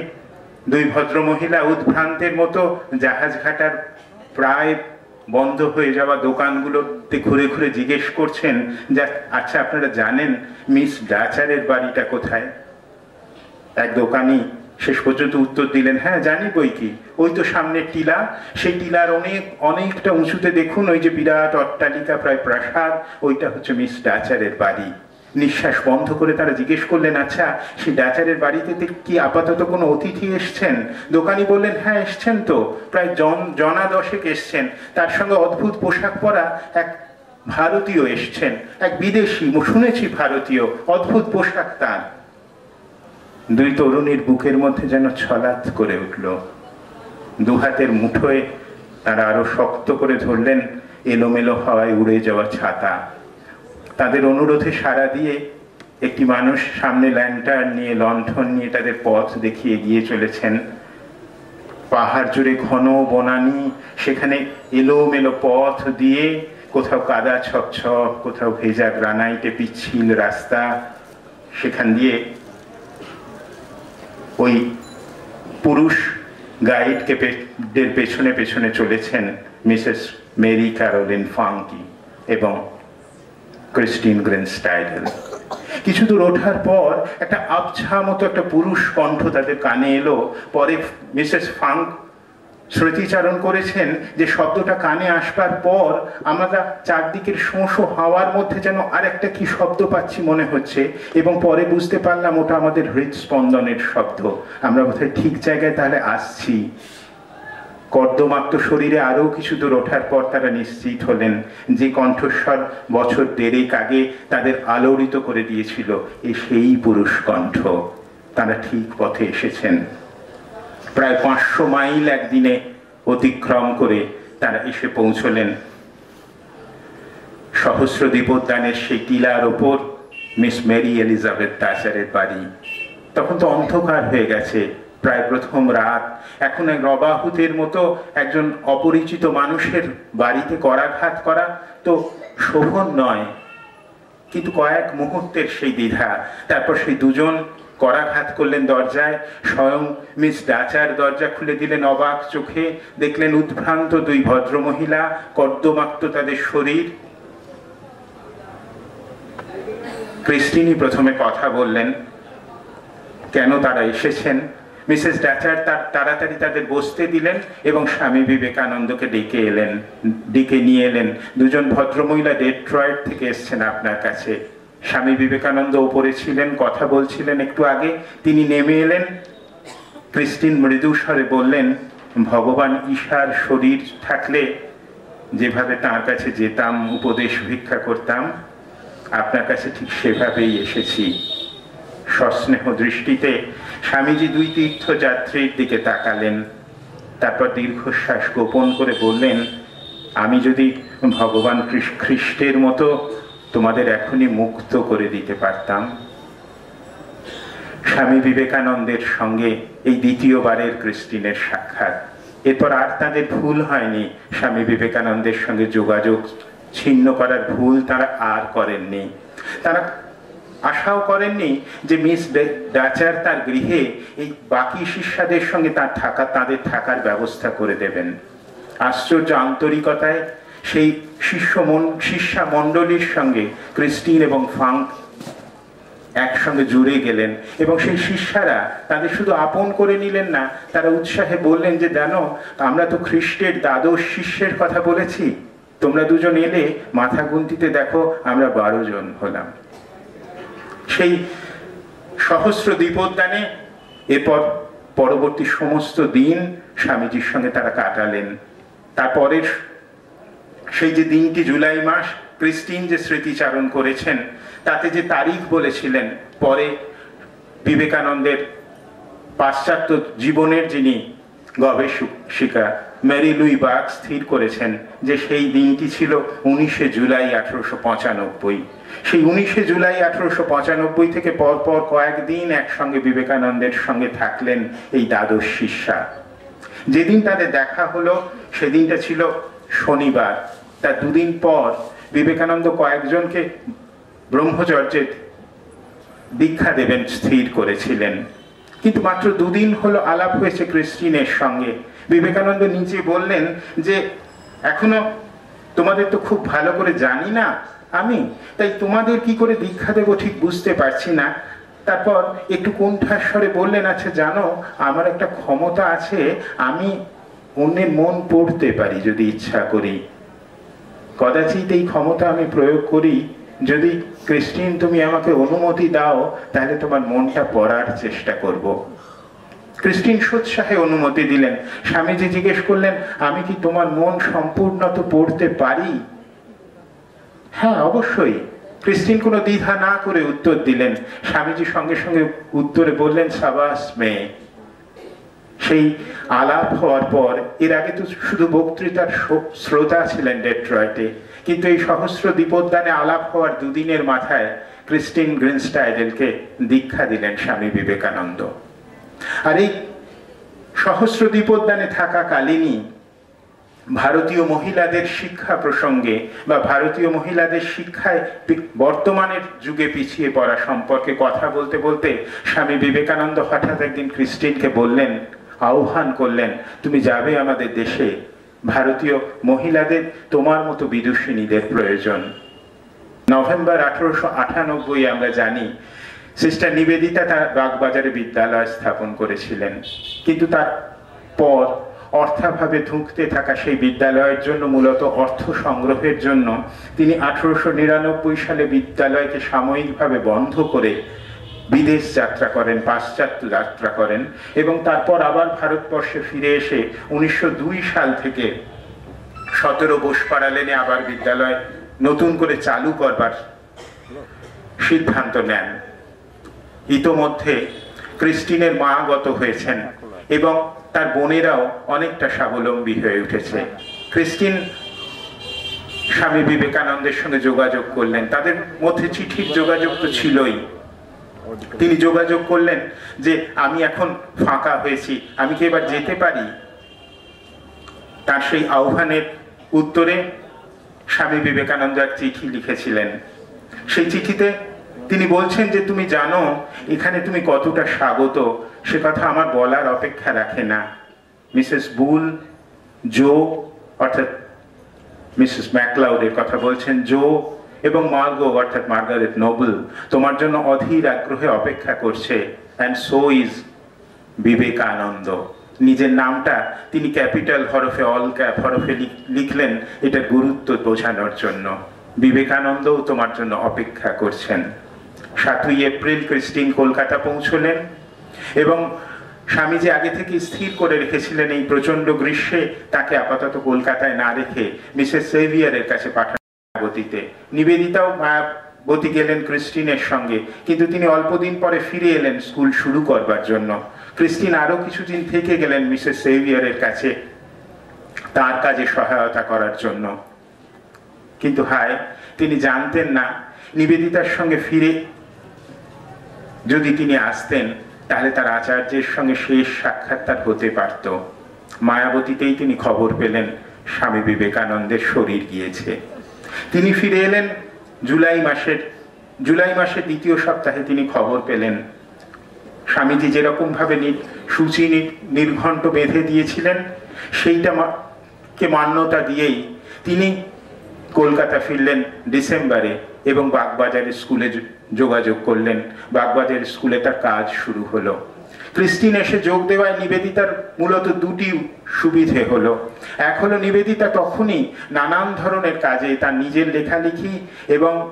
দুই ভদ্রমহিলা উদ্ভ্রান্তের মতো জাহাজ ঘাটার প্রায় বন্ধ হয়ে যাওয়া দোকানগুলোতে ঘুরে ঘুরে জিজ্ঞেস করছেন, যা আচ্ছা আপনারা জানেন মিস ডাচারের বাড়িটা কোথায়? এক দোকানি শেষ পর্যন্ত উত্তর দিলেন হ্যাঁ জানি বই কি। ওই তো সামনের টিলা। সেই টিলার অনেক, অনেকটা উঁচুতে দেখুন, ওই যে বিরাট অট্টালিকা, প্রায় প্রাসাদ, ওইটা হচ্ছে মিস ডাচারের বাড়ি। নিঃশ্বাস বন্ধ করে তারা জিজ্ঞেস করলেন আচ্ছা সেই ডাচারের বাড়িতে কি আপাতত কোনো অতিথি এসছেন? দোকানি বললেন হ্যাঁ এসছেন তো। প্রায় জন জনা দশেক এসছেন। তার সঙ্গে অদ্ভুত পোশাক পরা এক ভারতীয় এসছেন। এক বিদেশি, শুনেছি ভারতীয়। অদ্ভুত পোশাক তার। দুই তরুণীর বুকের মধ্যে যেন ছলাৎ করে উঠল। দু হাতের মুঠোয় তারা আরও শক্ত করে ধরলেন, এলোমেলো হাওয়ায় উড়ে যাওয়া ছাতা। তাদের অনুরোধে সাড়া দিয়ে একটি মানুষ সামনে ল্যান্টার নিয়ে, লণ্ঠন নিয়ে তাদের পথ দেখিয়ে গিয়ে চলেছেন। পাহাড় জুড়ে ঘন বনানি, সেখানে এলোমেলো পথ দিয়ে কোথাও কাদা ছপছপ, কোথাও ভেজা গ্রানাইটে পিচ্ছিল রাস্তা, সেখান দিয়ে ওই পুরুষ গাইডকে দের পেছনে পেছনে চলেছেন মিসেস মেরি ক্যারোলিন ফাঙ্কি এবং ক্রিস্টিন গ্রেন স্টাইডেল কিছু দূর ওঠার পর একটা আবছা মতো একটা পুরুষ কণ্ঠ তাদের কানে এলো। পরে মিসেস ফাঙ্ক স্মৃতিচারণ করেছেন যে শব্দটা কানে আসবার পর আমরা চারদিকের শোঁশো হাওয়ার মধ্যে যেন আরেকটা কি শব্দ পাচ্ছি মনে হচ্ছে এবং পরে বুঝতে পারলাম ওটা আমাদের হৃদস্পন্দনের শব্দ। আমরা বোধহয় ঠিক জায়গায় তাহলে আসছি। কর্দমাক্ত শরীরে আরও কিছু দূর ওঠার পর তারা নিশ্চিত হলেন যে কণ্ঠস্বর বছর দেড়েক আগে তাদের আলোড়িত করে দিয়েছিল, এ সেই পুরুষ কণ্ঠ। তারা ঠিক পথে এসেছেন। প্রায় পাঁচশো মাইল একদিনে অতিক্রম করে তারা এসে পৌঁছলেন। সহস্র দ্বীপোদ্যানের সেই টিলার ওপর মিস মেরি এলিজাবেথ টাচারের বাড়ি। তখন তো অন্ধকার হয়ে গেছে, প্রায় প্রথম রাত। এখন এক রবাহুতের মতো একজন অপরিচিত মানুষের বাড়িতে করাঘাত করা তো শোভন নয়। কিন্তু কয়েক মুহূর্তের সেই দ্বিধা, তারপর সেই দুজন করাঘাত করলেন দরজায়। স্বয়ং মিস ডাচার দরজা খুলে দিলেন অবাক চোখে। দেখলেন উদ্ভ্রান্ত দুই ভদ্রমহিলা, কর্দমাক্ত তাদের শরীর। ক্রিস্টিনি প্রথমে কথা বললেন, কেন তারা এসেছেন? মিসেস ডাচার তার তাড়াতাড়ি তাদের বসতে দিলেন এবং স্বামী বিবেকানন্দকে ডেকে এলেন, ডেকে নিয়ে এলেন। দুজন ভদ্রমহিলা ডেট্রয়েড থেকে এসছেন আপনার কাছে। স্বামী বিবেকানন্দ ওপরে ছিলেন, কথা বলছিলেন। একটু আগে তিনি নেমে এলেন। ক্রিস্টিন মৃদু স্বরে বললেন, ভগবান ঈশার শরীর থাকলে যেভাবে তার কাছে যেতাম, উপদেশ ভিক্ষা করতাম, আপনার কাছে ঠিক সেভাবেই এসেছি। সস্নেহ দৃষ্টিতে স্বামীজি দুই তীর্থযাত্রীর দিকে তাকালেন। তারপর দীর্ঘশ্বাস গোপন করে বললেন, আমি যদি ভগবান খ্রিস্টের মতো তোমাদের এখনই মুক্ত করে দিতে পারতাম। স্বামী বিবেকানন্দের সঙ্গে এই দ্বিতীয়বারের ক্রিস্টিনের সাক্ষাৎ। এরপর আর তাদের ভুল হয়নি। স্বামী বিবেকানন্দের সঙ্গে যোগাযোগ ছিন্ন করার ভুল তারা আর করেননি। তারা আশাও করেননি যে মিস ডাচার তার গৃহে এই বাকি শিষ্যাদের সঙ্গে তার থাকা, তাদের থাকার ব্যবস্থা করে দেবেন। আশ্চর্য আন্তরিকতায় সেই শিষ্য শিষ্যা মণ্ডলীর সঙ্গে ক্রিস্টিন এবং ফাঙ্ক একসঙ্গে জুড়ে গেলেন এবং সেই শিষ্যারা তাদের শুধু আপন করে নিলেন না, তারা উৎসাহে বললেন যে, জানো, আমরা তো খ্রিস্টের দ্বাদশ শিষ্যের কথা বলেছি। তোমরা দুজন এলে মাথা গুনতিতে দেখো, আমরা বারো জন হলাম। সেই সহস্র দ্বীপোদ্যানে এরপর পরবর্তী সমস্ত দিন স্বামীজির সঙ্গে তারা কাটালেন। তারপরের সেই যে দিনটি জুলাই মাস, ক্রিস্টিন যে স্মৃতিচারণ করেছেন, তাতে যে তারিখ বলেছিলেন, পরে বিবেকানন্দের পাশ্চাত্য জীবনের যিনি গবেষিকা ম্যারি লুই বাগ স্থির করেছেন যে সেই দিনটি ছিল উনিশে জুলাই আঠারোশো পঁচানব্বই। সেই উনিশে জুলাই আঠারোশো পঁচানব্বই থেকে পরপর কয়েকদিন একসঙ্গে বিবেকানন্দের সঙ্গে থাকলেন এই দ্বাদশ শিষ্যা। যেদিন তাদের দেখা হলো, সেদিনটা ছিল শনিবার। তার দুদিন পর বিবেকানন্দ কয়েকজনকে ব্রহ্মচর্যের দীক্ষা দেবেন, স্থির করেছিলেন। কিন্তু মাত্র দুদিন হলো আলাপ হয়েছে ক্রিস্টিনের সঙ্গে। বিবেকানন্দ নিজে বললেন যে, এখনও তোমাদের তো খুব ভালো করে জানি না আমি, তাই তোমাদের কি করে দীক্ষা দেবো ঠিক বুঝতে পারছি না। তারপর একটু কোণঠাস্বরে বললেন আচ্ছা জানো, আমার একটা ক্ষমতা আছে, আমি অন্যের মন পড়তে পারি যদি ইচ্ছা করি। কদাচিৎ এই ক্ষমতা আমি প্রয়োগ করি। যদি ক্রিস্টিন, তুমি আমাকে অনুমতি দাও, তাহলে তোমার মনটা পড়ার চেষ্টা করব। ক্রিস্টিন সোৎসাহে অনুমতি দিলেন। স্বামীজি জিজ্ঞেস করলেন, আমি কি তোমার মন সম্পূর্ণ তো পড়তে পারি? হ্যাঁ অবশ্যই। ক্রিস্টিন কোনো দ্বিধা না করে উত্তর দিলেন। স্বামীজি সঙ্গে সঙ্গে উত্তরে বললেন, সাবাস মেয়ে। সেই আলাপ হওয়ার পর এর আগে তো শুধু বক্তৃতার শ্রোতা ছিলেন ডেট্রয়েটে, কিন্তু এই সহস্র দীপোদ্যানে আলাপ হওয়ার দুদিনের মাথায় ক্রিস্টিন গ্রিনস্টাইডেলকে দীক্ষা দিলেন স্বামী বিবেকানন্দ। আর এই সহস্র দীপোদ্যানে থাকাকালীনই ভারতীয় মহিলাদের শিক্ষা প্রসঙ্গে বা ভারতীয় মহিলাদের শিক্ষায় বর্তমানের যুগে পিছিয়ে পড়া সম্পর্কে কথা বলতে বলতে স্বামী বিবেকানন্দ হঠাৎ একদিন ক্রিস্টিনকে বললেন আহ্বান করলেন, তুমি যাবে আমাদের দেশে। ভারতীয় মহিলাদের, তোমার মতো বিদুষিনীদের প্রয়োজন। নভেম্বর আঠারোশো আটানব্বই আমরা জানি, সিস্টার নিবেদিতা তার বাগবাজারে বিদ্যালয় স্থাপন করেছিলেন। কিন্তু তার পর অর্থাভাবে ধুঁকতে থাকা সেই বিদ্যালয়ের জন্য মূলত অর্থ সংগ্রহের জন্য তিনি আঠারোশো নিরানব্বই সালে বিদ্যালয়কে সাময়িকভাবে বন্ধ করে বিদেশ যাত্রা করেন, পাশ্চাত্য যাত্রা করেন এবং তারপর আবার ভারতবর্ষে ফিরে এসে উনিশশো দুই সাল থেকে সতেরো বোসপাড়া লেনে আবার বিদ্যালয় নতুন করে চালু করবার সিদ্ধান্ত নেন। ইতোমধ্যে ক্রিস্টিনের মা গত হয়েছেন এবং তার বোনেরাও অনেকটা স্বাবলম্বী হয়ে উঠেছে। ক্রিস্টিন স্বামী বিবেকানন্দের সঙ্গে যোগাযোগ করলেন। তাদের মধ্যে চিঠির যোগাযোগ তো ছিলই। তিনি যোগাযোগ করলেন যে আমি এখন ফাঁকা হয়েছি, আমি কি এবার যেতে পারি? তার সেই আহ্বানের উত্তরে স্বামী বিবেকানন্দ এক চিঠি লিখেছিলেন। সেই চিঠিতে তিনি বলছেন যে, তুমি জানো, এখানে তুমি কতটা স্বাগত, সে কথা আমার বলার অপেক্ষা রাখে না। মিসেস বুল, জো, অর্থাৎ মিসেস ম্যাকলাউডের কথা বলছেন, জো এবং মার্গো, অর্থাৎ মার্গারেট নোবেল, তোমার জন্য অধীর আগ্রহে অপেক্ষা করছে। And so is Vivekananda. নিজের নামটা তিনি ক্যাপিটাল হরফে, অল ক্যাপ হরফে লিখলেন এটা গুরুত্ব বোঝানোর জন্য। বিবেকানন্দও তোমার জন্য অপেক্ষা করছেন। সাতই এপ্রিল ক্রিস্টিন কলকাতা পৌঁছলেন এবং স্বামীজি আগে থেকে স্থির করে রেখেছিলেন এই প্রচণ্ড গ্রীষ্মে, তাকে আপাতত কলকাতায় না রেখে মিসেস সেভিয়ারের কাছে পাঠান মায়াবতীতে নিবেদিতাও মায়াবতী গেলেন ক্রিস্টিনের সঙ্গে, কিন্তু তিনি অল্পদিন পরে ফিরে এলেন স্কুল শুরু করবার জন্য। ক্রিস্টিন আরও কিছুদিন থেকে গেলেন মিসেস সেভিয়ারের কাছে, তার কাজে সহায়তা করার জন্য। কিন্তু হায়, তিনি জানতেন না, নিবেদিতার সঙ্গে ফিরে যদি তিনি আসতেন, তাহলে তার আচার্যের সঙ্গে শেষ সাক্ষাৎ তার হতে পারত। মায়াবতীতেই তিনি খবর পেলেন, স্বামী বিবেকানন্দের শরীর গিয়েছে। তিনি ফিরে এলেন। জুলাই মাসের জুলাই মাসের দ্বিতীয় সপ্তাহে তিনি খবর পেলেন। স্বামীজি যেরকম ভাবে সূচি নির্ঘণ্ট বেঁধে দিয়েছিলেন, সেইটা কে মান্যতা দিয়েই তিনি কলকাতা ফিরলেন ডিসেম্বরে এবং বাগবাজারের স্কুলে যোগাযোগ করলেন। বাগবাজারের স্কুলে তার কাজ শুরু হলো। ক্রিস্টিন এসে যোগ দেওয়ায় নিবেদিতার মূলত দুটি সুবিধে হলো। এক হলো নিবেদিতা তখনই নানান ধরনের কাজে তার নিজের লেখালেখি এবং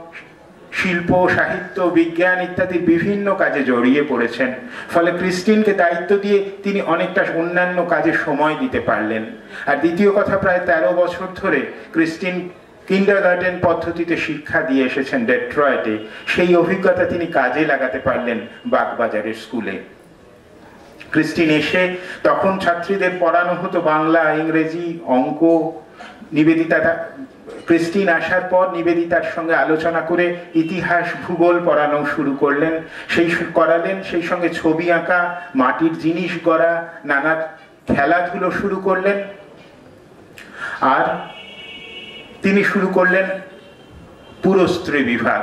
শিল্প, সাহিত্য, বিজ্ঞান ইত্যাদি বিভিন্ন কাজে জড়িয়ে পড়েছেন। ফলে ক্রিস্টিনকে দায়িত্ব দিয়ে তিনি অনেকটা অন্যান্য কাজে সময় দিতে পারলেন। আর দ্বিতীয় কথা, প্রায় তেরো বছর ধরে ক্রিস্টিন কিন্ডার গার্ডেন পদ্ধতিতে শিক্ষা দিয়ে এসেছেন ডেট্রয়েটে। সেই অভিজ্ঞতা তিনি কাজে লাগাতে পারলেন বাগবাজারের স্কুলে। ক্রিস্টিন এসে তখন ছাত্রীদের পড়ানো হতো বাংলা, ইংরেজি, অঙ্ক, নিবেদিতা ক্রিস্টিন আসার পর নিবেদিতার সঙ্গে আলোচনা করে ইতিহাস, ভূগোল পড়ানো শুরু করলেন। সেই করালেন, সেই সঙ্গে ছবি আঁকা, মাটির জিনিস গড়া, নানা খেলাধুলো শুরু করলেন। আর তিনি শুরু করলেন পুরস্ত্রী বিভাগ।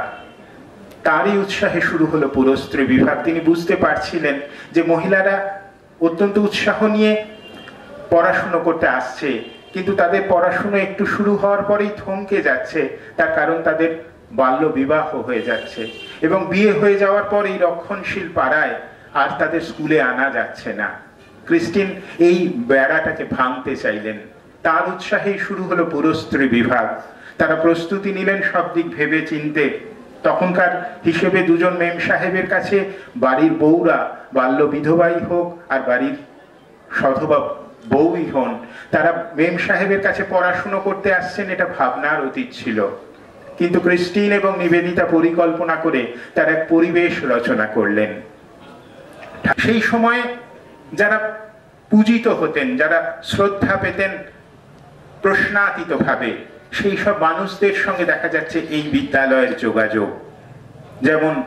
তারই উৎসাহে শুরু হলো পুরস্ত্রী বিভাগ। তিনি বুঝতে পারছিলেন যে মহিলারা অত্যন্ত উৎসাহ নিয়ে পড়াশুনো করতে আসছে, কিন্তু তাদের পড়াশুনো একটু শুরু হওয়ার পরেই থমকে যাচ্ছে, তার কারণ তাদের বাল্য বিবাহ হয়ে যাচ্ছে এবং বিয়ে হয়ে যাওয়ার পর এই রক্ষণশীল পাড়ায় আর তাদের স্কুলে আনা যাচ্ছে না। ক্রিস্টিন এই বেড়াটাকে ভাঙতে চাইলেন। তার উৎসাহেই শুরু হলো পুরস্ত্রী বিভাগ। তারা প্রস্তুতি নিলেন সব দিক ভেবে চিনতে তখনকার হিসেবে দুজন মেম সাহেবের কাছে বাড়ির বউরা বাল্য বিধবাই হোক আর বাড়ির সধবা বউই হন, তারা মেম সাহেবের কাছে পড়াশুনো করতে আসছেন এটা ভাবনার অতীত ছিল। কিন্তু ক্রিস্টিন এবং নিবেদিতা পরিকল্পনা করে তার এক পরিবেশ রচনা করলেন। সেই সময়ে যারা পূজিত হতেন, যারা শ্রদ্ধা পেতেন প্রশ্নাতীত ভাবে সেই সব মানুষদের সঙ্গে দেখা যাচ্ছে এই বিদ্যালয়ের যোগাযোগ। যেমন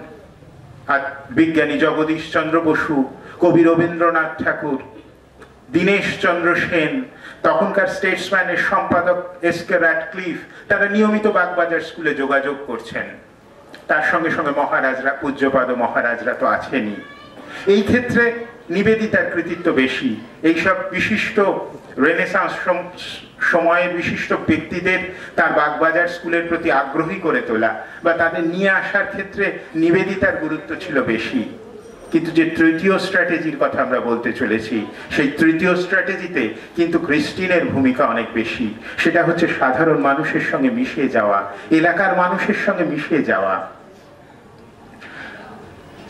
বিজ্ঞানী জগদীশ চন্দ্র বসু, কবি রবীন্দ্রনাথ ঠাকুর, দীনেশ চন্দ্র সেন, তখনকার স্টেটসম্যানের সম্পাদক এস কে র্যাটক্লিফ তারা নিয়মিত বাগবাজার স্কুলে যোগাযোগ করছেন। তার সঙ্গে সঙ্গে মহারাজরা, পূজ্যপাদ মহারাজরা তো আছেনই। এই ক্ষেত্রে নিবেদিতার কৃতিত্ব বেশি। এইসব বিশিষ্ট রেনেসাঁস সময়ে বিশিষ্ট ব্যক্তিদের তার বাগবাজার স্কুলের প্রতি আগ্রহী করে তোলা বা তাদের নিয়ে আসার ক্ষেত্রে নিবেদিতার গুরুত্ব ছিল বেশি। কিন্তু যে তৃতীয় স্ট্র্যাটেজির কথা আমরা বলতে চলেছি, সেই তৃতীয় স্ট্র্যাটেজিতে কিন্তু ক্রিস্টিনের ভূমিকা অনেক বেশি। সেটা হচ্ছে সাধারণ মানুষের সঙ্গে মিশে যাওয়া, এলাকার মানুষের সঙ্গে মিশে যাওয়া।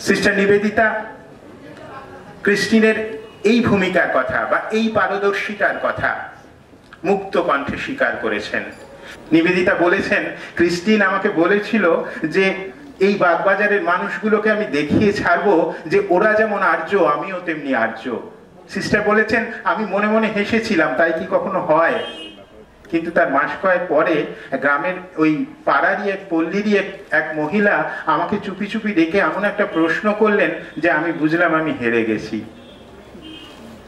সিস্টার নিবেদিতা ক্রিস্টিনের এই ভূমিকার কথা বা এই পারদর্শিতার কথা মুক্ত কণ্ঠে স্বীকার করেছেন। নিবেদিতা বলেছেন, ক্রিস্টিন আমাকে বলেছিল যে এই বাগবাজারের মানুষগুলোকে আমি দেখিয়ে ছাড়বো যে ওরা যেমন আর্য, আমিও তেমনি আর্য। সিস্টার বলেছেন, আমি মনে মনে হেসেছিলাম, তাই কি কখনো হয়? কিন্তু তার মাস কয়েক পরে গ্রামের ওই পাড়ারই এক, পল্লীরই এক এক মহিলা আমাকে চুপি চুপি ডেকে এমন একটা প্রশ্ন করলেন যে আমি বুঝলাম আমি হেরে গেছি।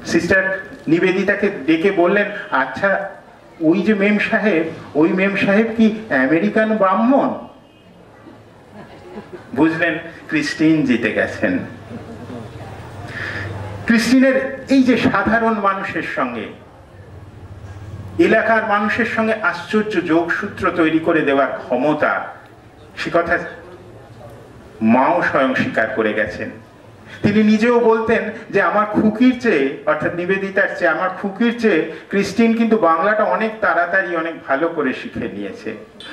সিস্টার নিবেদিতাকে ডেকে বললেন আচ্ছা ওই যে মেম সাহেব, ওই মেম সাহেব কি আমেরিকান ব্রাহ্মণ? বুঝলেন, ক্রিস্টিন জিতে গেছেন। ক্রিস্টিনের এই যে সাধারণ মানুষের সঙ্গে, এলাকার মানুষের সঙ্গে আশ্চর্য যোগসূত্র তৈরি করে দেওয়ার ক্ষমতা, সে কথা মাও স্বয়ং স্বীকার করে গেছেন। তিনি নিজেও বলতেন যে আমার খুকির চেয়ে, অর্থাৎ নিবেদিতার চেয়ে আমার খুকির চেয়ে ক্রিস্টিন কিন্তু বাংলাটা অনেক তাড়াতাড়ি, অনেক ভালো করে শিখে নিয়েছে।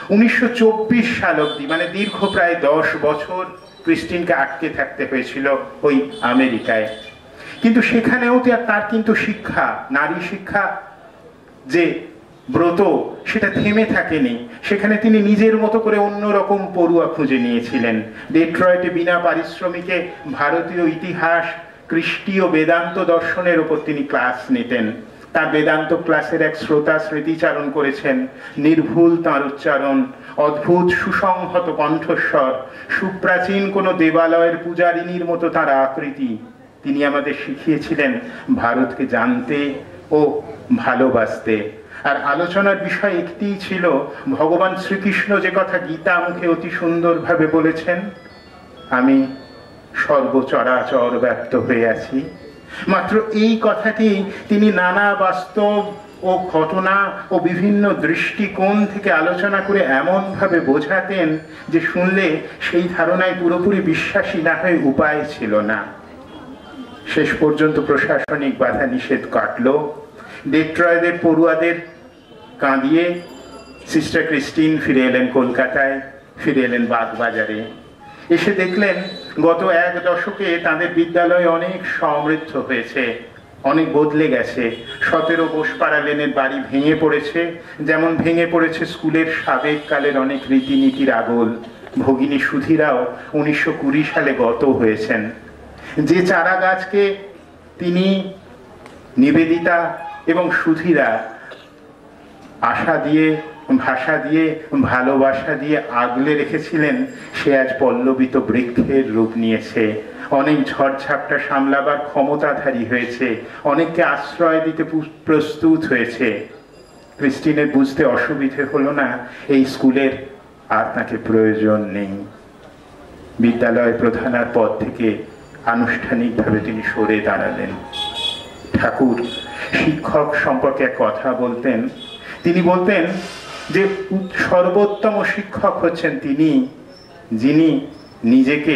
উনিশশো চব্বিশ সাল অব্দি মানে দীর্ঘ প্রায় দশ বছর ক্রিস্টিনকে আটকে থাকতে হয়েছিল ওই আমেরিকায়। কিন্তু সেখানেও তার কিন্তু শিক্ষা, নারী শিক্ষা যে ব্রত, সেটা থেমে থাকেনি। সেখানে তিনি নিজের মতো করে অন্যরকম পড়ুয়া খুঁজে নিয়েছিলেন। ডেট্রয়েটে বিনা পারিশ্রমিকে ভারতীয় ইতিহাস, খ্রিস্টীয় বেদান্ত দর্শনের ওপর তিনি ক্লাস নিতেন। তার বেদান্ত ক্লাসের এক শ্রোতা স্মৃতিচারণ করেছেন, নির্ভুল তাঁর উচ্চারণ, অদ্ভুত সুসংহত কণ্ঠস্বর, সুপ্রাচীন কোনো দেবালয়ের পূজারিনীর মতো তার আকৃতি। তিনি আমাদের শিখিয়েছিলেন, ভারতকে জানতে ও ভালোবাসতে। আর আলোচনার বিষয় একটিই ছিল, ভগবান শ্রীকৃষ্ণ যে কথা গীতা মুখে অতি সুন্দরভাবে বলেছেন, আমি সর্বচরাচর ব্যক্ত হয়ে আছি। মাত্র এই কথাটি তিনি নানা বাস্তব ও ঘটনা ও বিভিন্ন দৃষ্টিকোণ থেকে আলোচনা করে এমনভাবে বোঝাতেন যে শুনলে সেই ধারণায় পুরোপুরি বিশ্বাসী না হয়ে উপায় ছিল না। শেষ পর্যন্ত প্রশাসনিক বাধা নিষেধ কাটল। ডেট্রয়েদের পড়ুয়াদের কাঁদিয়ে সিস্টার ক্রিস্টিন ফিরে এলেন কলকাতায়, ফিরে এলেন বাগবাজারে। এসে দেখলেন গত এক দশকে তাদের বিদ্যালয় অনেক সমৃদ্ধ হয়েছে, অনেক বদলে গেছে। সতেরো বোসপাড়া লেনের বাড়ি ভেঙে পড়েছে, যেমন ভেঙে পড়েছে স্কুলের সাবেক কালের অনেক রীতিনীতির আগল। ভগিনী সুধীরাও উনিশশো কুড়ি সালে গত হয়েছেন। যে চারা গাছকে তিনি নিবেদিতা এবং সুধীরা আশা দিয়ে ভাষা দিয়ে ভালোবাসা দিয়ে আগলে রেখেছিলেন, সে আজ পল্লবিত বৃক্ষের রূপ নিয়েছে। অনেক ঝড়ঝাপটা সামলাবার ক্ষমতাধারী হয়েছে। অনেককে আশ্রয় দিতে প্রস্তুত হয়েছে। ক্রিস্টিনের বুঝতে অসুবিধে হলো না, এই স্কুলের আর তাকে প্রয়োজন নেই। বিদ্যালয় প্রধানার পদ থেকে আনুষ্ঠানিকভাবে তিনি সরে দাঁড়ালেন। ঠাকুর, শিক্ষক সম্পর্কে কথা বলতেন তিনি বলতেন যে সর্বোত্তম শিক্ষক হচ্ছেন তিনি, যিনি নিজেকে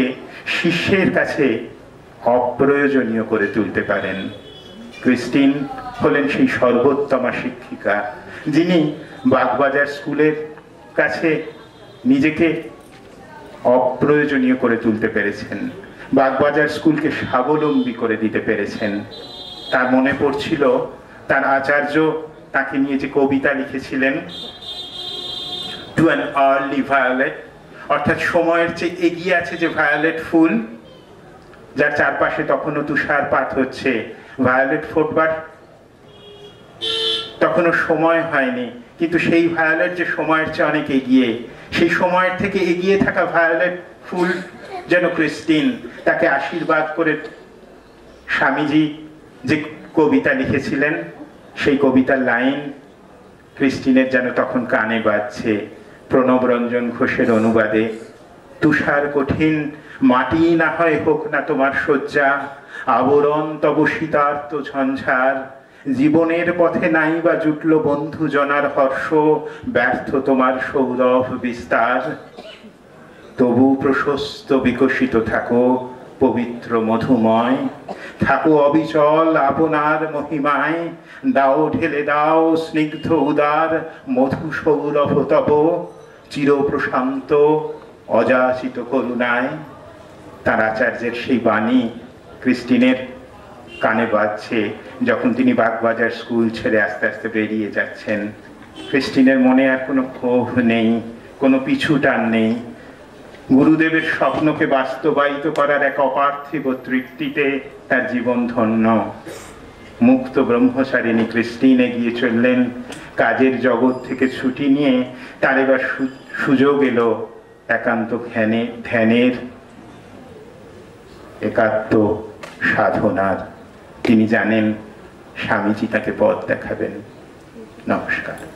শিষ্যের কাছে অপ্রয়োজনীয় করে তুলতে পারেন। ক্রিস্টিন হলেন সেই সর্বোত্তমা শিক্ষিকা, যিনি বাগবাজার স্কুলের কাছে নিজেকে অপ্রয়োজনীয় করে তুলতে পেরেছেন, বাগবাজার স্কুলকে স্বাবলম্বী করে দিতে পেরেছেন। তার মনে পড়ছিল, তার আচার্য তাকে নিয়ে যে কবিতা লিখেছিলেন টু অ্যান আর্লি ভায়োলেট অর্থাৎ সময়ের চেয়ে এগিয়ে আছে যে ভায়োলেট ফুল, যার চারপাশে তখনও তুষারপাত হচ্ছে। ভায়োলেট ফুটবার তখনও সময় হয়নি, কিন্তু সেই ভায়োলেট যে সময়ের চেয়ে অনেক এগিয়ে, সেই সময়ের থেকে এগিয়ে থাকা ভায়োলেট ফুল যেন ক্রিস্টিন তাকে আশীর্বাদ করে স্বামীজি যে কবিতা লিখেছিলেন সেই কবিতার লাইন, ক্রিস্টিনের যেন তখন কানে বাজছে, প্রণব রঞ্জন ঘোষের অনুবাদে, তুষার কঠিন, মাটি না হয় হোক না তোমার শয্যা, আবরণ তব শীতার্ত ঝঞ্ঝার, জীবনের পথে নাই বা জুটল বন্ধু জনার হর্ষ, ব্যর্থ তোমার সৌরভ বিস্তার। তবু প্রশস্ত বিকশিত থাকো পবিত্র মধুময়। থাকো অবিচল আপনার মহিমায়। দাও ঢেলে দাও স্নিগ্ধ উদার মধু সৌরভ তব চির প্রশান্ত অযাচিত করুণায়। তার আচার্যের সেই বাণী ক্রিস্টিনের কানে বাজছে যখন তিনি বাগবাজার স্কুল ছেড়ে আস্তে আস্তে বেরিয়ে যাচ্ছেন। ক্রিস্টিনের মনে আর কোনো ক্ষোভ নেই, কোনো পিছু টান নেই। গুরুদেবের স্বপ্নকে বাস্তবায়িত করার এক অপার্থিব তৃপ্তিতে তার জীবন ধন্য। মুক্ত ব্রহ্মচারিণী ক্রিস্টিন এগিয়ে চললেন। কাজের জগৎ থেকে ছুটি নিয়ে তার এবার সুযোগ এলো একান্ত ধ্যানে, ধ্যানের, একাত্ম সাধনার। তিনি জানেন, স্বামীজি তাকে পথ দেখাবেন। নমস্কার।